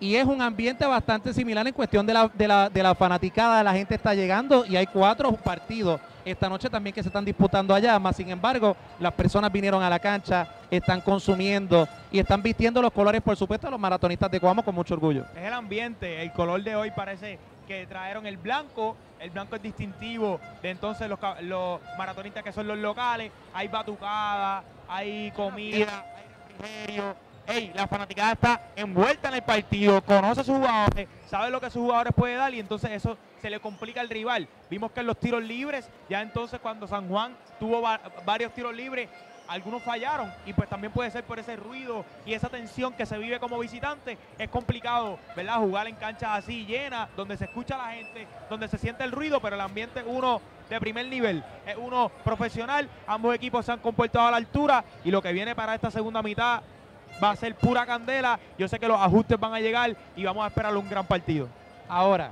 y es un ambiente bastante similar en cuestión de la, de la, de la fanaticada, la gente está llegando y hay cuatro partidos esta noche también que se están disputando allá, más sin embargo las personas vinieron a la cancha, están consumiendo y están vistiendo los colores por supuesto de los maratonistas de Coamo con mucho orgullo. Es el ambiente, el color de hoy parece que trajeron el blanco, el blanco es distintivo de entonces los, los maratonistas que son los locales, hay batucada, hay comida, hay refrigerio. Ey, la fanaticada está envuelta en el partido, conoce a sus jugadores, sabe lo que sus jugadores pueden dar y entonces eso se le complica al rival. Vimos que en los tiros libres, ya entonces cuando San Juan tuvo va- varios tiros libres, algunos fallaron y pues también puede ser por ese ruido y esa tensión que se vive como visitante. Es complicado, ¿verdad? Jugar en canchas así llenas, donde se escucha a la gente, donde se siente el ruido, pero el ambiente es uno de primer nivel, es uno profesional. Ambos equipos se han comportado a la altura y lo que viene para esta segunda mitad va a ser pura candela. Yo sé que los ajustes van a llegar y vamos a esperar un gran partido. Ahora,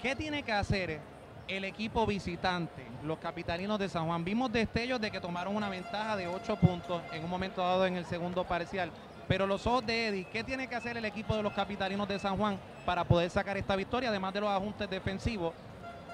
¿qué tiene que hacer el equipo visitante, los capitalinos de San Juan? Vimos destellos de que tomaron una ventaja de 8 puntos en un momento dado en el segundo parcial. Pero los ojos de Eddie, ¿qué tiene que hacer el equipo de los capitalinos de San Juan para poder sacar esta victoria, además de los ajustes defensivos?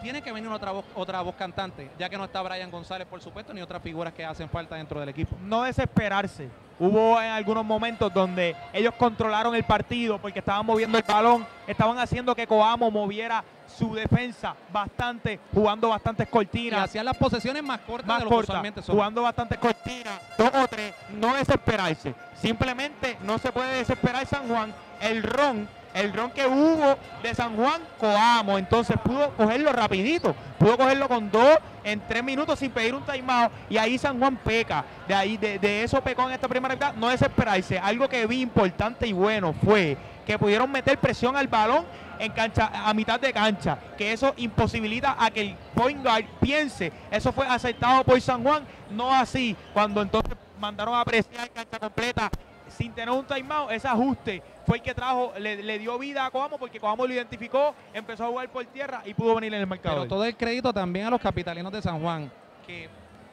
Tiene que venir otra voz, otra voz cantante, ya que no está Brian González, por supuesto, ni otras figuras que hacen falta dentro del equipo. no desesperarse. Hubo en algunos momentos donde ellos controlaron el partido porque estaban moviendo el balón, estaban haciendo que Coamo moviera su defensa bastante, jugando bastantes Y cortinas, hacían las posesiones más cortas más de lo que son. jugando bastantes cortinas, dos o tres, no desesperarse. Simplemente no se puede desesperar San Juan. El ron, el ron que hubo de San Juan, Coamo, entonces pudo cogerlo rapidito, pudo cogerlo con dos en tres minutos sin pedir un timeout y ahí San Juan peca. De ahí, de, de eso pecó en esta primera mitad, no desesperarse. Algo que vi importante y bueno fue que pudieron meter presión al balón en cancha, a mitad de cancha, que eso imposibilita a que el point guard piense. Eso fue aceptado por San Juan, no así cuando entonces mandaron a presionar cancha completa sin tener un timeout, ese ajuste fue el que trajo, le, dio vida a Coamo porque Coamo lo identificó, empezó a jugar por tierra y pudo venir en el mercado. Pero todo el crédito también a los capitalinos de San Juan, que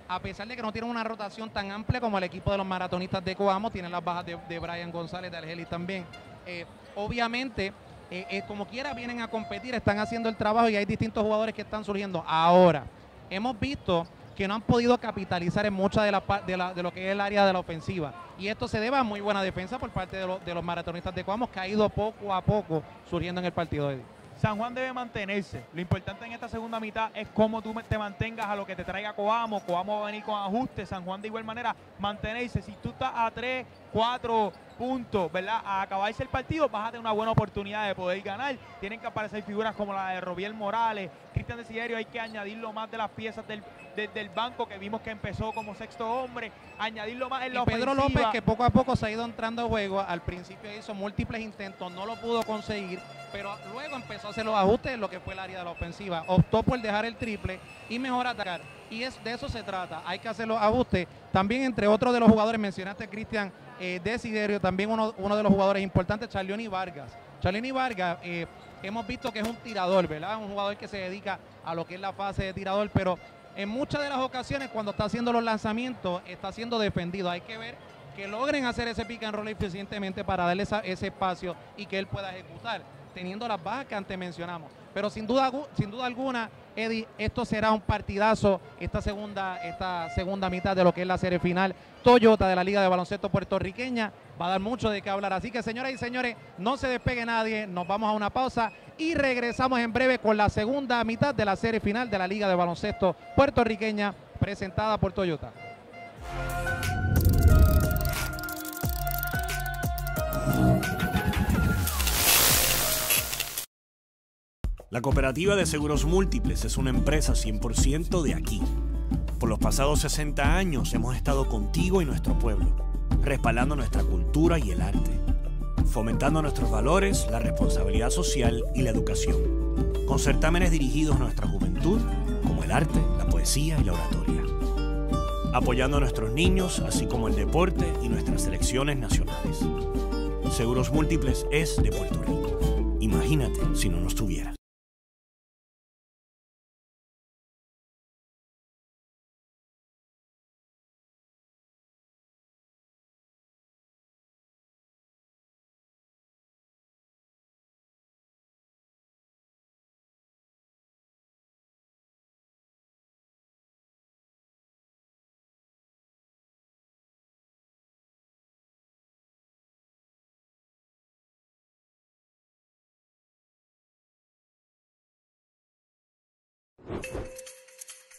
a pesar de que no tienen una rotación tan amplia como el equipo de los maratonistas de Coamo, tienen las bajas de, Brian González, de Algelis también. Eh, obviamente, eh, eh, como quiera, vienen a competir, están haciendo el trabajo y hay distintos jugadores que están surgiendo. Ahora, hemos visto que no han podido capitalizar en mucha de, la, de, lo que es el área de la ofensiva. Y esto se debe a muy buena defensa por parte de, los maratonistas de Coamo, que ha ido poco a poco surgiendo en el partido de hoy. San Juan debe mantenerse. Lo importante en esta segunda mitad es cómo tú te mantengas a lo que te traiga Coamo. Coamo va a venir con ajustes. San Juan de igual manera mantenerse. Si tú estás a 3, 4 puntos, ¿verdad? A acabarse el partido, vas a tener una buena oportunidad de poder ganar. Tienen que aparecer figuras como la de Robiel Morales, Cristian Desiderio. Hay que añadirlo más de las piezas del, del banco que vimos que empezó como sexto hombre. Añadirlo más en la y Pedro López, que poco a poco se ha ido entrando a juego. Al principio hizo múltiples intentos, no lo pudo conseguir pero luego empezó a hacer los ajustes en lo que fue el área de la ofensiva. Optó por dejar el triple y mejor atacar. Y es, de eso se trata. Hay que hacer los ajustes. También entre otros de los jugadores, mencionaste Cristian eh, Desiderio, también uno, de los jugadores importantes, Charlioni Vargas. Charlioni Vargas, eh, hemos visto que es un tirador, ¿verdad? Un jugador que se dedica a lo que es la fase de tirador, pero en muchas de las ocasiones cuando está haciendo los lanzamientos, está siendo defendido. Hay que ver que logren hacer ese pick and roll eficientemente para darle ese espacio y que él pueda ejecutar teniendo las bajas que antes mencionamos. Pero sin duda, sin duda alguna, Eddie, esto será un partidazo, esta segunda, esta segunda mitad de lo que es la serie final. Toyota de la Liga de Baloncesto Puertorriqueña va a dar mucho de qué hablar. Así que, señoras y señores, no se despegue nadie, nos vamos a una pausa y regresamos en breve con la segunda mitad de la serie final de la Liga de Baloncesto Puertorriqueña presentada por Toyota. La Cooperativa de Seguros Múltiples es una empresa 100% de aquí. Por los pasados 60 años hemos estado contigo y nuestro pueblo, respaldando nuestra cultura y el arte, fomentando nuestros valores, la responsabilidad social y la educación, con certámenes dirigidos a nuestra juventud, como el arte, la poesía y la oratoria, apoyando a nuestros niños, así como el deporte y nuestras selecciones nacionales. Seguros Múltiples es de Puerto Rico. Imagínate si no nos tuvieras.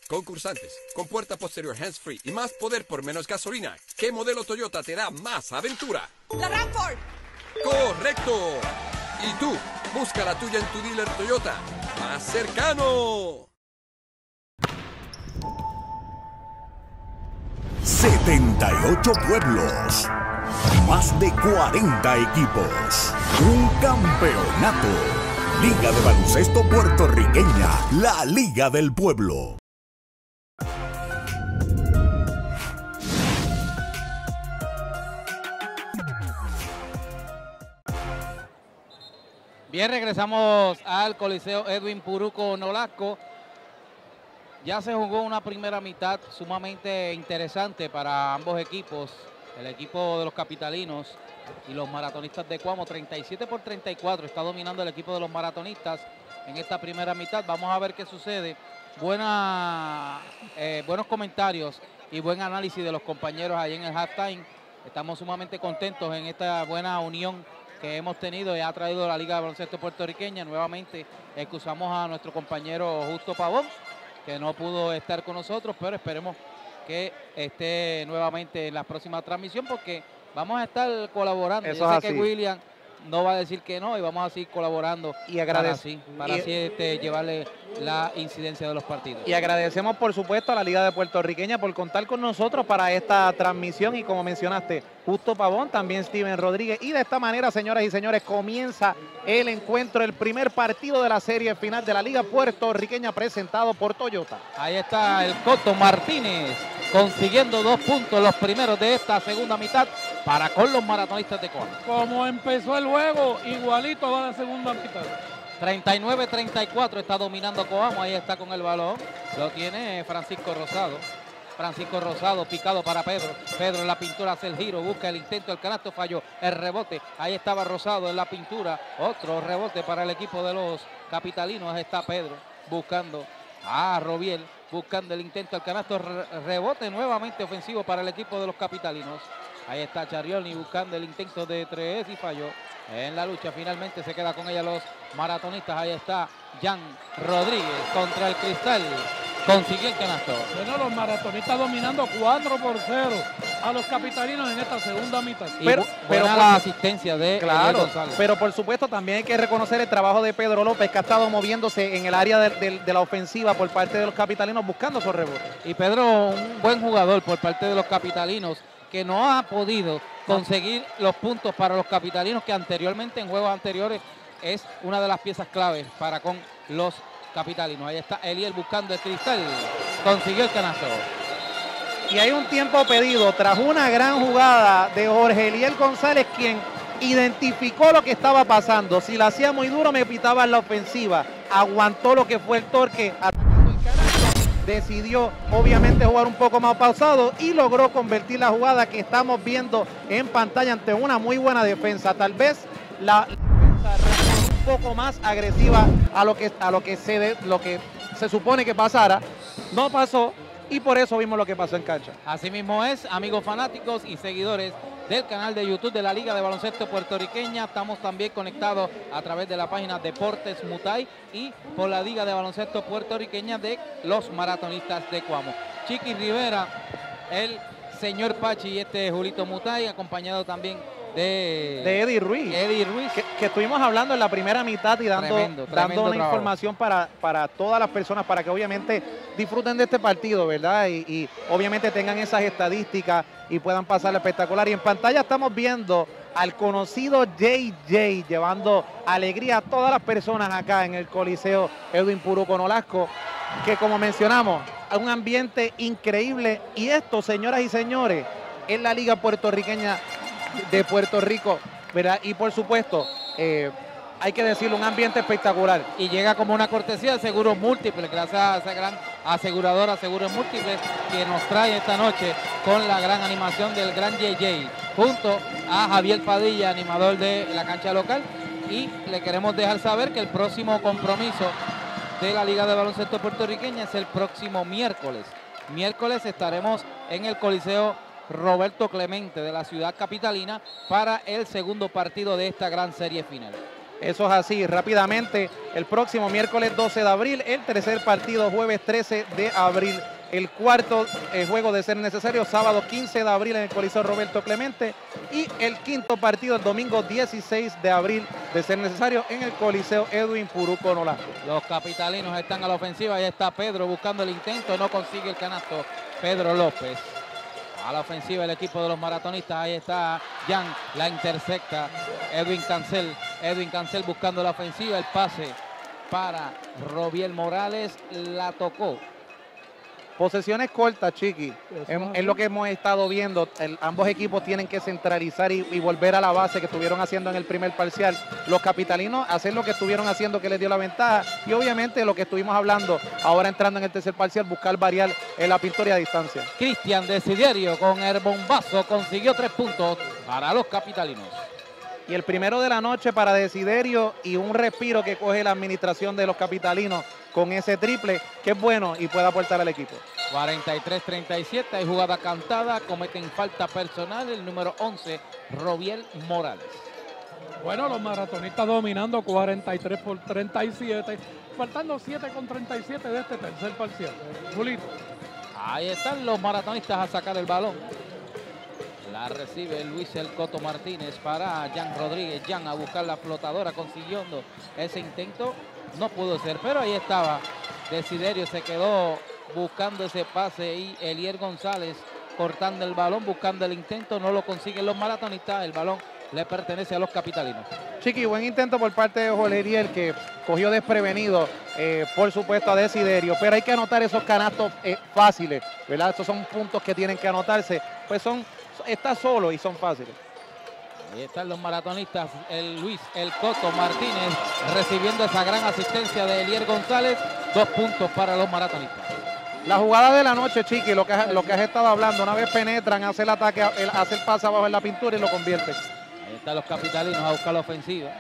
Concursantes, con puerta posterior hands-free y más poder por menos gasolina. ¿Qué modelo Toyota te da más aventura? La Rampart. Correcto. Y tú, busca la tuya en tu dealer Toyota más cercano. 78 pueblos, más de 40 equipos, un campeonato. Liga de Baloncesto Puertorriqueña, la Liga del Pueblo. Bien, regresamos al Coliseo Edwin Puruco Nolasco. Ya se jugó una primera mitad sumamente interesante para ambos equipos. El equipo de los capitalinos y los maratonistas de Cuamo, 37 por 34. Está dominando el equipo de los maratonistas en esta primera mitad. Vamos a ver qué sucede. Buena, eh, buenos comentarios y buen análisis de los compañeros ahí en el halftime. Estamos sumamente contentos en esta buena unión que hemos tenido y ha traído la Liga de Baloncesto Puertorriqueña. Nuevamente excusamos a nuestro compañero Justo Pavón, que no pudo estar con nosotros, pero esperemos que esté nuevamente en la próxima transmisión porque vamos a estar colaborando. Eso que William no va a decir que no y vamos a seguir colaborando Y para así, para así este, llevarle la incidencia de los partidos. Y agradecemos, por supuesto, a la Liga de Puertorriqueña por contar con nosotros para esta transmisión. Y como mencionaste, Justo Pavón, también Steven Rodríguez. Y de esta manera, señoras y señores, comienza el encuentro, el primer partido de la serie final de la Liga Puertorriqueña presentado por Toyota. Ahí está el Coto Martínez consiguiendo dos puntos, los primeros de esta segunda mitad para con los maratonistas de Coamo. Como empezó el juego, igualito va la segunda mitad. 39-34 está dominando Coamo, ahí está con el balón, lo tiene Francisco Rosado. Francisco Rosado picado para Pedro. Pedro en la pintura hace el giro, busca el intento, el canasto falló, el rebote. Ahí estaba Rosado en la pintura. Otro rebote para el equipo de los capitalinos. Ahí está Pedro buscando a Robiel, buscando el intento, el canasto, re- rebote nuevamente ofensivo para el equipo de los capitalinos. Ahí está Charioni buscando el intento de tres y falló. En la lucha finalmente se queda con ella los maratonistas. Ahí está Jan Rodríguez contra el cristal. Consiguió el canasto. Bueno, los maratonistas dominando 4 por 0 a los capitalinos en esta segunda mitad. Y Pero- pero por- la asistencia de Claro, González. pero por supuesto también hay que reconocer el trabajo de Pedro López, que ha estado moviéndose en el área de, de- de la ofensiva por parte de los capitalinos buscando esos rebotes. Y Pedro, un buen jugador por parte de los capitalinos, que no ha podido conseguir los puntos para los capitalinos, que anteriormente, en juegos anteriores, es una de las piezas claves para con los capitalinos. Ahí está Eliel buscando el cristal. Consiguió el canasto. Y hay un tiempo pedido tras una gran jugada de Jorge Eliel González, quien identificó lo que estaba pasando. Si la hacía muy duro, me pitaba en la ofensiva. Aguantó lo que fue el torque. Decidió, obviamente, jugar un poco más pausado y logró convertir la jugada que estamos viendo en pantalla ante una muy buena defensa. Tal vez la defensa un poco más agresiva a lo que, a lo que, se, de- lo que se supone que pasara. No pasó y por eso vimos lo que pasó en cancha. Así mismo es, amigos fanáticos y seguidores del canal de YouTube de la Liga de Baloncesto Puertorriqueña. Estamos también conectados a través de la página Deportes Mutay y por la Liga de Baloncesto Puertorriqueña de los maratonistas de Cuamo. Chiqui Rivera, el señor Pachi y este Julito Mutay, acompañado también de, de Eddie Ruiz. Eddie Ruiz. Que, que estuvimos hablando en la primera mitad y dando, Tremendo, dando tremendo una trabajo. información para, para todas las personas, para que obviamente disfruten de este partido, ¿verdad? Y, y obviamente tengan esas estadísticas y puedan pasar espectacular. Y en pantalla estamos viendo al conocido JJ llevando alegría a todas las personas acá en el Coliseo Edwin Puruco Nolasco, que como mencionamos, un ambiente increíble. Y esto, señoras y señores, es la Liga Puertorriqueña de Puerto Rico, ¿verdad? Y por supuesto, eh, hay que decirlo, un ambiente espectacular. y llega como una cortesía de seguros múltiples, gracias a esa gran aseguradora Seguros Múltiples que nos trae esta noche con la gran animación del gran JJ, junto a Javier Padilla, animador de la cancha local. Y le queremos dejar saber que el próximo compromiso de la Liga de Baloncesto Puertorriqueña es el próximo miércoles. Miércoles estaremos en el Coliseo Roberto Clemente de la ciudad capitalina para el segundo partido de esta gran serie final. Eso es así, rápidamente, el próximo miércoles 12 de abril, el tercer partido jueves 13 de abril, el cuarto eh, juego de ser necesario, sábado 15 de abril en el Coliseo Roberto Clemente y el quinto partido el domingo 16 de abril de ser necesario en el Coliseo Edwin Puruco Nolasco. Los capitalinos están a la ofensiva. Ahí está Pedro buscando el intento. No consigue el canasto. Pedro López. A la ofensiva el equipo de los maratonistas. Ahí está Jan. La intersecta. Edwin Cancel. Edwin Cancel buscando la ofensiva. El pase para Robiel Morales. La tocó. Posesiones cortas, Chiqui. Es, es lo que hemos estado viendo. El- ambos equipos tienen que centralizar y, y volver a la base que estuvieron haciendo en el primer parcial. Los capitalinos hacer lo que estuvieron haciendo que les dio la ventaja. Y obviamente lo que estuvimos hablando ahora entrando en el tercer parcial, buscar variar en la pintura y a distancia. Cristian Desiderio con el bombazo. Consiguió tres puntos para los capitalinos. Y el primero de la noche para Desiderio y un respiro que coge la administración de los capitalinos con ese triple, que es bueno y puede aportar al equipo. 43-37, hay jugada cantada, cometen falta personal el número 11, Robiel Morales. Bueno, los maratonistas dominando 43 por 37, faltando 7 con 37 de este tercer parcial. Julito. Ahí están los maratonistas a sacar el balón. La recibe Luis El Coto Martínez para Jan Rodríguez. Jan a buscar la flotadora, consiguiendo ese intento. No pudo ser, pero ahí estaba. Desiderio se quedó buscando ese pase y Elier González cortando el balón, buscando el intento. No lo consiguen los maratonistas. El balón le pertenece a los capitalinos. Chiqui, buen intento por parte de Joleriel que cogió desprevenido, eh, por supuesto, a Desiderio, pero hay que anotar esos canastos eh, fáciles, ¿verdad? Estos son puntos que tienen que anotarse, pues son, está solo y son fáciles. Ahí están los maratonistas, el Luis, el Coto Martínez recibiendo esa gran asistencia de Elier González, dos puntos para los maratonistas. La jugada de la noche, Chiqui, lo que, has- lo que has estado hablando, una vez penetran, hace el ataque, el- hace el pase abajo en la pintura y lo convierten. Ahí están los capitalinos a buscar la ofensiva.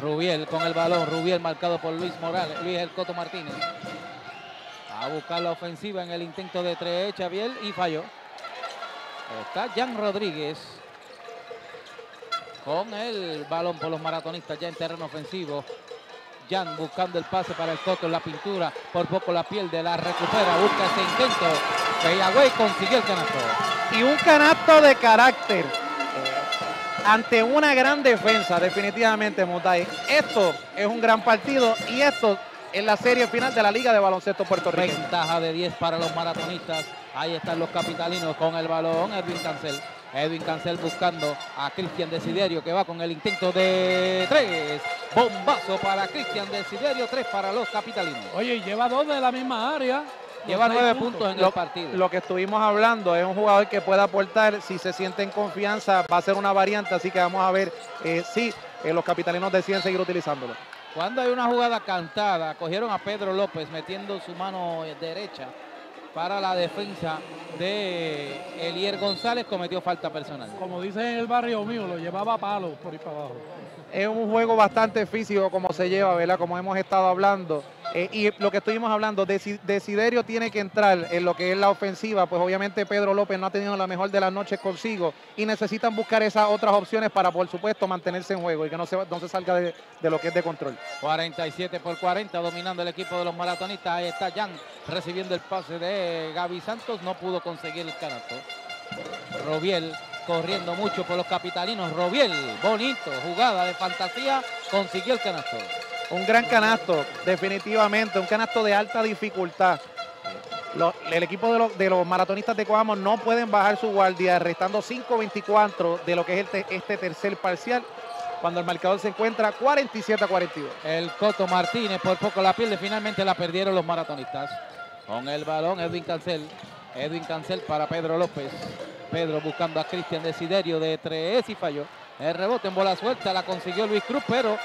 Rubiel con el balón, Rubiel marcado por Luis Morales, Luis El Coto Martínez. A buscar la ofensiva en el intento de tres, Xavier, y falló. Está Jan Rodríguez con el balón por los maratonistas ya en terreno ofensivo. Jan buscando el pase para el Coto en la pintura, por poco la pierde, la recupera, busca ese intento. Peyagüey consiguió el canasto. Y un canasto de carácter ante una gran defensa, definitivamente, Mutay. Esto es un gran partido y esto es la serie final de la Liga de Baloncesto Puerto Rico. Ventaja de 10 para los maratonistas. Ahí están los capitalinos con el balón. Edwin Cancel. Edwin Cancel buscando a Cristian Desiderio que va con el intento de tres. Bombazo para Cristian Desiderio. Tres para los capitalinos. Oye, lleva dos de la misma área. Lleva nueve puntos en lo, el partido. lo que estuvimos hablando es un jugador que puede aportar, si se siente en confianza, va a ser una variante, así que vamos a ver eh, si eh, los capitalinos deciden seguir utilizándolo. Cuando hay una jugada cantada, cogieron a Pedro López metiendo su mano derecha para la defensa de Elier González, cometió falta personal. Como dicen en el barrio mío, lo llevaba a palos por ahí para abajo. Es un juego bastante físico como se lleva, ¿verdad? Como hemos estado hablando. Eh, y lo que estuvimos hablando, Desi- Desiderio tiene que entrar en lo que es la ofensiva, pues obviamente Pedro López no ha tenido la mejor de las noches consigo y necesitan buscar esas otras opciones para, por supuesto, mantenerse en juego y que no se, no salga de, de lo que es de control. 47 por 40, dominando el equipo de los maratonistas. Ahí está Jan recibiendo el pase de Gaby Santos. No pudo conseguir el canasto. Robiel corriendo mucho por los capitalinos. Robiel, bonito, jugada de fantasía, consiguió el canasto. Un gran canasto, definitivamente, un canasto de alta dificultad. El equipo de, los- de los maratonistas de Coamo no pueden bajar su guardia, restando 5.24 de lo que es el te- este tercer parcial, cuando el marcador se encuentra 47 a 42. El Coto Martínez por poco la pierde, finalmente la perdieron los maratonistas. Con el balón Edwin Cancel. Edwin Cancel para Pedro López. Pedro buscando a Cristian Desiderio de tres y falló. El rebote en bola suelta la consiguió Luis Cruz, pero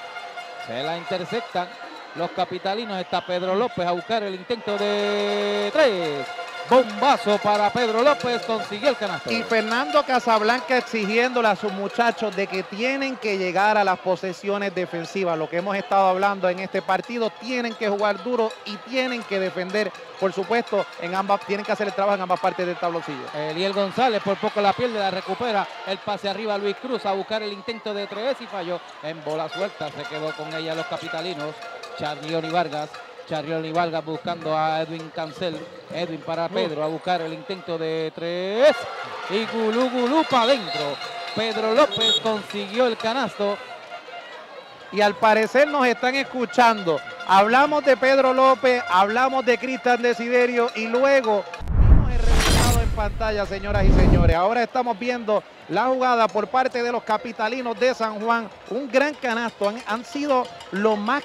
se la interceptan los capitalinos. Está Pedro López a buscar el intento de tres. Bombazo para Pedro López, consiguió el canasto. Y Fernando Casablanca exigiéndole a sus muchachos de que tienen que llegar a las posesiones defensivas, lo que hemos estado hablando en este partido, tienen que jugar duro y tienen que defender, por supuesto, en ambas, tienen que hacer el trabajo en ambas partes del tabloncillo. Eliel González por poco la pierde, la recupera. El pase arriba a Luis Cruz a buscar el intento de tres y falló. En bola suelta se quedó con ella los capitalinos. Charlioni Vargas. Charlioni Vargas buscando a Edwin Cancel. Edwin para Pedro a buscar el intento de tres. Y Gulú Gulú para adentro. Pedro López consiguió el canasto. Y al parecer nos están escuchando. Hablamos de Pedro López, hablamos de Cristian Desiderio y luego vimos el resultado en pantalla, señoras y señores. Ahora estamos viendo la jugada por parte de los capitalinos de San Juan. Un gran canasto. Han, han sido los más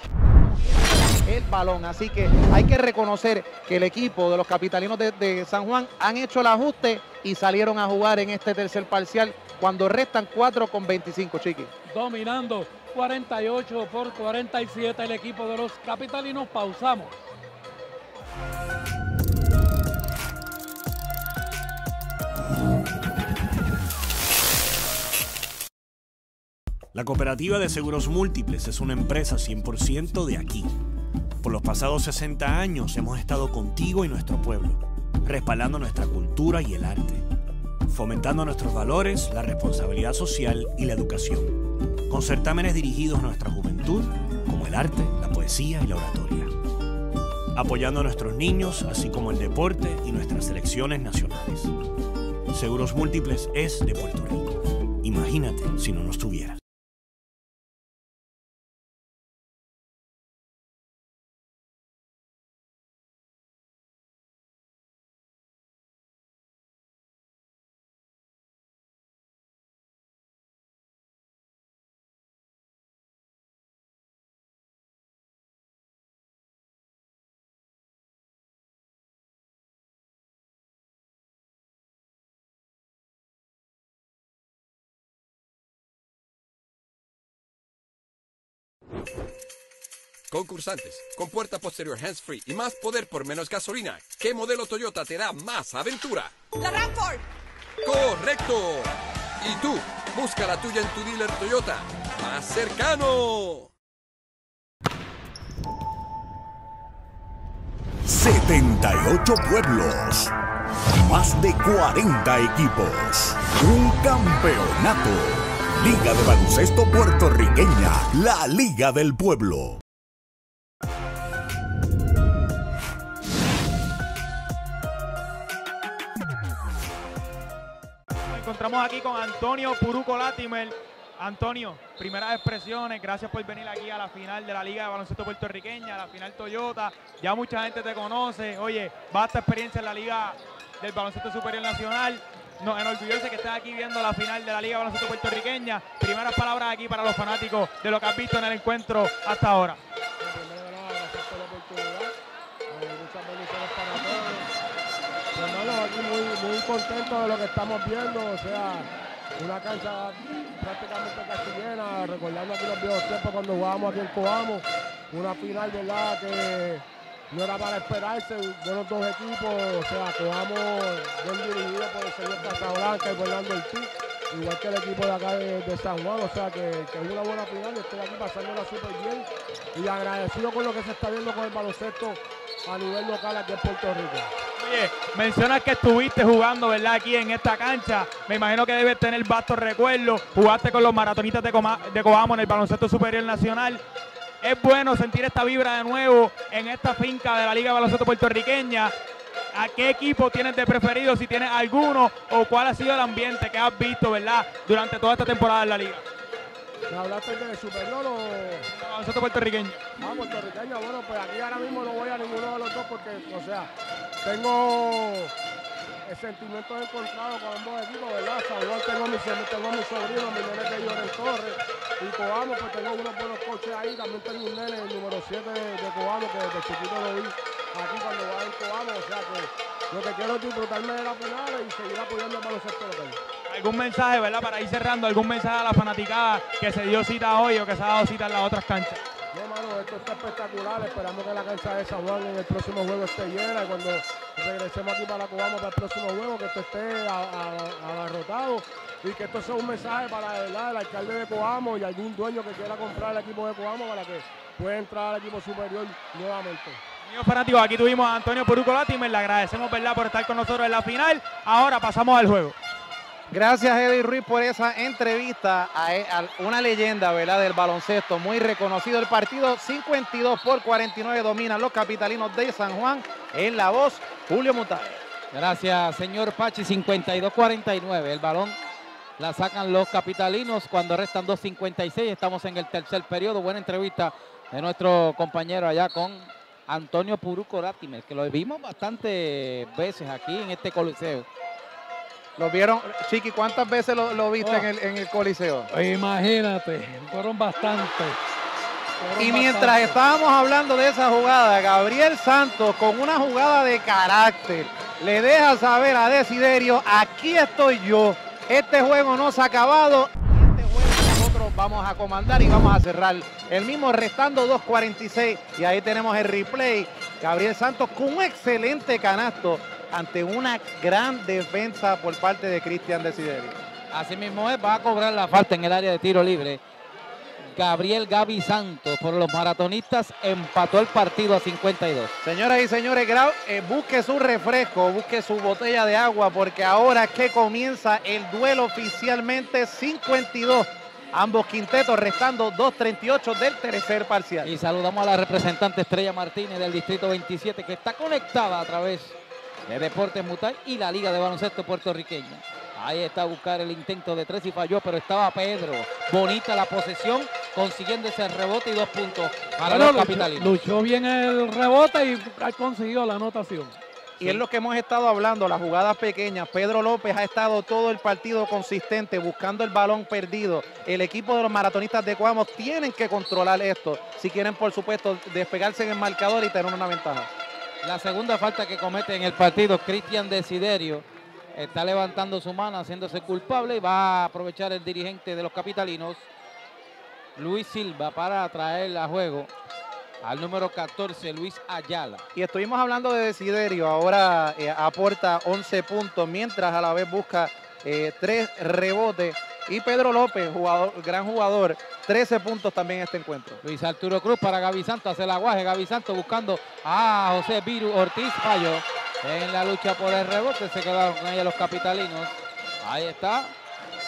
el balón. Así que hay que reconocer que el equipo de los capitalinos de, de San Juan han hecho el ajuste y salieron a jugar en este tercer parcial cuando restan 4 con 25, chiqui. Dominando 48 por 47 el equipo de los capitalinos. Pausamos. La Cooperativa de Seguros Múltiples es una empresa 100% de aquí. Por los pasados 60 años hemos estado contigo y nuestro pueblo, respaldando nuestra cultura y el arte, fomentando nuestros valores, la responsabilidad social y la educación, con certámenes dirigidos a nuestra juventud, como el arte, la poesía y la oratoria, apoyando a nuestros niños, así como el deporte y nuestras selecciones nacionales. Seguros Múltiples es de Puerto Rico. Imagínate si no nos tuvieras. Concursantes, con puerta posterior hands-free y más poder por menos gasolina. ¿Qué modelo Toyota te da más aventura? La Rampart. ¡Correcto! Y tú, busca la tuya en tu dealer Toyota más cercano. 78 pueblos, más de 40 equipos, un campeonato. Liga de Baloncesto Puertorriqueña, la Liga del Pueblo. Encontramos aquí con Antonio Puruco Latimer. Antonio, primeras expresiones, gracias por venir aquí a la final de la Liga de Baloncesto Puertorriqueña, a la final Toyota. Ya mucha gente te conoce. Oye, vasta experiencia en la Liga del Baloncesto Superior Nacional. No, enorgullece que estés aquí viendo la final de la Liga de Baloncesto Puertorriqueña. Primeras palabras aquí para los fanáticos de lo que has visto en el encuentro hasta ahora. Hermano, aquí muy, muy contento de lo que estamos viendo. O sea, una cancha prácticamente casi llena. Recordando aquí los viejos tiempos cuando jugábamos aquí en Coamo. Una final, ¿verdad? Que no era para esperarse. Buenos dos equipos. O sea, Coamo bien dirigido por el señor Casablanca y Fernando Ortiz. Igual que el equipo de acá de, San Juan, o sea que, que es una buena final, estoy aquí pasándola súper bien y agradecido con lo que se está viendo con el baloncesto a nivel local aquí en Puerto Rico. Oye, mencionas que estuviste jugando, ¿verdad? Aquí en esta cancha. Me imagino que debes tener vastos recuerdos. Jugaste con los maratonistas de, Coma- Coamo en el baloncesto superior nacional. Es bueno sentir esta vibra de nuevo en esta finca de la Liga de Baloncesto Puertorriqueña. ¿A qué equipo tienes de preferido? Si tienes alguno, o cuál ha sido el ambiente que has visto, ¿verdad? Durante toda esta temporada en la liga. ¿Me hablaste de superior o...? Baloncesto puertorriqueño. Ah, puertorriqueño, bueno, pues aquí ahora mismo no voy a ninguno de los dos porque, o sea, tengo el sentimiento encontrado con ambos equipos, ¿verdad? Juan tengo a mi, tengo a mi sobrino, mi nene que llora en Torres, y Coamo, pues tengo unos buenos coches ahí, también tengo un nene, el número 7 de, de Coamo, que desde chiquito lo vi aquí cuando va en Coamo, o sea que lo que quiero es disfrutarme de la final y seguir apoyando el baloncesto local. ¿Algún mensaje, ¿verdad? Para ir cerrando, algún mensaje a la fanaticada que se dio cita hoy o que se ha dado cita en las otras canchas. No, mano, esto está espectacular. Esperamos que la cancha de San Juan en el próximo juego esté llena. Y cuando regresemos aquí para la Cubama para el próximo juego, que esto esté abarrotado. Y que esto sea un mensaje para ¿verdad? el alcalde de Coamo y algún dueño que quiera comprar el equipo de Coamo para que pueda entrar al equipo superior nuevamente. Amigos fanáticos, aquí tuvimos a Antonio Puruco Latimer. Le agradecemos, ¿verdad?, por estar con nosotros en la final. Ahora pasamos al juego. Gracias, Eddie Ruiz, por esa entrevista a, a una leyenda ¿verdad? del baloncesto, muy reconocido. El partido 52 por 49 dominan los capitalinos de San Juan. En la voz, Julio Mutay. Gracias, señor Pachi. 52-49. El balón la sacan los capitalinos cuando restan 2.56. Estamos en el tercer periodo. Buena entrevista de nuestro compañero allá con Antonio Puruco Latimer, que lo vimos bastantes veces aquí en este coliseo. ¿Lo vieron? Chiqui, ¿cuántas veces lo, lo viste en, el, en el Coliseo? Imagínate, fueron bastantes. fueron Y mientras bastantes. estábamos hablando de esa jugada, Gabriel Santos con una jugada de carácter le deja saber a Desiderio, aquí estoy yo, este juego no se ha acabado, vamos a comandar y vamos a cerrar el mismo restando 2.46 y ahí tenemos el replay, Gabriel Santos con un excelente canasto ante una gran defensa por parte de Cristian Desiderio. Así mismo es, va a cobrar la falta en el área de tiro libre. Gabriel Gaby Santos por los maratonistas empató el partido a 52. Señoras y señores, Grau, eh, busque su refresco, busque su botella de agua, porque ahora es que comienza el duelo oficialmente 52. Ambos quintetos restando 2.38 del tercer parcial. Y saludamos a la representante Estrella Martínez del Distrito 27 que está conectada a través de Deportes Mutal y la Liga de Baloncesto Puertorriqueña. Ahí está a buscar el intento de tres y falló, pero estaba Pedro. Bonita la posesión, consiguiendo ese rebote y dos puntos para Bueno, los luchó- capitalinos. Luchó bien el rebote y ha conseguido la anotación. Y es lo que hemos estado hablando, las jugadas pequeñas. Pedro López ha estado todo el partido consistente buscando el balón perdido. El equipo de los maratonistas de Cuamos tienen que controlar esto si quieren, por supuesto, despegarse en el marcador y tener una ventaja. La segunda falta que comete en el partido, Cristian Desiderio, está levantando su mano, haciéndose culpable y va a aprovechar el dirigente de los capitalinos, Luis Silva, para traer a juego al número 14, Luis Ayala. Y estuvimos hablando de Desiderio, ahora eh, aporta 11 puntos, mientras a la vez busca eh, tres rebotes. Y Pedro López, jugador, gran jugador, 13 puntos también en este encuentro. Luis Arturo Cruz para Gaby Santos, hace el aguaje, Gaby Santos buscando a José Viru Ortiz, falló en la lucha por el rebote, se quedaron con ella los capitalinos. Ahí está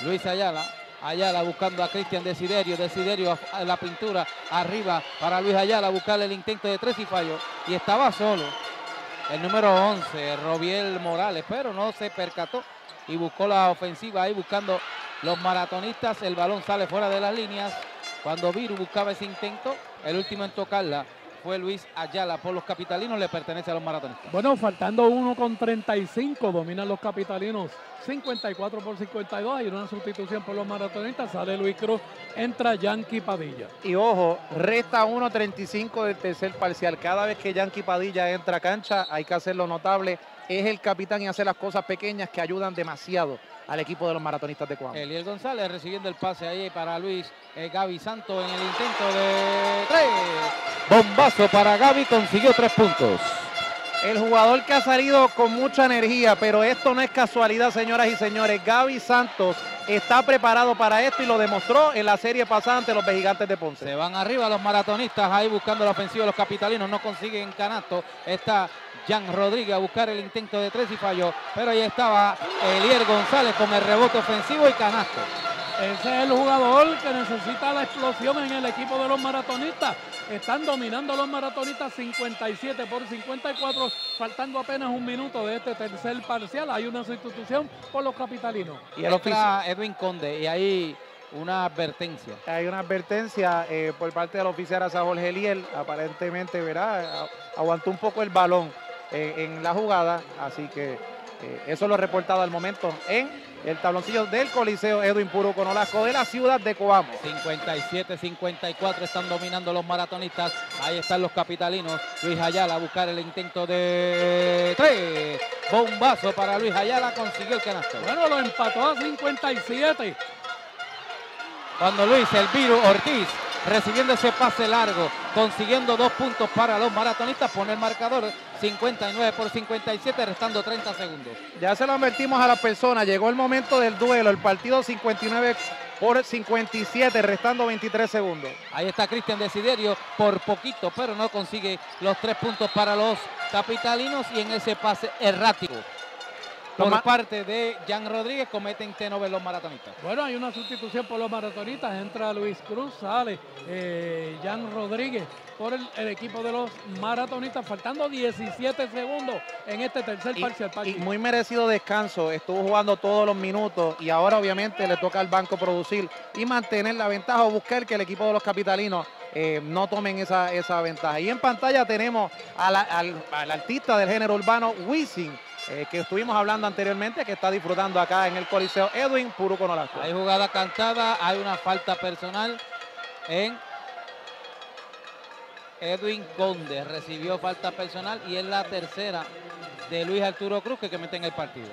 Luis Ayala, Ayala buscando a Cristian Desiderio, Desiderio a- la pintura, arriba para Luis Ayala, buscarle el intento de tres y falló. Y estaba solo el número 11, Robiel Morales, pero no se percató y buscó la ofensiva ahí buscando los maratonistas. El balón sale fuera de las líneas. Cuando Viru buscaba ese intento, el último en tocarla fue Luis Ayala por los capitalinos, le pertenece a los maratonistas. Bueno, faltando uno con 35, dominan los capitalinos 54 por 52. Hay una sustitución por los maratonistas. Sale Luis Cruz, entra Yankee Padilla. Y ojo, resta 1.35 del tercer parcial. Cada vez que Yankee Padilla entra a cancha, hay que hacerlo notable. Es el capitán y hace las cosas pequeñas que ayudan demasiado al equipo de los maratonistas de Cuamo. Eliel González recibiendo el pase ahí para Luis eh, Gaby Santos en el intento de tres. Bombazo para Gaby, consiguió tres puntos. El jugador que ha salido con mucha energía, pero esto no es casualidad, señoras y señores. Gaby Santos está preparado para esto y lo demostró en la serie pasada ante los Gigantes de Ponce. Se van arriba los maratonistas ahí buscando la ofensiva de los capitalinos. No consiguen canasto. Está Jan Rodríguez a buscar el intento de tres y falló. Pero ahí estaba Elier González con el rebote ofensivo y canasto. Ese es el jugador que necesita la explosión en el equipo de los maratonistas. Están dominando los maratonistas 57 por 54, faltando apenas un minuto de este tercer parcial. Hay una sustitución por los capitalinos. Y el Entra Edwin Conde y ahí una advertencia. Hay una advertencia eh, por parte del oficial Asa Jorge Eliel. Aparentemente, verá, aguantó un poco el balón eh, en la jugada. Así que eh, eso lo he reportado al momento en el tabloncillo del Coliseo Edwin Puro Conolasco de la ciudad de Coamo. 57-54 están dominando los maratonistas. Ahí están los capitalinos. Luis Ayala a buscar el intento de tres. Bombazo para Luis Ayala. Consiguió el canasto. Bueno, lo empató a 57. Cuando Luis Elviro Ortiz recibiendo ese pase largo, consiguiendo dos puntos para los maratonistas, pone el marcador 59 por 57, restando 30 segundos. Ya se lo advertimos a las personas. Llegó el momento del duelo. El partido 59 por 57, restando 23 segundos. Ahí está Cristian Desiderio por poquito, pero no consigue los tres puntos para los capitalinos y en ese pase errático. Por Toma- parte de Jan Rodríguez cometen T9 los maratonistas. Bueno, hay una sustitución por los maratonistas. Entra Luis Cruz, sale eh, Jan Rodríguez por el, el equipo de los maratonistas, faltando 17 segundos en este tercer Y, parcial. y muy merecido descanso. Estuvo jugando todos los minutos y ahora obviamente le toca al banco producir y mantener la ventaja o buscar que el equipo de los capitalinos eh, no tomen esa, esa ventaja. Y en pantalla tenemos a la- al, al artista del género urbano, Wisin, eh, que estuvimos hablando anteriormente, que está disfrutando acá en el Coliseo Edwin Puruco Nolasco. Hay jugada cantada, hay una falta personal en Edwin Conde. Recibió falta personal y es la tercera de Luis Arturo Cruz que, que mete en el partido.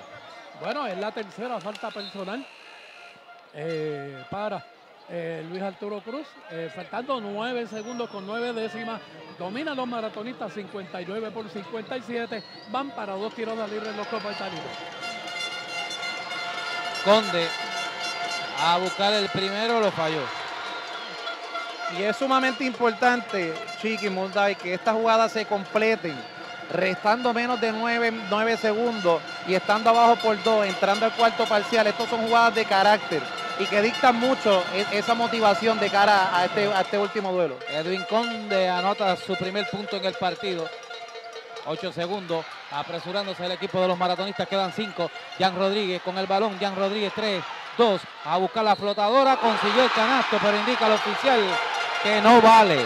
Bueno, es la tercera falta personal eh, para eh, Luis Arturo Cruz. eh, faltando nueve segundos con nueve décimas. Domina los maratonistas 59 por 57. Van para dos tiros de libre los capitalinos. Conde a buscar el primero, lo falló. Y es sumamente importante, Chiqui Munday, que estas jugadas se completen, restando menos de 9, segundos y estando abajo por dos, entrando al cuarto parcial. Estos son jugadas de carácter y que dictan mucho e- esa motivación de cara a este, a este último duelo. Edwin Conde anota su primer punto en el partido. 8 segundos, apresurándose el equipo de los maratonistas, quedan 5. Jan Rodríguez con el balón, Jan Rodríguez 3, 2, a buscar la flotadora, consiguió el canasto, pero indica al oficial que no vale.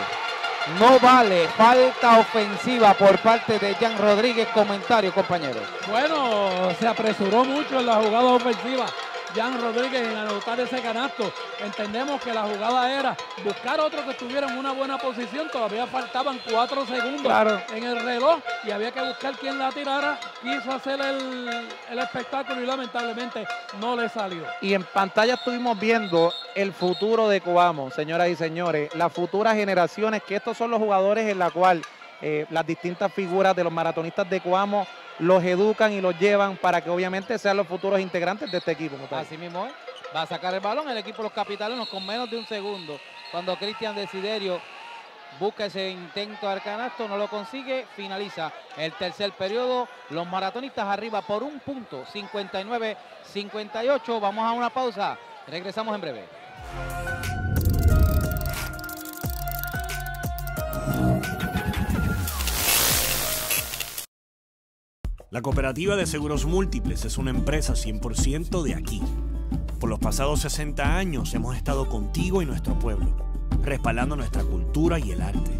No vale, falta ofensiva por parte de Jan Rodríguez. Comentario, compañeros. Bueno, se apresuró mucho en la jugada ofensiva. Jan Rodríguez en anotar ese canasto. Entendemos que la jugada era buscar otro que estuviera en una buena posición. Todavía faltaban cuatro segundos en el reloj y había que buscar quién la tirara. Quiso hacer el, el espectáculo y lamentablemente no le salió. Y en pantalla estuvimos viendo el futuro de Coamo, señoras y señores. Las futuras generaciones, que estos son los jugadores en la cual eh, las distintas figuras de los maratonistas de Coamo los educan y los llevan para que obviamente sean los futuros integrantes de este equipo. Así mismo. Va a sacar el balón el equipo de los capitalinos con menos de un segundo. Cuando Cristian Desiderio busca ese intento al canasto, no lo consigue, finaliza el tercer periodo. Los maratonistas arriba por un punto, 59-58. Vamos a una pausa. Regresamos en breve. La Cooperativa de Seguros Múltiples es una empresa 100% de aquí. Por los pasados 60 años hemos estado contigo y nuestro pueblo, respaldando nuestra cultura y el arte,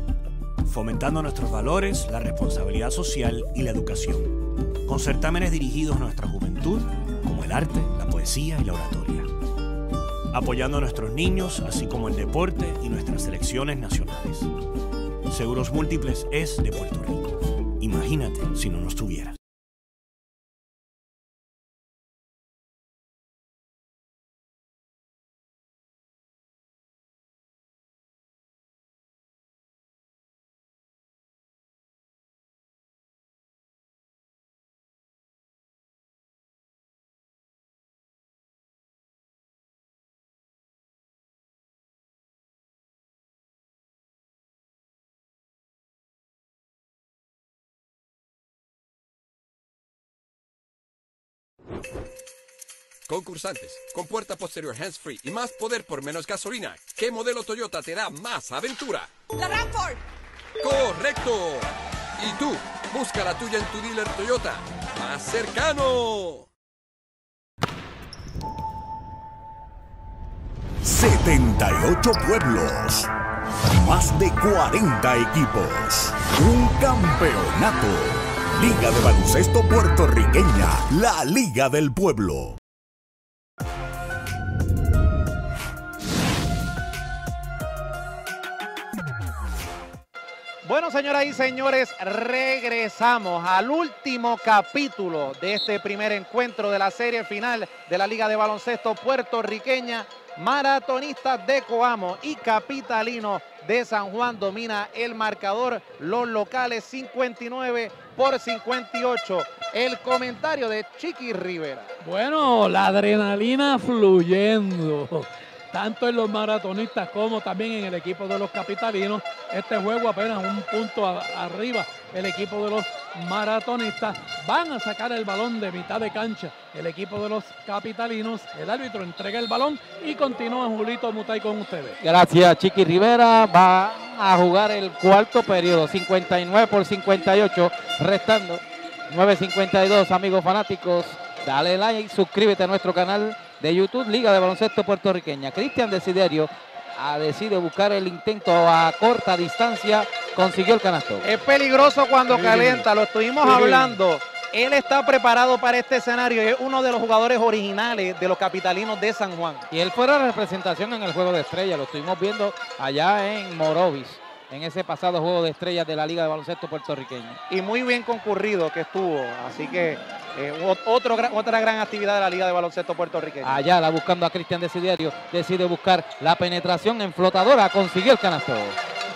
fomentando nuestros valores, la responsabilidad social y la educación, con certámenes dirigidos a nuestra juventud, como el arte, la poesía y la oratoria, apoyando a nuestros niños, así como el deporte y nuestras selecciones nacionales. Seguros Múltiples es de Puerto Rico. Imagínate si no nos tuvieras. Concursantes, con puerta posterior hands-free y más poder por menos gasolina. ¿Qué modelo Toyota te da más aventura? ¡La Rampart! ¡Correcto! Y tú, busca la tuya en tu dealer Toyota más cercano. 78 pueblos, más de 40 equipos, un campeonato. Liga de Baloncesto Puertorriqueña, la Liga del Pueblo. Bueno, señoras y señores, regresamos al último capítulo de este primer encuentro de la serie final de la Liga de Baloncesto Puertorriqueña. Maratonistas de Coamo y Capitalino de San Juan domina el marcador. Los locales 59 por 58. El comentario de Chiqui Rivera. Bueno, la adrenalina fluyendo. Tanto en los maratonistas como también en el equipo de los capitalinos. Este juego apenas un punto arriba. El equipo de los maratonistas van a sacar el balón de mitad de cancha. El equipo de los capitalinos. El árbitro entrega el balón y continúa Julito Mutay con ustedes. Gracias, Chiqui Rivera. Va a jugar el cuarto periodo, 59 por 58, restando 9.52, amigos fanáticos. Dale like, suscríbete a nuestro canal de YouTube, Liga de Baloncesto Puertorriqueña. Cristian Desiderio ah, decide buscar el intento a corta distancia, consiguió el canasto. Es peligroso cuando Sí. calienta, lo estuvimos Sí. hablando. Él está preparado para este escenario y es uno de los jugadores originales de los capitalinos de San Juan. Y él fue la representación en el Juego de Estrellas, lo estuvimos viendo allá en Morovis, en ese pasado Juego de Estrellas de la Liga de Baloncesto Puertorriqueña. Y muy bien concurrido que estuvo. Así que eh, otro, otra gran actividad de la Liga de Baloncesto Puertorriqueña. Allá la buscando a Cristian Desiderio, decide buscar la penetración en flotadora, consiguió el canasto.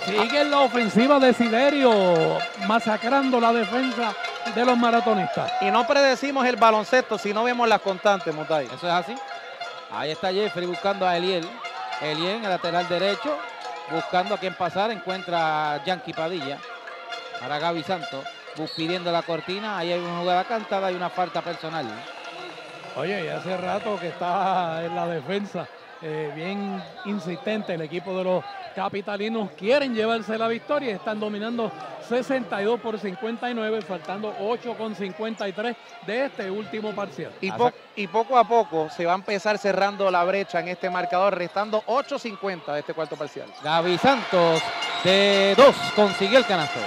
Sigue en la ofensiva de Siderio, masacrando la defensa de los maratonistas. Y no predecimos el baloncesto si no vemos las constantes, Mutay. Eso es así. Ahí está Jeffrey buscando a Eliel. Eliel en el lateral derecho, buscando a quien pasar, encuentra a Yankee Padilla para Gaby Santos, pidiendo la cortina. Ahí hay una jugada cantada y una falta personal. Oye, y hace rato que está en la defensa, eh, bien insistente el equipo de los capitalinos quieren llevarse la victoria y están dominando 62 por 59, faltando 8 con 53 de este último parcial. Y, po- y poco a poco se va a empezar cerrando la brecha en este marcador, restando 8.50 de este cuarto parcial. Gaby Santos de dos consiguió el canasto.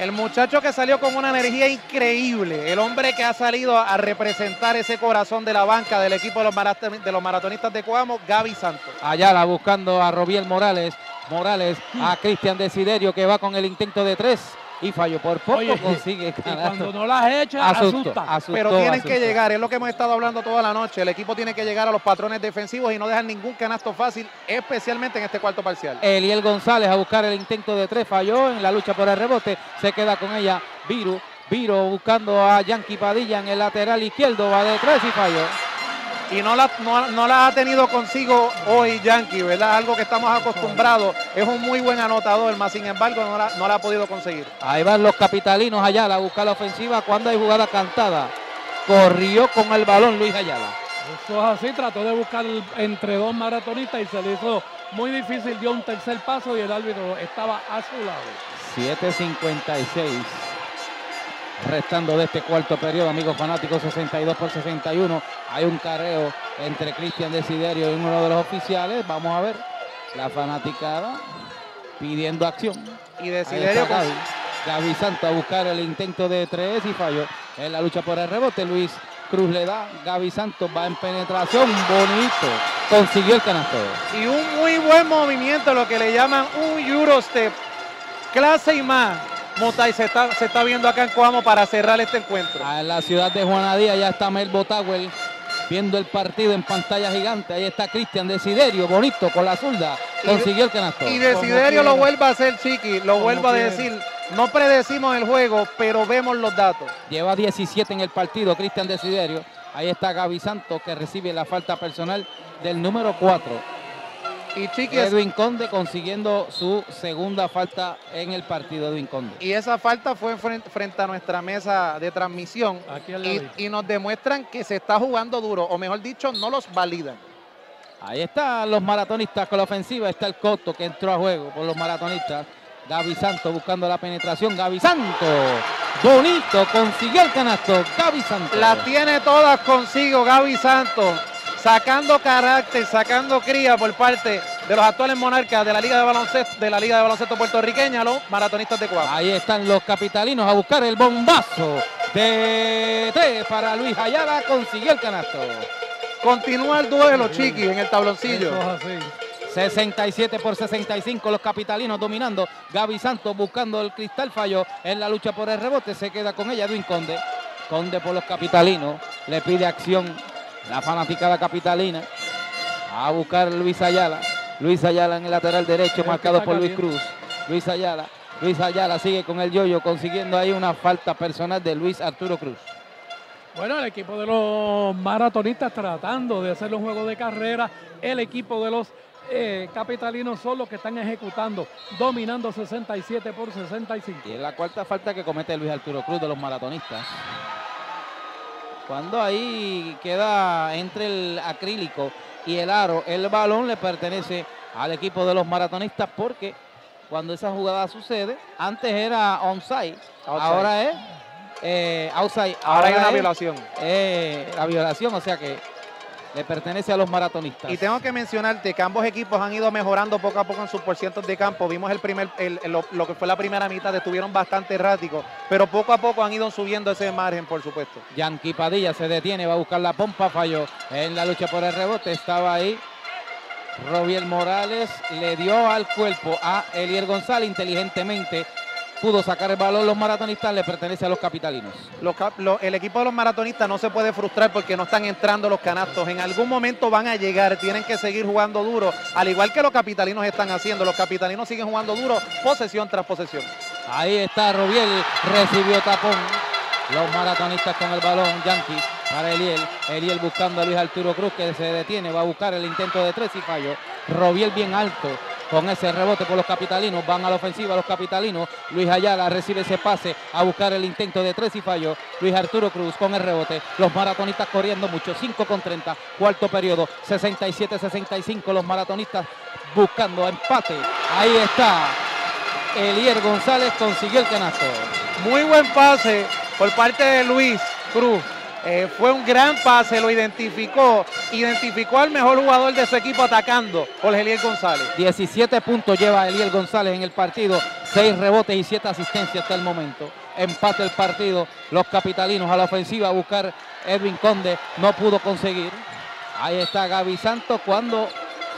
El muchacho que salió con una energía increíble, el hombre que ha salido a representar ese corazón de la banca del equipo de los, de los maratonistas de Coamo, Gaby Santos. Ayala buscando a Robiel Morales. Morales a Cristian Desiderio que va con el intento de tres y falló por poco. Oye, consigue y canasto. cuando no las echa, asusta. asustó, Pero tienen asustó. que llegar, es lo que hemos estado hablando toda la noche. El equipo tiene que llegar a los patrones defensivos y no dejar ningún canasto fácil, especialmente en este cuarto parcial. Eliel González a buscar el intento de tres, falló en la lucha por el rebote, se queda con ella Viru, Viro buscando a Yankee Padilla en el lateral izquierdo, va de tres y falló. Y no la, no, no la ha tenido consigo hoy Yankee, ¿verdad? Algo que estamos acostumbrados. Es un muy buen anotador, más sin embargo no la, no la ha podido conseguir. Ahí van los capitalinos Ayala a buscar la ofensiva cuando hay jugada cantada. Corrió con el balón Luis Ayala. Eso es así, trató de buscar entre dos maratonistas y se le hizo muy difícil, dio un tercer paso y el árbitro estaba a su lado. 7.56. Restando de este cuarto periodo, amigos fanáticos, 62 por 61. Hay un careo entre Cristian Desiderio y uno de los oficiales. Vamos a ver la fanaticada pidiendo acción. Y Desiderio con- Gaby. Gaby a buscar el intento de tres y falló. En la lucha por el rebote, Luis Cruz le da. Gaby Santos va en penetración. Bonito. Consiguió el canasto. y un muy buen movimiento, lo que le llaman un Eurostep. Clase y más. Motay se está, se está viendo acá en Coamo para cerrar este encuentro. Ah, En la ciudad de Juanadía ya está Mel Botagüel viendo el partido en pantalla gigante. Ahí está Cristian Desiderio, bonito, con la zurda. Consiguió el canasto. Y Desiderio lo vuelve a hacer, Chiqui, lo Como vuelvo a decir. No predecimos el juego, pero vemos los datos. Lleva 17 en el partido Cristian Desiderio. Ahí está Gaby Santos que recibe la falta personal del número 4. Y Chiqui, Edwin Conde consiguiendo su segunda falta en el partido, Edwin Conde. y esa falta fue frente, frente a nuestra mesa de transmisión. Aquí al Y, y nos demuestran que se está jugando duro, o mejor dicho, no los validan. Ahí están los maratonistas con la ofensiva. Está el Coto que entró a juego por los maratonistas. Gaby Santos buscando la penetración. Gaby Santos. Bonito. Consiguió el canasto. Gaby Santos. Las tiene todas consigo Gaby Santos, sacando carácter, sacando cría por parte de los actuales monarcas de la Liga de Baloncesto, de la Liga de Baloncesto puertorriqueña, los maratonistas de Cuauhtémoc. Ahí están los capitalinos a buscar el bombazo de tres para Luis Ayala. Consiguió el canasto. Continúa el duelo, Chiqui, en el tabloncillo. Eso es así. 67 por 65 los capitalinos dominando. Gaby Santos buscando el cristal falló en la lucha por el rebote. Se queda con ella Edwin Conde. Conde por los capitalinos. Le pide acción la fanaticada capitalina. A buscar Luis Ayala. Luis Ayala en el lateral derecho marcado por Luis. Cruz. Luis Ayala. Luis Ayala sigue con el yoyo consiguiendo ahí una falta personal de Luis Arturo Cruz. Bueno, el equipo de los maratonistas tratando de hacer un juego de carrera. El equipo de los eh, capitalinos son los que están ejecutando, dominando 67 por 65. Y es la cuarta falta que comete Luis Arturo Cruz de los maratonistas. Cuando ahí queda entre el acrílico y el aro, el balón le pertenece al equipo de los maratonistas porque cuando esa jugada sucede, antes era onside, Outside. ahora es eh, outside. Ahora hay una es, violación. eh, la violación, o sea que le pertenece a los maratonistas. Y tengo que mencionarte que ambos equipos han ido mejorando poco a poco en sus porcientos de campo. Vimos el primer, el- el- lo, lo que fue la primera mitad, estuvieron bastante erráticos, pero poco a poco han ido subiendo ese margen, por supuesto. Yankee Padilla se detiene, va a buscar la pompa, falló en la lucha por el rebote, estaba ahí. Robiel Morales le dio al cuerpo a Elier González inteligentemente. Pudo sacar el balón, los maratonistas le pertenece a los capitalinos. Los cap- lo- el equipo de los maratonistas no se puede frustrar porque no están entrando los canastos. En algún momento van a llegar, tienen que seguir jugando duro, al igual que los capitalinos están haciendo. Los capitalinos siguen jugando duro, posesión tras posesión. Ahí está Robiel, recibió tapón. Los maratonistas con el balón, Yankee para Eliel. Eliel buscando a Luis Arturo Cruz que se detiene, va a buscar el intento de tres y falló. Robiel bien alto con ese rebote por los capitalinos. Van a la ofensiva los capitalinos. Luis Ayala recibe ese pase a buscar el intento de tres y falló. Luis Arturo Cruz con el rebote. Los maratonistas corriendo mucho. 5 con 30. Cuarto periodo. 67-65. Los maratonistas buscando empate. Ahí está. Elier González consiguió el canasto. Muy buen pase por parte de Luis Cruz. Eh, fue un gran pase, lo identificó, identificó al mejor jugador de su equipo atacando, por Eliel González. 17 puntos lleva Eliel González en el partido, 6 rebotes y 7 asistencias hasta el momento. Empate el partido, los capitalinos a la ofensiva a buscar Edwin Conde, no pudo conseguir. Ahí está Gaby Santos cuando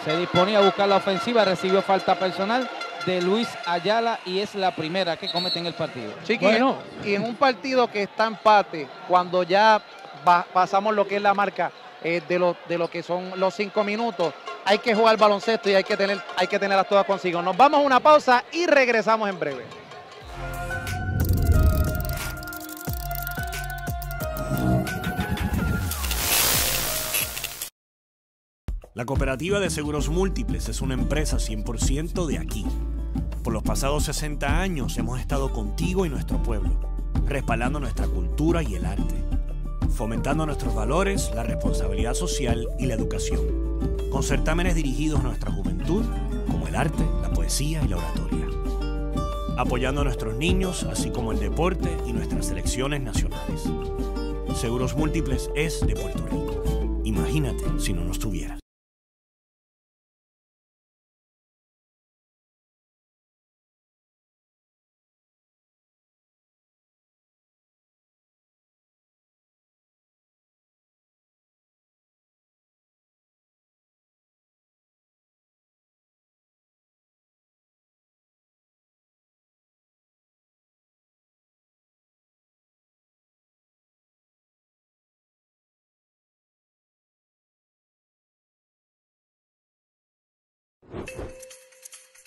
se disponía a buscar la ofensiva, recibió falta personal de Luis Ayala y es la primera que comete en el partido. Chiqui, bueno. y en un partido que está empate, cuando ya pasamos lo que es la marca eh, de, lo, de lo que son los cinco minutos, hay que jugar baloncesto y hay que, tener, hay que tenerlas todas consigo. Nos vamos a una pausa y regresamos en breve. La Cooperativa de Seguros Múltiples es una empresa 100% de aquí. Por los pasados 60 años hemos estado contigo y nuestro pueblo, respaldando nuestra cultura y el arte, fomentando nuestros valores, la responsabilidad social y la educación, con certámenes dirigidos a nuestra juventud, como el arte, la poesía y la oratoria, apoyando a nuestros niños, así como el deporte y nuestras selecciones nacionales. Seguros Múltiples es de Puerto Rico. Imagínate si no nos tuvieras.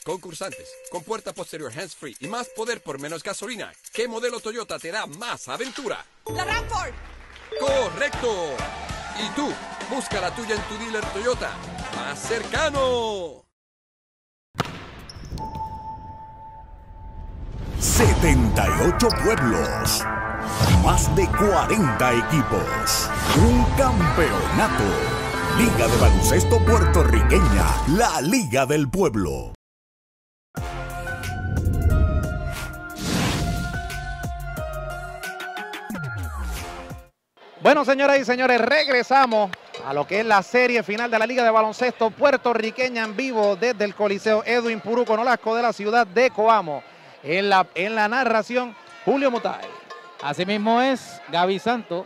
Concursantes, con puerta posterior hands-free y más poder por menos gasolina. ¿Qué modelo Toyota te da más aventura? La Rampart. Correcto. Y tú, busca la tuya en tu dealer Toyota más cercano. 78 pueblos, más de 40 equipos, un campeonato. Liga de Baloncesto Puertorriqueña, la Liga del Pueblo. Bueno, señoras y señores, regresamos a lo que es la serie final de la Liga de Baloncesto Puertorriqueña en vivo desde el Coliseo Edwin Puruco Nolasco de la ciudad de Coamo. En la, en la narración, Julio Mutay. Asimismo es Gaby Santo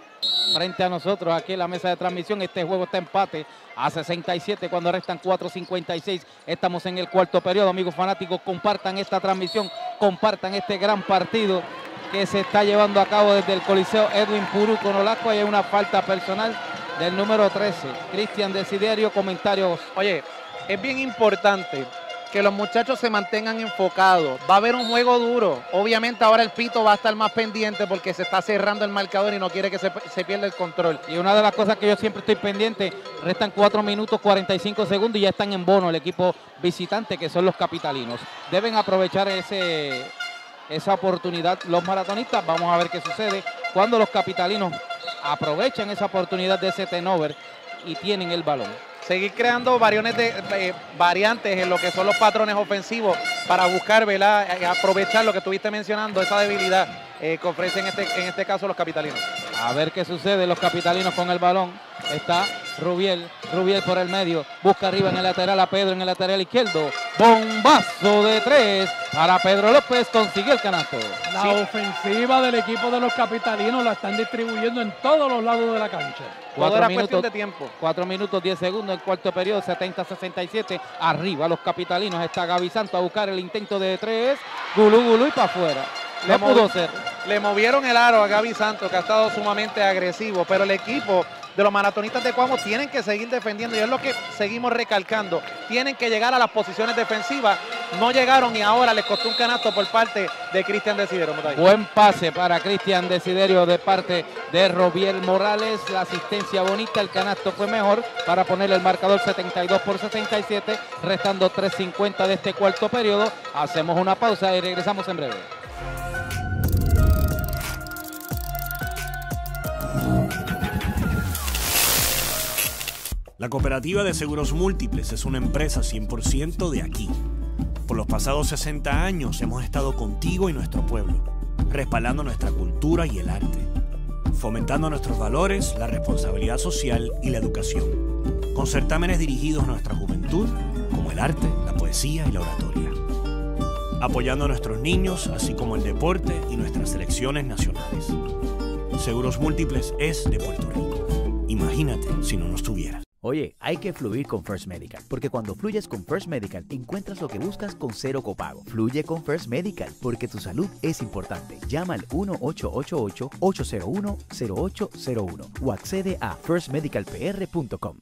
frente a nosotros aquí en la mesa de transmisión. Este juego está empate a 67 cuando restan 4.56. Estamos en el cuarto periodo, amigos fanáticos. Compartan esta transmisión, compartan este gran partido que se está llevando a cabo desde el Coliseo Edwin Puruco Nolasco. Hay una falta personal del número 13. Cristian Desiderio, comentarios. Oye, es bien importante que los muchachos se mantengan enfocados. Va a haber un juego duro. Obviamente ahora el Pito va a estar más pendiente porque se está cerrando el marcador y no quiere que se, pierda el control. Y una de las cosas que yo siempre estoy pendiente, restan 4 minutos 45 segundos y ya están en bono el equipo visitante que son los capitalinos. Deben aprovechar ese, esa oportunidad los maratonistas. Vamos a ver qué sucede cuando los capitalinos aprovechan esa oportunidad de ese tenover y tienen el balón seguir creando de, eh, variantes en lo que son los patrones ofensivos para buscar, ¿verdad? Eh, aprovechar lo que estuviste mencionando, esa debilidad eh, que ofrecen este, en este caso los capitalinos. A ver qué sucede los capitalinos con el balón. Está Rubiel, Rubiel por el medio, busca arriba en el lateral a Pedro en el lateral izquierdo. Bombazo de tres para Pedro López, consiguió el canasto. La ofensiva del equipo de los capitalinos la están distribuyendo en todos los lados de la cancha. Cuatro minutos de tiempo. Cuatro minutos, diez segundos, el cuarto periodo, 70-67. Arriba los capitalinos, está Gaby Santo a buscar el intento de tres. Gulú, Gulú y para afuera. Le, pudo ser. le movieron el aro a Gaby Santos, que ha estado sumamente agresivo, pero el equipo de los maratonistas de Cuamo tienen que seguir defendiendo y es lo que seguimos recalcando. Tienen que llegar a las posiciones defensivas no llegaron y ahora les costó un canasto por parte de Cristian Desiderio. Buen pase para Cristian Desiderio de parte de Robiel Morales. La asistencia bonita, el canasto fue mejor para poner el marcador 72 por 67, restando 3.50 de este cuarto periodo. Hacemos una pausa y regresamos en breve. La Cooperativa de Seguros Múltiples es una empresa 100% de aquí. Por los pasados 60 años hemos estado contigo y nuestro pueblo, respaldando nuestra cultura y el arte, fomentando nuestros valores, la responsabilidad social y la educación, con certámenes dirigidos a nuestra juventud, como el arte, la poesía y la oratoria, apoyando a nuestros niños, así como el deporte y nuestras selecciones nacionales. Seguros Múltiples es de Puerto Rico. Imagínate si no nos tuvieras. Oye, hay que fluir con First Medical, porque cuando fluyes con First Medical encuentras lo que buscas con cero copago. Fluye con First Medical, porque tu salud es importante. Llama al 1-888-801-0801 o accede a firstmedicalpr.com.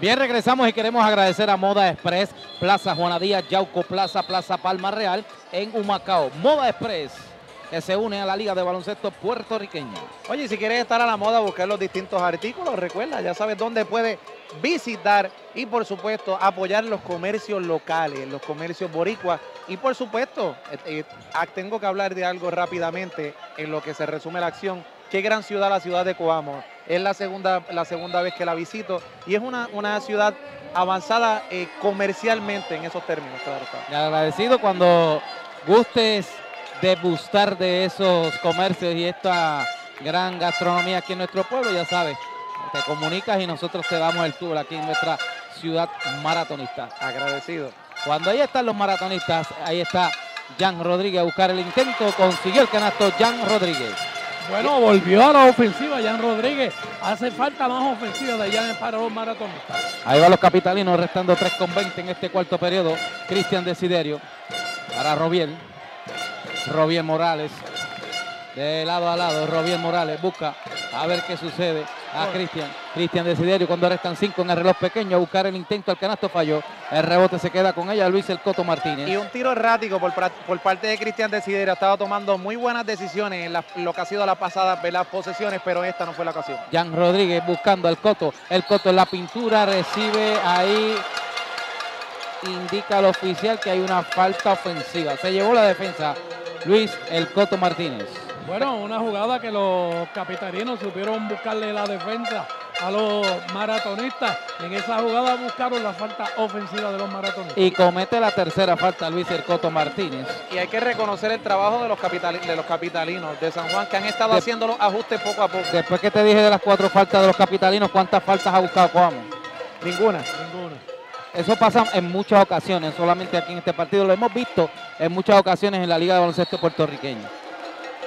Bien, regresamos y queremos agradecer a Moda Express, Plaza Juana Yauco Plaza, Plaza Palma Real, en Humacao. Moda Express, que se une a la Liga de Baloncesto Puertorriqueña. Oye, si quieres estar a la moda, buscar los distintos artículos, recuerda, ya sabes dónde puedes visitar y por supuesto apoyar los comercios locales, los comercios boricuas. Y por supuesto, eh, eh, ah, tengo que hablar de algo rápidamente en lo que se resume la acción. Qué gran ciudad la ciudad de Coamo. Es la segunda, la segunda vez que la visito y es una, una ciudad avanzada eh, comercialmente en esos términos. Claro, está. Agradecido cuando gustes degustar de esos comercios y esta gran gastronomía aquí en nuestro pueblo, ya sabes, te comunicas y nosotros te damos el tour aquí en nuestra ciudad maratonista. Agradecido. Cuando ahí están los maratonistas, ahí está Jan Rodríguez a buscar el intento, consiguió el canasto Jan Rodríguez. Bueno, volvió a la ofensiva Jan Rodríguez. Hace falta más ofensiva de Jan para los maratonistas. Ahí van los capitalinos, restando 3 con 20 en este cuarto periodo. Cristian Desiderio para Robiel. Robiel Morales. De lado a lado, Robiel Morales busca a ver qué sucede a Cristian. Cristian Desiderio cuando restan 5 en el reloj pequeño a buscar el intento al canasto falló. El rebote se queda con ella Luis El Coto Martínez. Y un tiro errático por, por parte de Cristian Desiderio. Ha estado tomando muy buenas decisiones en la- lo que ha sido la pasada de las posesiones, pero esta no fue la ocasión. Jan Rodríguez buscando al Coto. El Coto en la pintura recibe ahí. Indica al oficial que hay una falta ofensiva. Se llevó la defensa Luis El Coto Martínez. Bueno, una jugada que los capitalinos supieron buscarle la defensa a los maratonistas. En esa jugada buscaron la falta ofensiva de los maratonistas. Y comete la tercera falta Luis El Coto Martínez. Y hay que reconocer el trabajo de los, capitali- de los capitalinos de San Juan que han estado De- haciendo los ajustes poco a poco. Después que te dije de las cuatro faltas de los capitalinos, ¿cuántas faltas ha buscado Coamo? Ninguna. Ninguna. Eso pasa en muchas ocasiones, solamente aquí en este partido. Lo hemos visto en muchas ocasiones en la Liga de Baloncesto puertorriqueña.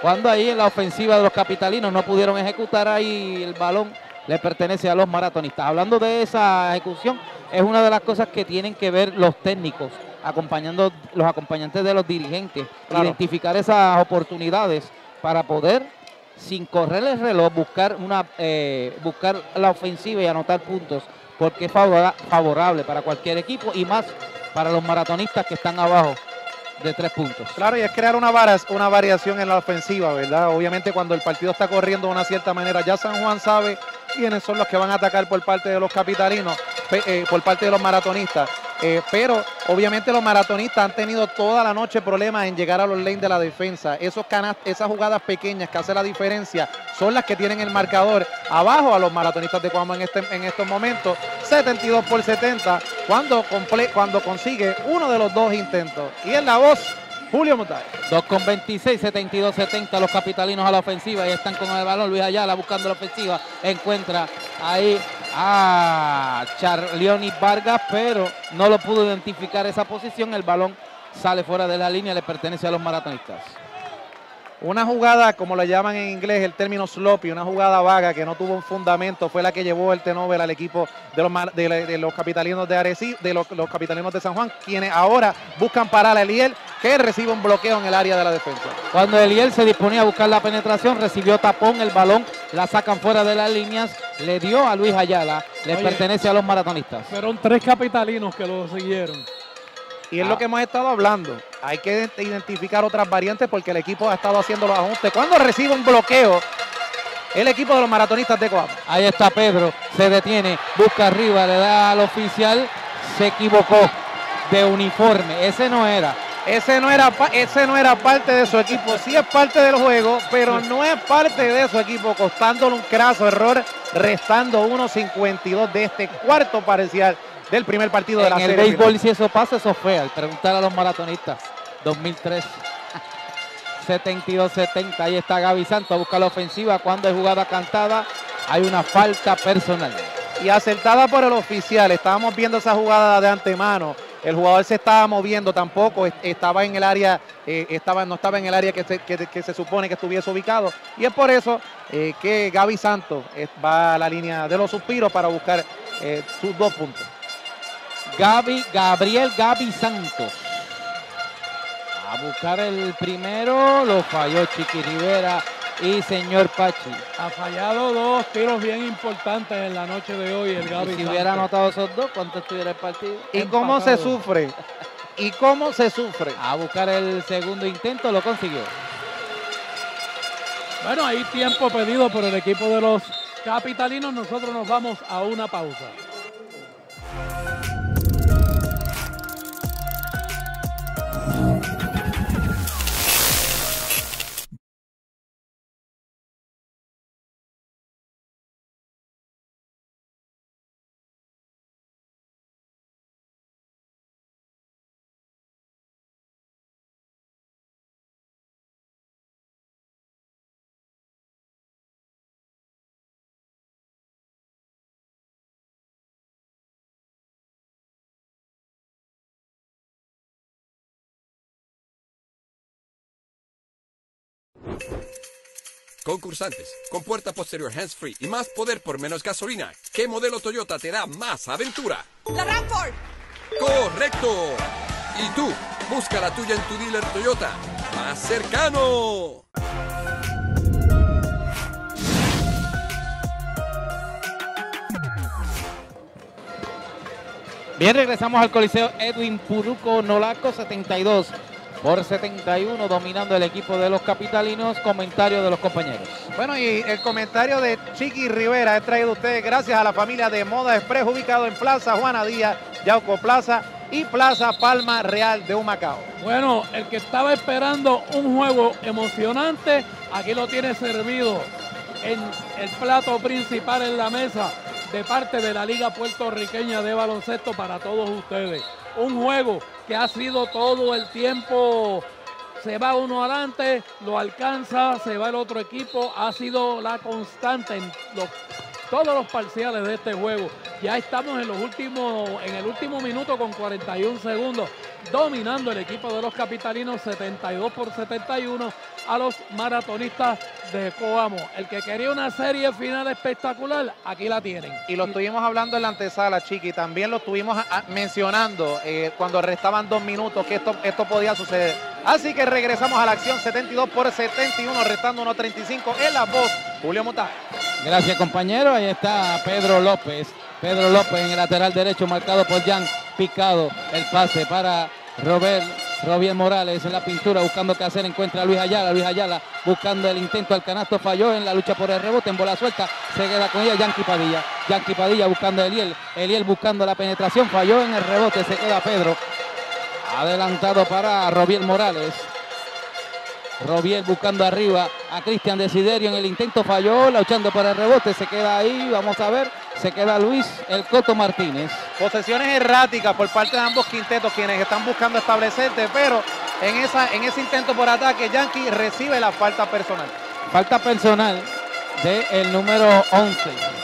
Cuando ahí en la ofensiva de los capitalinos no pudieron ejecutar ahí el balón, le pertenece a los maratonistas. Hablando de esa ejecución, es una de las cosas que tienen que ver los técnicos, acompañando los acompañantes de los dirigentes, Claro. identificar esas oportunidades para poder, sin correr el reloj, buscar, una, eh, buscar la ofensiva y anotar puntos, porque es favora- favorable para cualquier equipo y más para los maratonistas que están abajo de tres puntos. Claro, y es crear una, varas- una variación en la ofensiva, ¿verdad? Obviamente cuando el partido está corriendo de una cierta manera, ya San Juan sabe quiénes son los que van a atacar por parte de los capitalinos, eh, por parte de los maratonistas. Eh, pero obviamente los maratonistas han tenido toda la noche problemas en llegar a los lanes de la defensa. Esos canas- esas jugadas pequeñas que hacen la diferencia son las que tienen el marcador abajo a los maratonistas de Cuamo en, este, estos momentos. 72 por 70 cuando, cuando consigue uno de los dos intentos. Y en la voz, Julio Mutay. 2 con 26, 72, 70 los capitalinos a la ofensiva y están con el balón. Luis Ayala buscando la ofensiva. Encuentra ahí a Charleoni Vargas, pero no lo pudo identificar esa posición. El balón sale fuera de la línea, le pertenece a los maratonistas. Una jugada, como le llaman en inglés, el término sloppy, una jugada vaga que no tuvo un fundamento, fue la que llevó el Tenovel al equipo de los, mar- de, la- de los capitalinos de Arecibo, de los, los capitalinos de San Juan, quienes ahora buscan parar a Eliel, que recibe un bloqueo en el área de la defensa. Cuando Eliel se disponía a buscar la penetración, recibió tapón, el balón la sacan fuera de las líneas, le dio a Luis Ayala, le Oye. pertenece a los maratonistas. Fueron tres capitalinos que lo siguieron. Y es Ah. lo que hemos estado hablando. Hay que identificar otras variantes porque el equipo ha estado haciendo los ajustes. Cuando recibe un bloqueo, el equipo de los maratonistas de Coamo. Ahí está Pedro, se detiene, busca arriba, le da al oficial, se equivocó de uniforme, ese no era. Ese no, era, ese no era parte de su equipo, sí es parte del juego, pero no es parte de su equipo, costándole un craso error, restando 1.52 de este cuarto parcial del primer partido de la En el serie. béisbol, si eso pasa, eso fue. Al preguntar a los maratonistas, 2003. 72-70, ahí está Gaby Santos, busca la ofensiva. Cuando hay jugada cantada, hay una falta personal. y acertada por el oficial. Estábamos viendo esa jugada de antemano. El jugador se estaba moviendo tampoco, est- estaba en el área, eh, estaba, no estaba en el área que se, que- que se supone que estuviese ubicado. Y es por eso eh, que Gaby Santos eh, va a la línea de los suspiros para buscar eh, sus dos puntos. Gaby, Gabriel Gaby Santos. A buscar el primero, lo falló Chiqui Rivera y señor Pachi. Ha fallado dos tiros bien importantes en la noche de hoy el Gaby Y si hubiera Santos. anotado esos dos, ¿cuánto estuviera el partido? ¿Y cómo se Empatado. sufre? ¿Y cómo se sufre? A buscar el segundo intento, lo consiguió. Bueno, hay tiempo pedido por el equipo de los capitalinos. Nosotros nos vamos a una pausa. Concursantes, con puerta posterior hands-free y más poder por menos gasolina. ¿Qué modelo Toyota te da más aventura? La Rampart. ¡Correcto! Y tú, busca la tuya en tu dealer Toyota más cercano. Bien, regresamos al Coliseo Edwin Puruco Nolaco 72 por 71, dominando el equipo de los capitalinos. Comentario de los compañeros. Bueno, y el comentario de Chiqui Rivera es traído a ustedes gracias a la familia de Moda Express, ubicado en Plaza Juana Díaz, Yauco Plaza y Plaza Palma Real de Humacao. Bueno, el que estaba esperando un juego emocionante, aquí lo tiene servido en el plato principal en la mesa de parte de la Liga Puertorriqueña de Baloncesto para todos ustedes. Un juego que ha sido todo el tiempo, se va uno adelante, lo alcanza, se va el otro equipo, ha sido la constante en todos los parciales de este juego. Ya estamos en los últimos, en el último minuto con 41 segundos, dominando el equipo de los capitalinos 72 por 71 a los maratonistas de Coamo. El que quería una serie final espectacular, aquí la tienen. Y lo estuvimos hablando en la antesala, Chiqui, también lo estuvimos a- a- mencionando eh, cuando restaban dos minutos que esto, esto podía suceder. Así que regresamos a la acción 72 por 71, restando 1.35 en la voz, Julio Mota. Gracias, compañero. Ahí está Pedro López. Pedro López en el lateral derecho, marcado por Jan Picado. El pase para Robert. Robier Morales en la pintura buscando qué hacer. Encuentra a Luis Ayala. Luis Ayala buscando el intento al canasto. Falló en la lucha por el rebote. En bola suelta. Se queda con ella Yankee Padilla. Yankee Padilla buscando a Eliel. Eliel buscando la penetración. Falló en el rebote. Se queda Pedro. Adelantado para Robiel Morales. Robiel buscando arriba a Cristian Desiderio en el intento falló, luchando para el rebote, se queda ahí, vamos a ver, se queda Luis El Coto Martínez. Posesiones erráticas por parte de ambos quintetos, quienes están buscando establecerse, pero en, esa, en ese intento por ataque, Yankee recibe la falta personal. Falta personal del número 11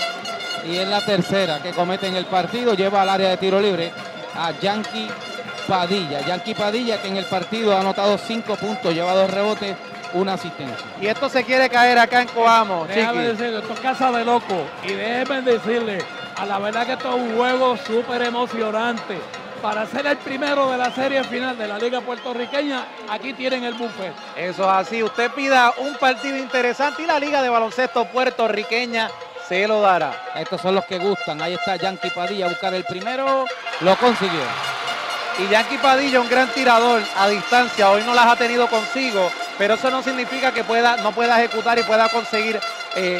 y es la tercera que comete en el partido, lleva al área de tiro libre a Yankee Padilla. Yankee Padilla que en el partido ha anotado cinco puntos, lleva dos rebotes, una asistencia. Y esto se quiere caer acá en Coamo, Déjame decirle, esto es casa de loco. Y déjenme decirle, a la verdad que esto es un juego súper emocionante. para ser el primero de la serie final de la Liga Puertorriqueña, aquí tienen el buffet. Eso es así. Usted pida un partido interesante y la Liga de Baloncesto Puertorriqueña se lo dará. Estos son los que gustan. Ahí está Yankee Padilla a buscar el primero. Lo consiguió. Y Yankee Padilla, un gran tirador a distancia, hoy no las ha tenido consigo, pero eso no significa que pueda, no pueda ejecutar y pueda conseguir eh,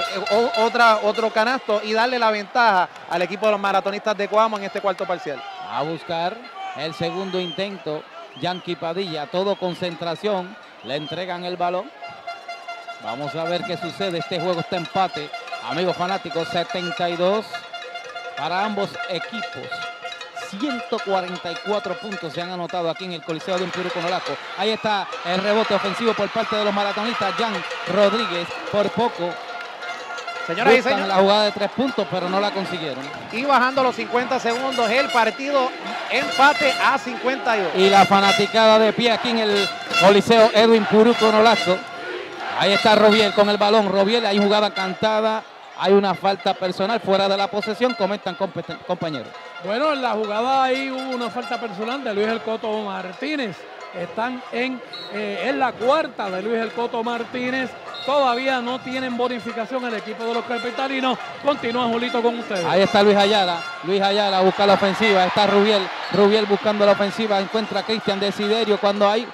otro canasto y darle la ventaja al equipo de los maratonistas de Coamo en este cuarto parcial. A buscar el segundo intento. Yankee Padilla, todo concentración. Le entregan el balón. Vamos a ver qué sucede. Este juego está empate. Amigos fanáticos, 72 para ambos equipos. 144 puntos se han anotado aquí en el Coliseo de Empiro Conolaco. Ahí está el rebote ofensivo por parte de los maratonistas. Jan Rodríguez por poco. Señoras y señores. la jugada de tres puntos, pero no la consiguieron. Y bajando los 50 segundos, el partido empate a 52. Y la fanaticada de pie aquí en el Coliseo Edwin Puruco Nolasco. Ahí está Robiel con el balón. Robiel, hay jugada cantada. Hay una falta personal fuera de la posesión. Comentan compañeros. Bueno, en la jugada ahí hubo una falta personal de Luis El Coto Martínez. Están en, eh, en la cuarta de Luis El Coto Martínez. Todavía no tienen bonificación el equipo de los capitalinos. Continúa Julito con ustedes. Ahí está Luis Ayala. Luis Ayala busca la ofensiva. Está Rubiel. Rubiel buscando la ofensiva. Encuentra a Cristian Desiderio cuando hay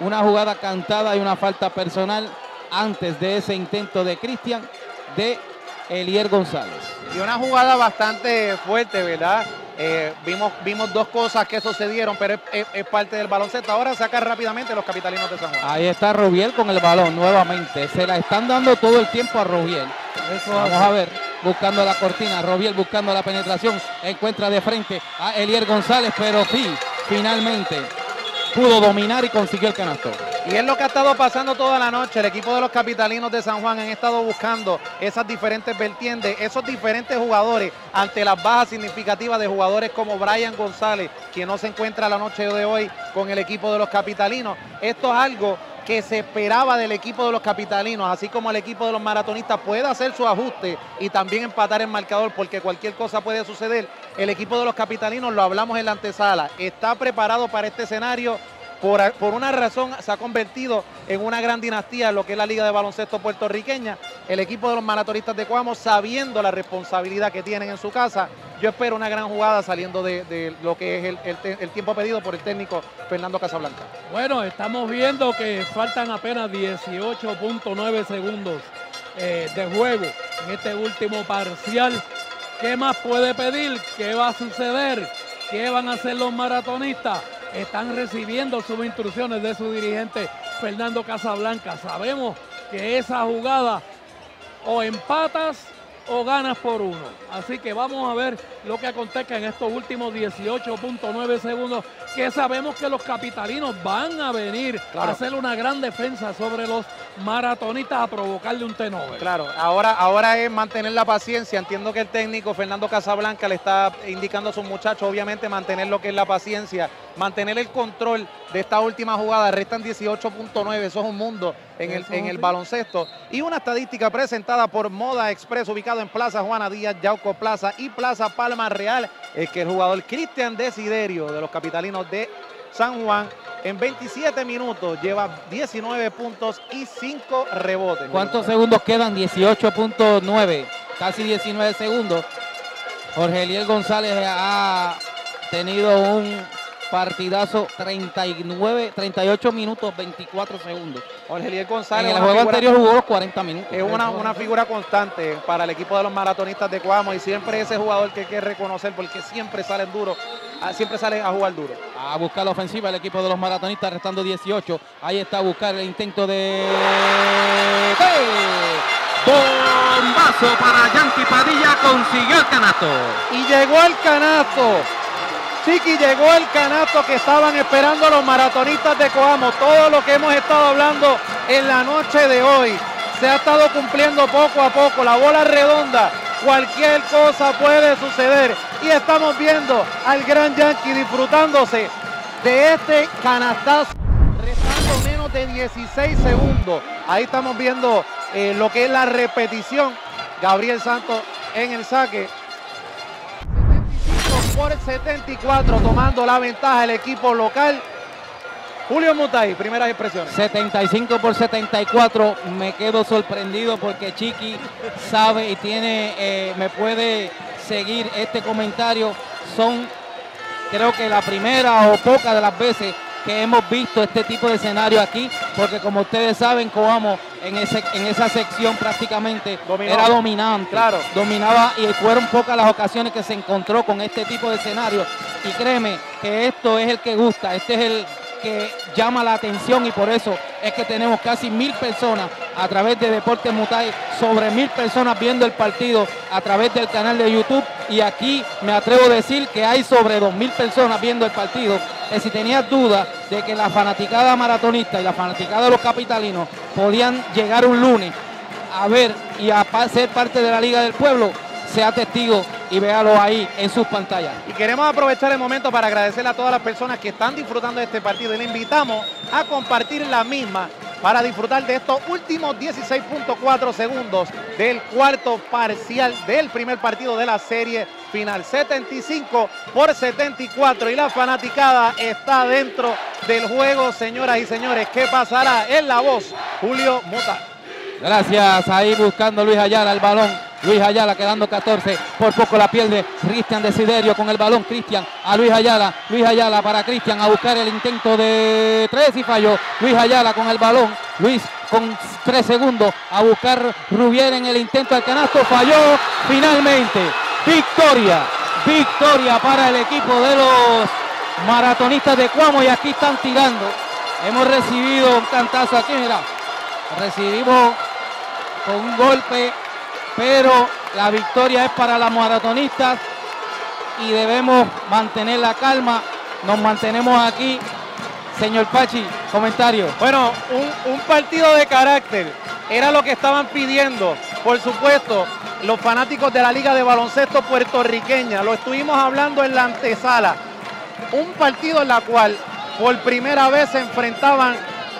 una jugada cantada y una falta personal antes de ese intento de Cristian de Elier González. Y una jugada bastante fuerte, ¿verdad? Eh, vimos, vimos dos cosas que sucedieron, pero es, es- es parte del baloncesto. Ahora saca rápidamente los capitalinos de San Juan. Ahí está Robiel con el balón nuevamente. Se la están dando todo el tiempo a Robiel. Vamos a ver, buscando la cortina. Robiel buscando la penetración. Encuentra de frente a Elier González, pero sí, finalmente pudo dominar y consiguió el canasto. Y es lo que ha estado pasando toda la noche. El equipo de los capitalinos de San Juan han estado buscando esas diferentes vertientes, esos diferentes jugadores ante las bajas significativas de jugadores como Brian González, quien no se encuentra la noche de hoy con el equipo de los capitalinos. Esto es algo que se esperaba del equipo de los capitalinos, así como el equipo de los maratonistas puede hacer su ajuste y también empatar el marcador, porque cualquier cosa puede suceder. El equipo de los capitalinos, lo hablamos en la antesala, está preparado para este escenario por, una razón se ha convertido en una gran dinastía lo que es la Liga de Baloncesto puertorriqueña. El equipo de los maratonistas de Cuamo, sabiendo la responsabilidad que tienen en su casa, yo espero una gran jugada saliendo de, lo que es el tiempo pedido por el técnico Fernando Casablanca. Bueno, estamos viendo que faltan apenas 18.9 segundos eh, de juego en este último parcial. ¿Qué más puede pedir? ¿Qué va a suceder? ¿Qué van a hacer los maratonistas? Están recibiendo sus instrucciones de su dirigente Fernando Casablanca. Sabemos que esa jugada o empatas o ganas por uno. Así que vamos a ver lo que acontezca en estos últimos 18.9 segundos, que sabemos que los capitalinos van a venir Claro. a hacer una gran defensa sobre los maratonistas a provocarle un tenover. Claro, ahora, ahora es mantener la paciencia. Entiendo que el técnico Fernando Casablanca le está indicando a sus muchachos, obviamente, mantener lo que es la paciencia, mantener el control de esta última jugada. Restan 18.9, eso es un mundo en el, en el baloncesto. Y una estadística presentada por Moda Express, ubicado en Plaza Juana Díaz, Yauco Plaza y Plaza Palma Real, es que el jugador Cristian Desiderio de los capitalinos de San Juan en 27 minutos lleva 19 puntos y 5 rebotes. ¿Cuántos segundos quedan? 18.9, casi 19 segundos. Jorge Eliel González ha tenido un partidazo 39, 38 minutos, 24 segundos. Jorge Eliel En González. el juego figura- anterior jugó los 40 minutos. Es una, una figura constante para el equipo de los maratonistas de Cuamo y siempre ese jugador que hay que reconocer porque siempre salen duro, ah, siempre sale a jugar duro. A buscar la ofensiva el equipo de los maratonistas, restando 18. Ahí está a buscar el intento de. ¡Sí! Bombazo para Yankee Padilla, consiguió el canasto. Y llegó el canasto. Chiqui, llegó el canasto que estaban esperando los maratonistas de Coamo. Todo lo que hemos estado hablando en la noche de hoy se ha estado cumpliendo poco a poco. La bola redonda, cualquier cosa puede suceder. Y estamos viendo al gran Yankee disfrutándose de este canastazo. Restando menos de 16 segundos. Ahí estamos viendo eh, lo que es la repetición. Gabriel Santos en el saque. Por 74, tomando la ventaja el equipo local. Julio Mutay, primeras impresiones. 75 por 74, me quedo sorprendido porque Chiqui sabe y tiene, eh, me puede seguir este comentario. Son, creo que la primera o pocas de las veces que hemos visto este tipo de escenario aquí, porque como ustedes saben, Coamo en, ese, en esa sección prácticamente era dominante. Claro. Dominaba y fueron pocas las ocasiones que se encontró con este tipo de escenario. Y créeme que esto es el que gusta, este es el que llama la atención y por eso es que tenemos casi mil personas a través de Deportes Mutai, sobre mil personas viendo el partido a través del canal de YouTube y aquí me atrevo a decir que hay sobre dos mil personas viendo el partido. Que si tenías duda de que la fanaticada maratonista y la fanaticada de los capitalinos podían llegar un lunes a ver y a ser parte de la Liga del Pueblo, sea testigo y véalo ahí en sus pantallas. Y queremos aprovechar el momento para agradecerle a todas las personas que están disfrutando de este partido y le invitamos a compartir la misma para disfrutar de estos últimos 16.4 segundos del cuarto parcial del primer partido de la serie final. 75 por 74 y la fanaticada está dentro del juego, señoras y señores. ¿Qué pasará? En la voz, Julio Mota. Gracias, ahí buscando Luis Ayala el balón. Luis Ayala quedando 14, por poco la pierde Cristian Desiderio con el balón, Cristian a Luis Ayala, Luis Ayala para Cristian a buscar el intento de tres y falló, Luis Ayala con el balón, Luis con tres segundos a buscar Rubier en el intento del canasto, falló finalmente, victoria, victoria para el equipo de los maratonistas de Cuamo y aquí están tirando, hemos recibido un cantazo aquí, mira, recibimos con un golpe pero la victoria es para las maratonistas y debemos mantener la calma. Nos mantenemos aquí. Señor Pachi, comentario. Bueno, un, partido de carácter. Era lo que estaban pidiendo. Por supuesto, los fanáticos de la Liga de Baloncesto puertorriqueña. Lo estuvimos hablando en la antesala. Un partido en la cual por primera vez se enfrentaban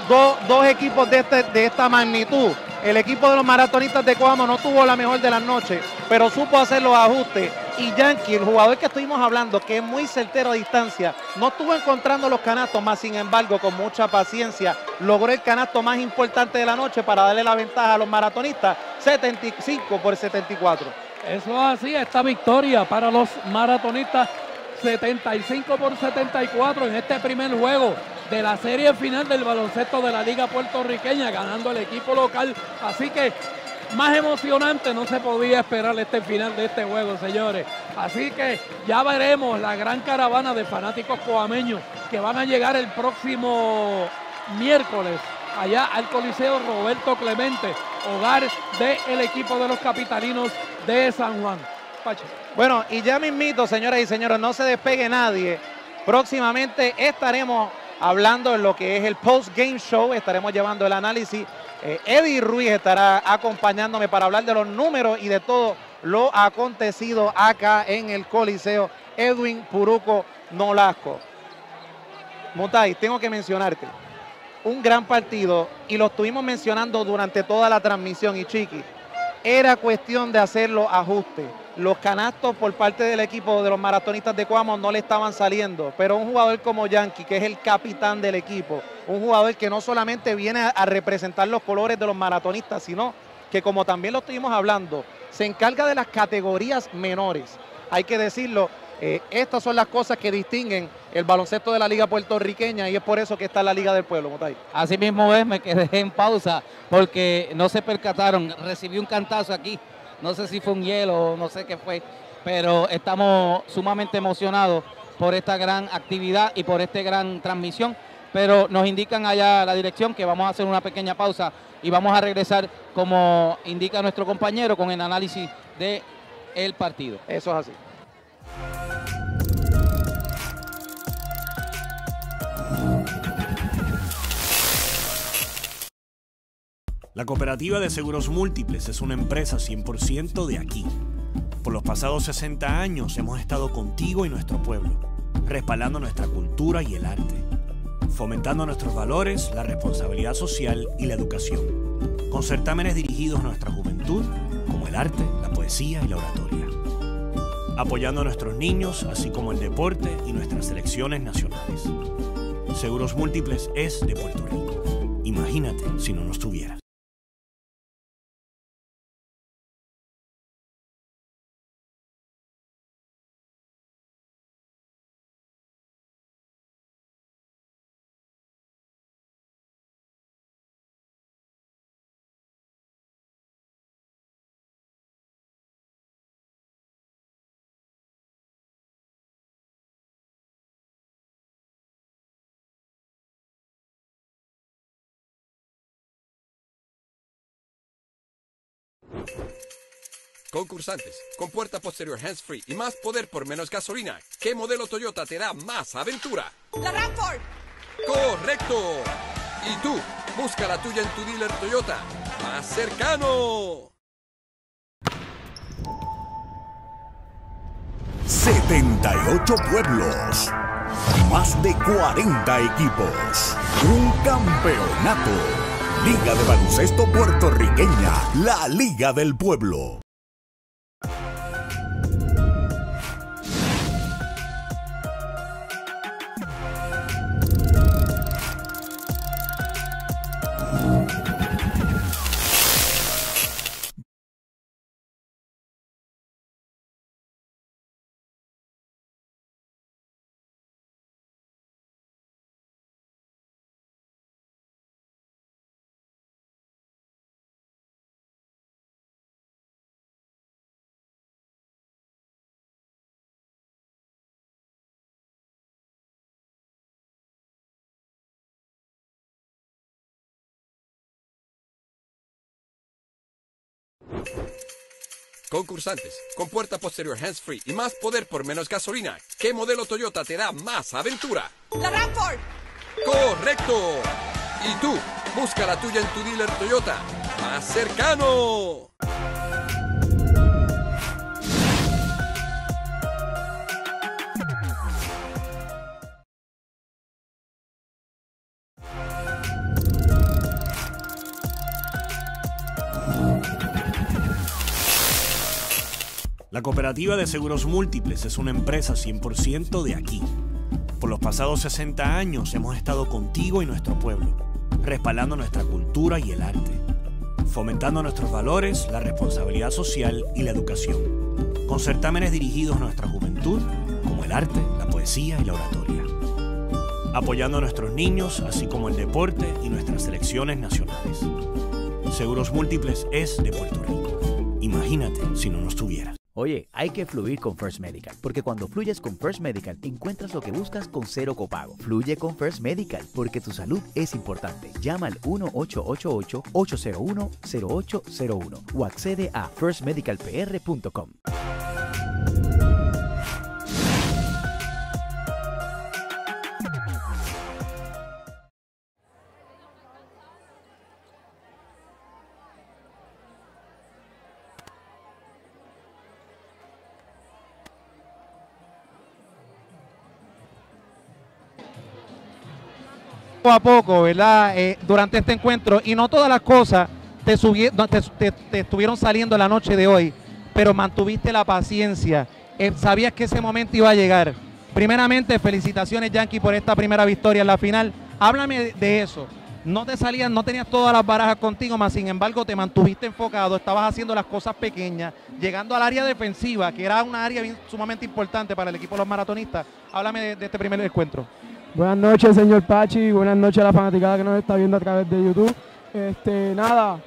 dos equipos de, este, de esta magnitud. El equipo de los maratonistas de Coamo no tuvo la mejor de las noches, pero supo hacer los ajustes. Y Yankee, el jugador que estuvimos hablando, que es muy certero a distancia, no estuvo encontrando los canastos, más sin embargo, con mucha paciencia, logró el canasto más importante de la noche para darle la ventaja a los maratonistas, 75 por 74. Eso es así, esta victoria para los maratonistas, 75 por 74 en este primer juego de la serie final del baloncesto de la Liga Puertorriqueña, ganando el equipo local. Así que más emocionante no se podía esperar este final de este juego, señores. Así que ya veremos la gran caravana de fanáticos coameños que van a llegar el próximo miércoles allá al Coliseo Roberto Clemente, hogar del equipo de los capitalinos de San Juan. Bueno, y ya mismito, señoras y señores, no se despegue nadie. Próximamente estaremos hablando en lo que es el post-game show. Estaremos llevando el análisis. Eh, Eddie Ruiz estará acompañándome para hablar de los números y de todo lo acontecido acá en el Coliseo. Edwin Puruco Nolasco. Montay, tengo que mencionarte. Un gran partido y lo estuvimos mencionando durante toda la transmisión y Chiqui. Era cuestión de hacer los ajustes los canastos por parte del equipo de los maratonistas de Cuamo no le estaban saliendo, pero un jugador como Yankee, que es el capitán del equipo, un jugador que no solamente viene a representar los colores de los maratonistas, sino que como también lo estuvimos hablando, se encarga de las categorías menores. Hay que decirlo, eh, estas son las cosas que distinguen el baloncesto de la liga puertorriqueña y es por eso que está la Liga del Pueblo, Motay. Así mismo es, me quedé en pausa porque no se percataron, recibí un cantazo aquí no sé si fue un hielo, no sé qué fue, pero estamos sumamente emocionados por esta gran actividad y por esta gran transmisión. Pero nos indican allá la dirección que vamos a hacer una pequeña pausa y vamos a regresar como indica nuestro compañero con el análisis del el partido. Eso es así. La Cooperativa de Seguros Múltiples es una empresa 100% de aquí. Por los pasados 60 años hemos estado contigo y nuestro pueblo, respaldando nuestra cultura y el arte, fomentando nuestros valores, la responsabilidad social y la educación, con certámenes dirigidos a nuestra juventud, como el arte, la poesía y la oratoria. apoyando a nuestros niños, así como el deporte y nuestras selecciones nacionales. Seguros Múltiples es de Puerto Rico. Imagínate si no nos tuvieras. Concursantes, con puerta posterior hands-free y más poder por menos gasolina. ¿Qué modelo Toyota te da más aventura? La Rampart. ¡Correcto! Y tú, busca la tuya en tu dealer Toyota más cercano. 78 pueblos, más de 40 equipos, un campeonato. Liga de Baloncesto Puertorriqueña, la Liga del Pueblo. Concursantes, con puerta posterior hands-free y más poder por menos gasolina. ¿Qué modelo Toyota te da más aventura? La Rampart. ¡Correcto! Y tú, busca la tuya en tu dealer Toyota más cercano. La Cooperativa de Seguros Múltiples es una empresa 100% de aquí. Por los pasados 60 años hemos estado contigo y nuestro pueblo, respaldando nuestra cultura y el arte, fomentando nuestros valores, la responsabilidad social y la educación, con certámenes dirigidos a nuestra juventud, como el arte, la poesía y la oratoria, apoyando a nuestros niños, así como el deporte y nuestras selecciones nacionales. Seguros Múltiples es de Puerto Rico. Imagínate si no nos tuvieras. Oye, hay que fluir con First Medical, porque cuando fluyes con First Medical encuentras lo que buscas con cero copago. Fluye con First Medical, porque tu salud es importante. Llama al 1-888-801-0801 o accede a firstmedicalpr.com. a poco, ¿verdad? Eh, durante este encuentro y no todas las cosas te, estuvieron saliendo la noche de hoy, pero mantuviste la paciencia, eh, sabías que ese momento iba a llegar. Primeramente, felicitaciones Yankee por esta primera victoria en la final. Háblame de eso. No te salían, no tenías todas las barajas contigo, más sin embargo te mantuviste enfocado, estabas haciendo las cosas pequeñas, llegando al área defensiva, que era una área sumamente importante para el equipo de los maratonistas. Háblame de este primer encuentro. Buenas noches, señor Pachi. Buenas noches a la fanaticada que nos está viendo a través de YouTube. Este, nada,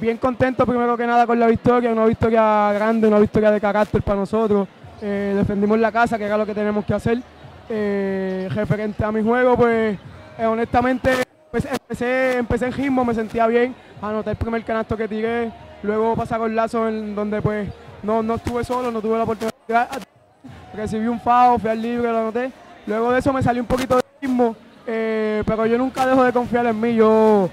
bien contento primero que nada con la victoria, una victoria grande, una victoria de carácter para nosotros. Eh, defendimos la casa, que era lo que tenemos que hacer. Eh, referente a mi juego, pues eh, honestamente pues, empecé, empecé en ritmo, me sentía bien, anoté el primer canasto que tiré, luego pasaron lazo en donde pues no, no estuve solo, no tuve la oportunidad recibí un FAO, fui al libre, lo anoté. Luego de eso me salió un poquito de ritmo, eh, pero yo nunca dejo de confiar en mí. Yo,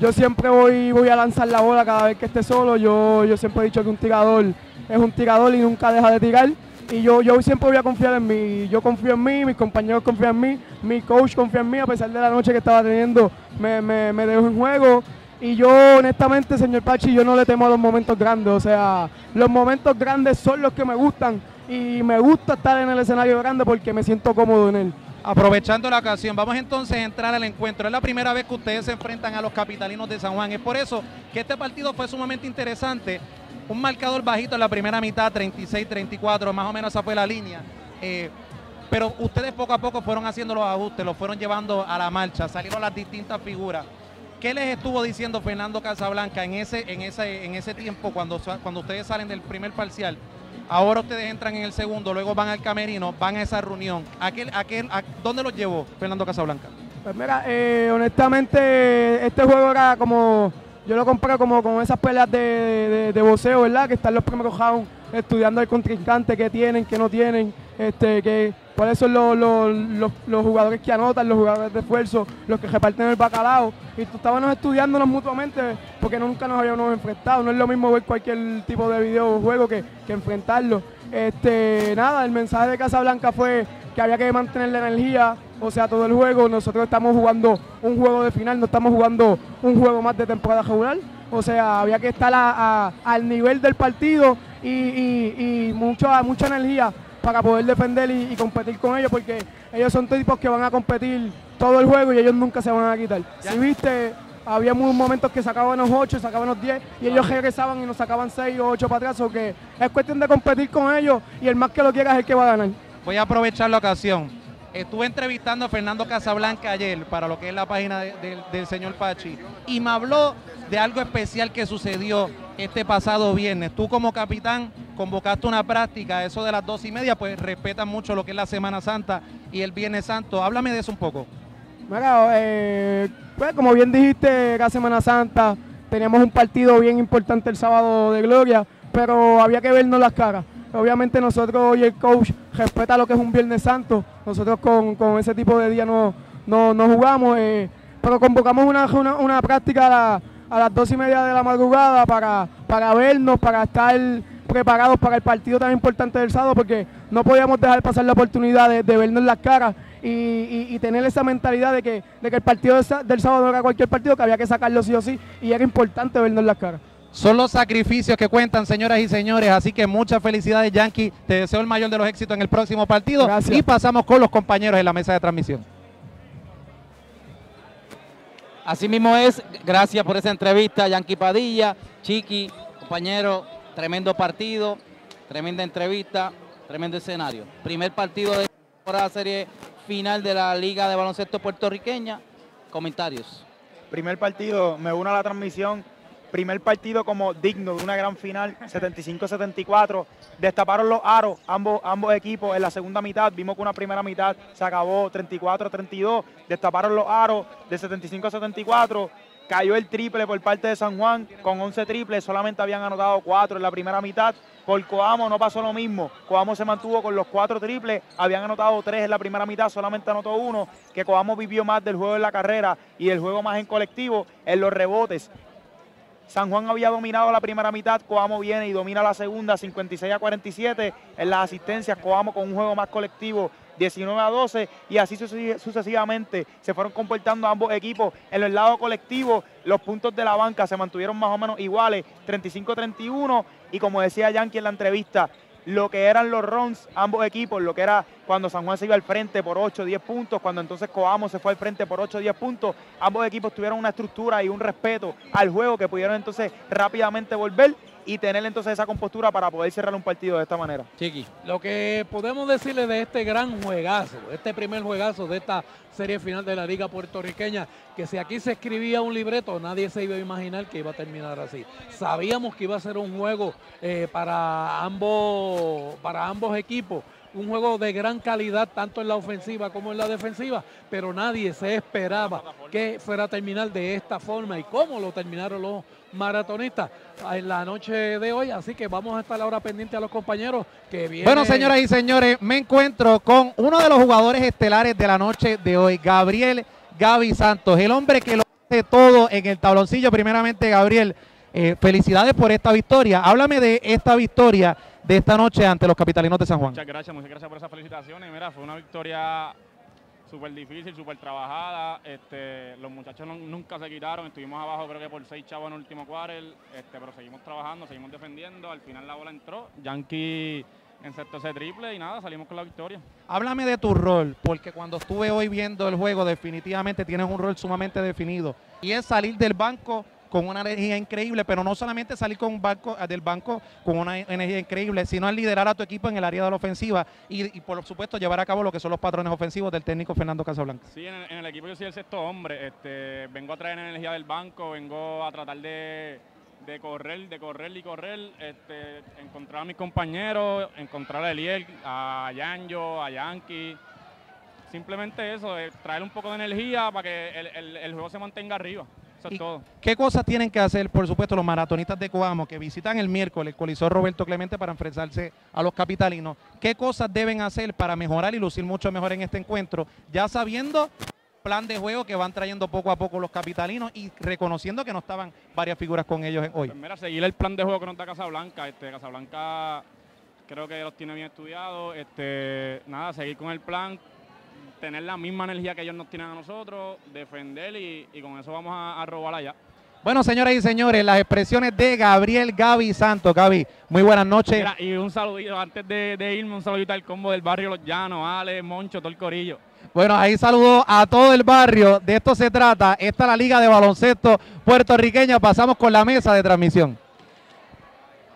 yo siempre voy, voy a lanzar la bola cada vez que esté solo. Yo, yo siempre he dicho que un tirador es un tirador y nunca deja de tirar. Y yo, yo siempre voy a confiar en mí. Yo confío en mí, mis compañeros confían en mí, mi coach confía en mí, a pesar de la noche que estaba teniendo, me, me, me dejó en juego. Y yo, honestamente, señor Pachi, yo no le temo a los momentos grandes. O sea, los momentos grandes son los que me gustan. Y me gusta estar en el escenario grande porque me siento cómodo en él. Aprovechando la ocasión, vamos entonces a entrar al encuentro. Es la primera vez que ustedes se enfrentan a los capitalinos de San Juan. Es por eso que este partido fue sumamente interesante. Un marcador bajito en la primera mitad, 36-34, más o menos esa fue la línea. Eh, pero ustedes poco a poco fueron haciendo los ajustes, los fueron llevando a la marcha, salieron las distintas figuras. ¿Qué les estuvo diciendo Fernando Casablanca en ese, en ese, en ese tiempo cuando, cuando ustedes salen del primer parcial? Ahora ustedes entran en el segundo, luego van al camerino, van a esa reunión. Aquel, aquel, ¿Dónde los llevó Fernando Casablanca? Pues mira, eh, honestamente este juego era como, yo lo comparo como con esas peleas de, de, voceo, ¿verdad? Que están los primeros rounds estudiando el contrincante, qué tienen, qué no tienen, este, que cuáles son los, los, jugadores que anotan, los jugadores de esfuerzo, los que reparten el bacalao. Y estábamos estudiándonos mutuamente porque nunca nos habíamos enfrentado. No es lo mismo ver cualquier tipo de videojuego que, que enfrentarlo. Este, nada, el mensaje de Casablanca fue que había que mantener la energía, o sea, todo el juego. Nosotros estamos jugando un juego de final, no estamos jugando un juego más de temporada regular. O sea, había que estar al nivel del partido y, y, y mucha, mucha energía para poder defender y, competir con ellos, porque ellos son tipos que van a competir todo el juego y ellos nunca se van a quitar. Si viste, había momentos que sacaban los 8, sacaban los 10 y ellos regresaban y nos sacaban 6 o 8 para atrás, o que es cuestión de competir con ellos y el más que lo quiera es el que va a ganar. Voy a aprovechar la ocasión. Estuve entrevistando a Fernando Casablanca ayer para lo que es la página del señor Pachi y me habló de algo especial que sucedió este pasado viernes. Tú como capitán convocaste una práctica, eso de las dos y media, pues respetan mucho lo que es la Semana Santa y el Viernes Santo. Háblame de eso un poco. Mira, eh, pues como bien dijiste, la Semana Santa, teníamos un partido bien importante el sábado de Gloria, pero había que vernos las caras. Obviamente nosotros y el coach respeta lo que es un Viernes Santo, nosotros con, ese tipo de día no, no, jugamos, eh, pero convocamos una, una, práctica a, a, las dos y media de la madrugada para, para vernos, para estar preparados para el partido tan importante del sábado porque no podíamos dejar pasar la oportunidad de, vernos las caras y, tener esa mentalidad de que, de que el partido del sábado no era cualquier partido, que había que sacarlo sí o sí y era importante vernos las caras. Son los sacrificios que cuentan, señoras y señores. Así que muchas felicidades, Yankee. Te deseo el mayor de los éxitos en el próximo partido. Y pasamos con los compañeros en la mesa de transmisión. Así mismo es. Gracias por esa entrevista, Yankee Padilla, Chiqui, compañero Tremendo partido, tremenda entrevista, tremendo escenario. Primer partido de la serie final de la Liga de Baloncesto Puertorriqueña. Comentarios. Primer partido, me uno a la transmisión. Primer partido como digno de una gran final, 75-74. Destaparon los aros, ambos, ambos equipos en la segunda mitad. Vimos que una primera mitad se acabó 34-32. Destaparon los aros de 75-74 Cayó el triple por parte de San Juan con 11 triples, solamente habían anotado 4 en la primera mitad. Por Coamo no pasó lo mismo. Coamo se mantuvo con los 4 triples, habían anotado 3 en la primera mitad, solamente anotó uno. Que Coamo vivió más del juego en la carrera y el juego más en colectivo en los rebotes. San Juan había dominado la primera mitad, Coamo viene y domina la segunda, 56 a 47. En las asistencias, Coamo con un juego más colectivo 19 a 12 y así sucesivamente se fueron comportando ambos equipos. En el lado colectivo, los puntos de la banca se mantuvieron más o menos iguales, 35-31 y como decía Yankee en la entrevista, lo que eran los runs, ambos equipos, lo que era cuando San Juan se iba al frente por 8 10 puntos, cuando entonces Coamo se fue al frente por 8 10 puntos, ambos equipos tuvieron una estructura y un respeto al juego que pudieron entonces rápidamente volver y tener entonces esa compostura para poder cerrar un partido de esta manera. Chiqui. Lo que podemos decirle de este gran juegazo, este primer juegazo de esta serie final de la Liga Puertorriqueña, que si aquí se escribía un libreto, nadie se iba a imaginar que iba a terminar así. Sabíamos que iba a ser un juego eh, para, ambos, para ambos equipos un juego de gran calidad tanto en la ofensiva como en la defensiva, pero nadie se esperaba que fuera a terminar de esta forma y cómo lo terminaron los maratonistas en la noche de hoy. Así que vamos a estar ahora pendiente a los compañeros que vienen. Bueno, señoras y señores, me encuentro con uno de los jugadores estelares de la noche de hoy, Gabriel Gaby Santos, el hombre que lo hace todo en el tabloncillo. Primeramente, Gabriel, eh, felicidades por esta victoria. Háblame de esta victoria de esta noche ante los capitalinos de San Juan. Muchas gracias, muchas gracias por esas felicitaciones. Mira, fue una victoria súper difícil, súper trabajada. Este, los muchachos nunca se quitaron, estuvimos abajo creo que por seis chavos en el último quarter, este, pero seguimos trabajando, seguimos defendiendo. Al final la bola entró. Yankee encestó ese triple y nada, salimos con la victoria. Háblame de tu rol, porque cuando estuve hoy viendo el juego, definitivamente tienes un rol sumamente definido. Y es salir del banco con una energía increíble, pero no solamente salir con un banco, del banco con una energía increíble, sino al liderar a tu equipo en el área de la ofensiva y, por supuesto llevar a cabo lo que son los patrones ofensivos del técnico Fernando Casablanca. Sí, en el, equipo yo soy el sexto hombre. Este, vengo a traer energía del banco, vengo a tratar de, de correr, de correr y correr, este, encontrar a mis compañeros, encontrar a Eliel, a Yanjo, a Yankee. Simplemente eso, eh, traer un poco de energía para que el- el juego se mantenga arriba. Eso es todo. ¿Qué cosas tienen que hacer, por supuesto, los maratonistas de Coamo que visitan el miércoles el Coliseo Roberto Clemente para enfrentarse a los capitalinos? ¿Qué cosas deben hacer para mejorar y lucir mucho mejor en este encuentro? Ya sabiendo plan de juego que van trayendo poco a poco los capitalinos y reconociendo que no estaban varias figuras con ellos hoy. Pues mira, seguir el plan de juego que nos da Casablanca. Este, Casablanca creo que los tiene bien estudiados. Este, nada, seguir con el plan, tener la misma energía que ellos nos tienen a nosotros, defender y, y con eso vamos a, a robar allá. Bueno, señoras y señores, las expresiones de Gabriel Gaby Santos. Gaby, muy buenas noches. Mira, y un saludito, antes de, de irme, un saludito al combo del barrio Los Llanos, Ale, Moncho, todo el corillo. Bueno, ahí saludo a todo el barrio. De esto se trata. Esta es la Liga de Baloncesto puertorriqueña. Pasamos con la mesa de transmisión.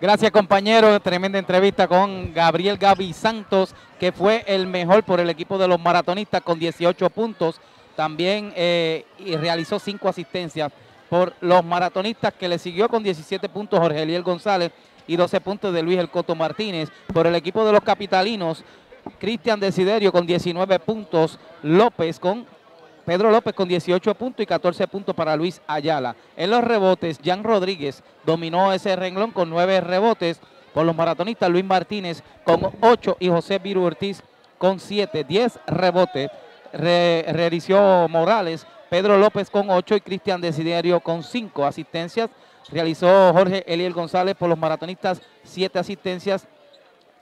Gracias compañero, tremenda entrevista con Gabriel Gaby Santos, que fue el mejor por el equipo de los maratonistas con 18 puntos. También eh, y realizó cinco asistencias por los maratonistas, que le siguió con 17 puntos Jorge Eliel González y 12 puntos de Luis El Coto Martínez. Por el equipo de los capitalinos, Cristian Desiderio con 19 puntos, López con Pedro López con 18 puntos y 14 puntos para Luis Ayala. En los rebotes, Jan Rodríguez dominó ese renglón con 9 rebotes. Por los maratonistas, Luis Martínez con 8 y José Viru Ortiz con 7. 10 rebotes. Re- realizó Morales, Pedro López con 8 y Cristian Desiderio con 5 asistencias. Realizó Jorge Eliel González por los maratonistas 7 asistencias.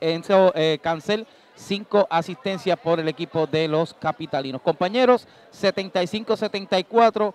Enzo eh, Cancel, cinco asistencias por el equipo de los capitalinos. Compañeros, 75-74.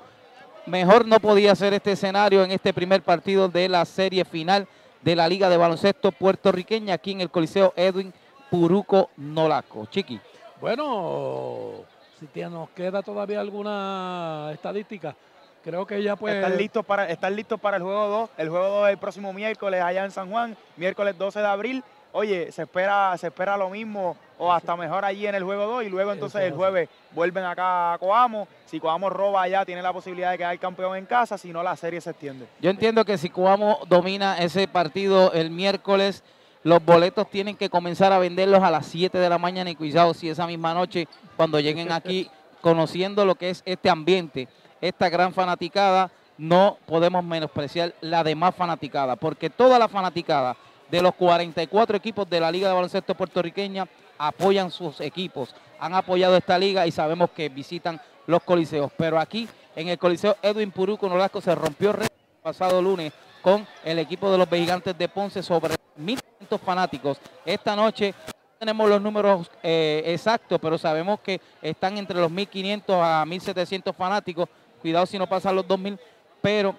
Mejor no podía ser este escenario en este primer partido de la serie final de la Liga de Baloncesto puertorriqueña aquí en el Coliseo Edwin Puruco Nolaco. Chiqui. Bueno, si te- nos queda todavía alguna estadística, creo que ya pues... Están listos para, están listos para el juego 2. El juego 2 el próximo miércoles allá en San Juan, miércoles 12 de abril. Oye, se espera, se espera lo mismo o hasta mejor allí en el juego 2 y luego entonces el jueves vuelven acá a Coamo. Si Coamo roba allá, tiene la posibilidad de quedar campeón en casa, si no la serie se extiende. Yo entiendo que si Cuamo domina ese partido el miércoles, los boletos tienen que comenzar a venderlos a las 7 de la mañana y cuidado si esa misma noche, cuando lleguen aquí, conociendo lo que es este ambiente, esta gran fanaticada, no podemos menospreciar la demás fanaticada, porque toda la fanaticada de los 44 equipos de la Liga de Baloncesto Puertorriqueña apoyan sus equipos, han apoyado esta liga y sabemos que visitan los coliseos, pero aquí en el Coliseo Edwin Puruco Nolasco se rompió el pasado lunes con el equipo de los Gigantes de Ponce sobre 1.500 fanáticos. Esta noche no tenemos los números eh, exactos, pero sabemos que están entre los 1.500 a 1.700 fanáticos. Cuidado si no pasan los 2.000, pero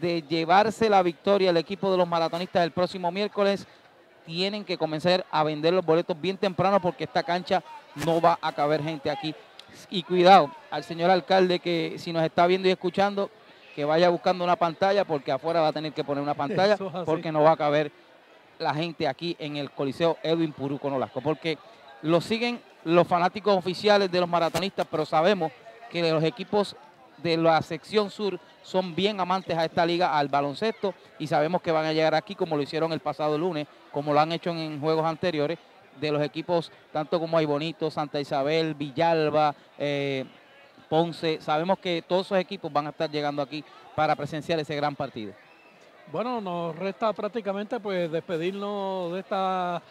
de llevarse la victoria el equipo de los maratonistas el próximo miércoles, tienen que comenzar a vender los boletos bien temprano porque esta cancha no va a caber gente aquí. Y cuidado al señor alcalde que si nos está viendo y escuchando, que vaya buscando una pantalla porque afuera va a tener que poner una pantalla es porque no va a caber la gente aquí en el Coliseo Edwin Puruco Nolasco, porque lo siguen los fanáticos oficiales de los maratonistas, pero sabemos que los equipos de la sección sur son bien amantes a esta liga, al baloncesto, y sabemos que van a llegar aquí como lo hicieron el pasado lunes, como lo han hecho en juegos anteriores, de los equipos tanto como Ay Bonito, Santa Isabel, Villalba, eh, Ponce. Sabemos que todos esos equipos van a estar llegando aquí para presenciar ese gran partido. Bueno, nos resta prácticamente pues despedirnos de esta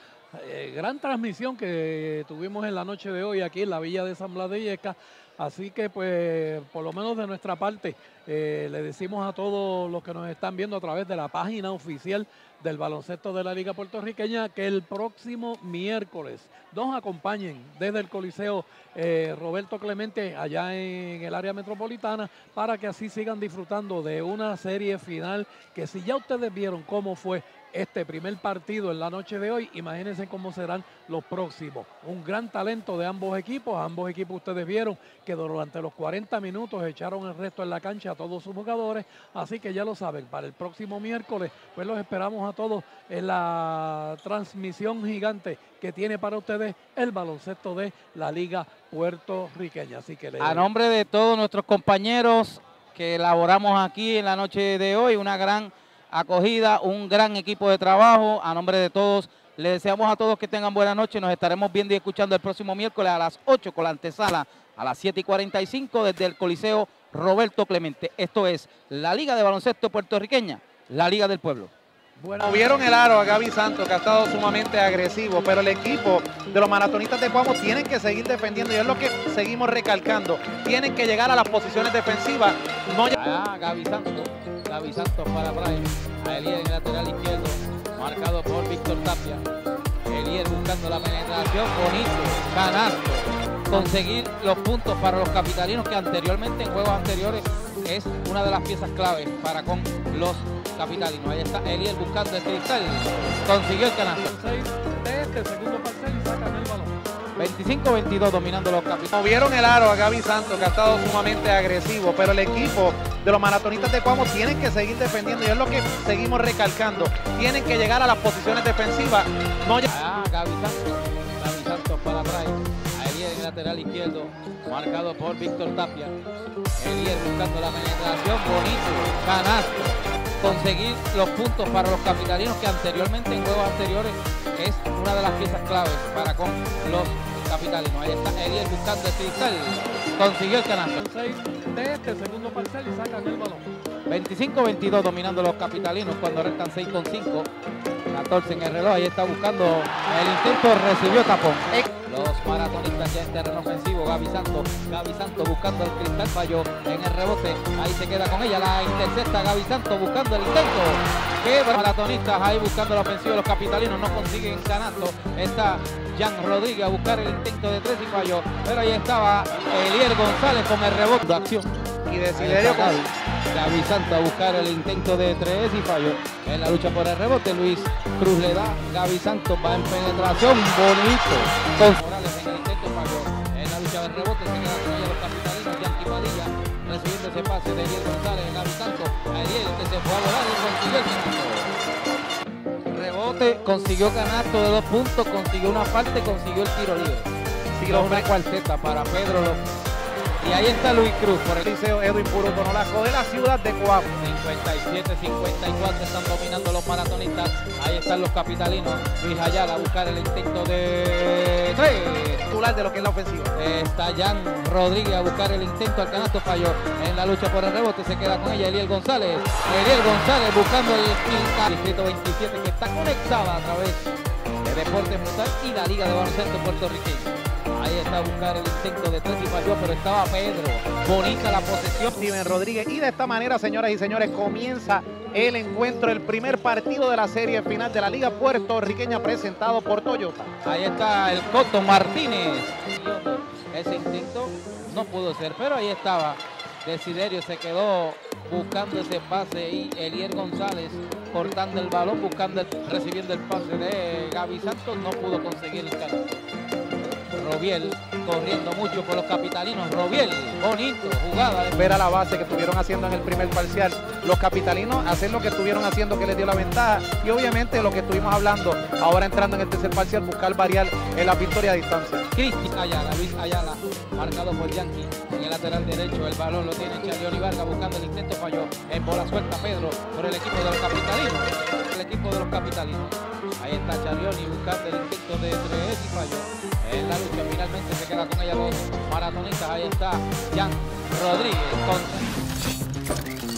eh, gran transmisión que tuvimos en la noche de hoy aquí en la Villa de San Blas de Yesca. Así que, pues, por lo menos de nuestra parte, eh, le decimos a todos los que nos están viendo a través de la página oficial del baloncesto de la Liga Puertorriqueña que el próximo miércoles nos acompañen desde el Coliseo eh, Roberto Clemente allá en el área metropolitana para que así sigan disfrutando de una serie final que si ya ustedes vieron cómo fue este primer partido en la noche de hoy, imagínense cómo serán los próximos. Un gran talento de ambos equipos, ambos equipos ustedes vieron que durante los 40 minutos echaron el resto en la cancha a todos sus jugadores, así que ya lo saben, para el próximo miércoles, pues los esperamos a todos en la transmisión gigante que tiene para ustedes el baloncesto de la Liga Puertorriqueña. Así que A nombre de todos nuestros compañeros que elaboramos aquí en la noche de hoy, una gran acogida, un gran equipo de trabajo. A nombre de todos, les deseamos a todos que tengan buena noche. Nos estaremos viendo y escuchando el próximo miércoles a las 8 con la antesala a las 7 y 45 desde el Coliseo Roberto Clemente. Esto es la Liga de Baloncesto Puertorriqueña, la Liga del Pueblo. Bueno, vieron el aro a Gaby Santos, que ha estado sumamente agresivo, pero el equipo de los maratonistas de Cuamo tienen que seguir defendiendo y es lo que seguimos recalcando. Tienen que llegar a las posiciones defensivas. No... Ah, Gaby Santos, Gaby Santos para Brian. A Elier en el lateral izquierdo, marcado por Víctor Tapia. Elier buscando la penetración, bonito, canasto. Conseguir los puntos para los capitalinos que anteriormente, en juegos anteriores, es una de las piezas claves para con los capitalinos. Ahí está Eliel buscando el cristal. Consiguió el canasto. De este segundo parcial y sacan el balón. 25-22 dominando los capitalinos. Movieron el aro a Gaby Santos, que ha estado sumamente agresivo, pero el equipo de los maratonistas de Cuamo tienen que seguir defendiendo y es lo que seguimos recalcando. Tienen que llegar a las posiciones defensivas. No ah, Gaby Santos. Gaby Santos para Brian. Elier en el lateral izquierdo, marcado por Víctor Tapia. Elier buscando la penetración, bonito, canasto. Conseguir los puntos para los capitalinos que anteriormente en juegos anteriores es una de las piezas claves para con los capitalinos. Ahí está Elier buscando el cristal. Consiguió el canasto. De este segundo parcial y sacan el balón. 25-22 dominando los capitalinos cuando restan 6 con 5. 14 en el reloj. Ahí está buscando el intento. Recibió tapón. Los maratonistas ya en terreno ofensivo. Gaby Santos. Gaby Santos buscando el cristal. Falló en el rebote. Ahí se queda con ella. La intercepta Gaby Santos buscando el intento. Que maratonistas ahí buscando la ofensiva. Los capitalinos no consiguen canasto. Está Jan Rodríguez a buscar el intento de tres y falló. Pero ahí estaba Elier González con el rebote. de acción. Y Desiderio Gaby, Gaby Santos a buscar el intento de tres y falló. En la lucha por el rebote, Luis Cruz le da. Gaby Santos va en penetración. Bonito. Con Morales en el intento falló. En la lucha del rebote se queda con ella los capitalinos. Yankee Padilla recibiendo ese pase de Eliel González. Gaby Santos. A Eliel que se fue a volar y consiguió el canasto. Rebote, consiguió canasto de dos puntos, consiguió una falta y consiguió el tiro libre. Tiro una cuarteta para Pedro López. Y ahí está Luis Cruz por el Liceo Edwin Puro Tonolasco de la ciudad de Coamo. 57-54 están dominando los maratonistas. Ahí están los capitalinos. Luis Ayala a buscar el intento de tres. Titular de lo que es la ofensiva. Está Jan Rodríguez a buscar el intento al canasto falló. En la lucha por el rebote se queda con ella Eliel González. Eliel González buscando el distrito 27 que está conectada a través de Deportes Brutal y la Liga de Baloncesto Puertorriqueño. Ahí está a buscar el intento de tres y falló, pero estaba Pedro. Bonita la posesión. Steven Rodríguez. Y de esta manera, señoras y señores, comienza el encuentro, el primer partido de la serie final de la Liga Puertorriqueña presentado por Toyota. Ahí está el Coto Martínez. Ese intento no pudo ser, pero ahí estaba. Desiderio se quedó buscando ese pase y Elier González cortando el balón, buscando el, recibiendo el pase de Gaby Santos, no pudo conseguir el canal. Robiel corriendo mucho por los capitalinos. Robiel, bonito, jugada. Ver a la base que estuvieron haciendo en el primer parcial. Los capitalinos hacer lo que estuvieron haciendo que les dio la ventaja. Y obviamente lo que estuvimos hablando ahora entrando en el tercer parcial, buscar variar en la victoria a distancia. Cristi Ayala, Luis Ayala, marcado por Yankee. En el lateral derecho, el balón lo tiene Chalioni Vargas buscando el intento, falló. En bola suelta Pedro por el equipo de los capitalinos. El equipo de los capitalinos. Ahí está Charioni buscando el intento de tres y falló en la lucha. Finalmente se queda con ella dos maratonistas. Ahí está Jan Rodríguez. Entonces...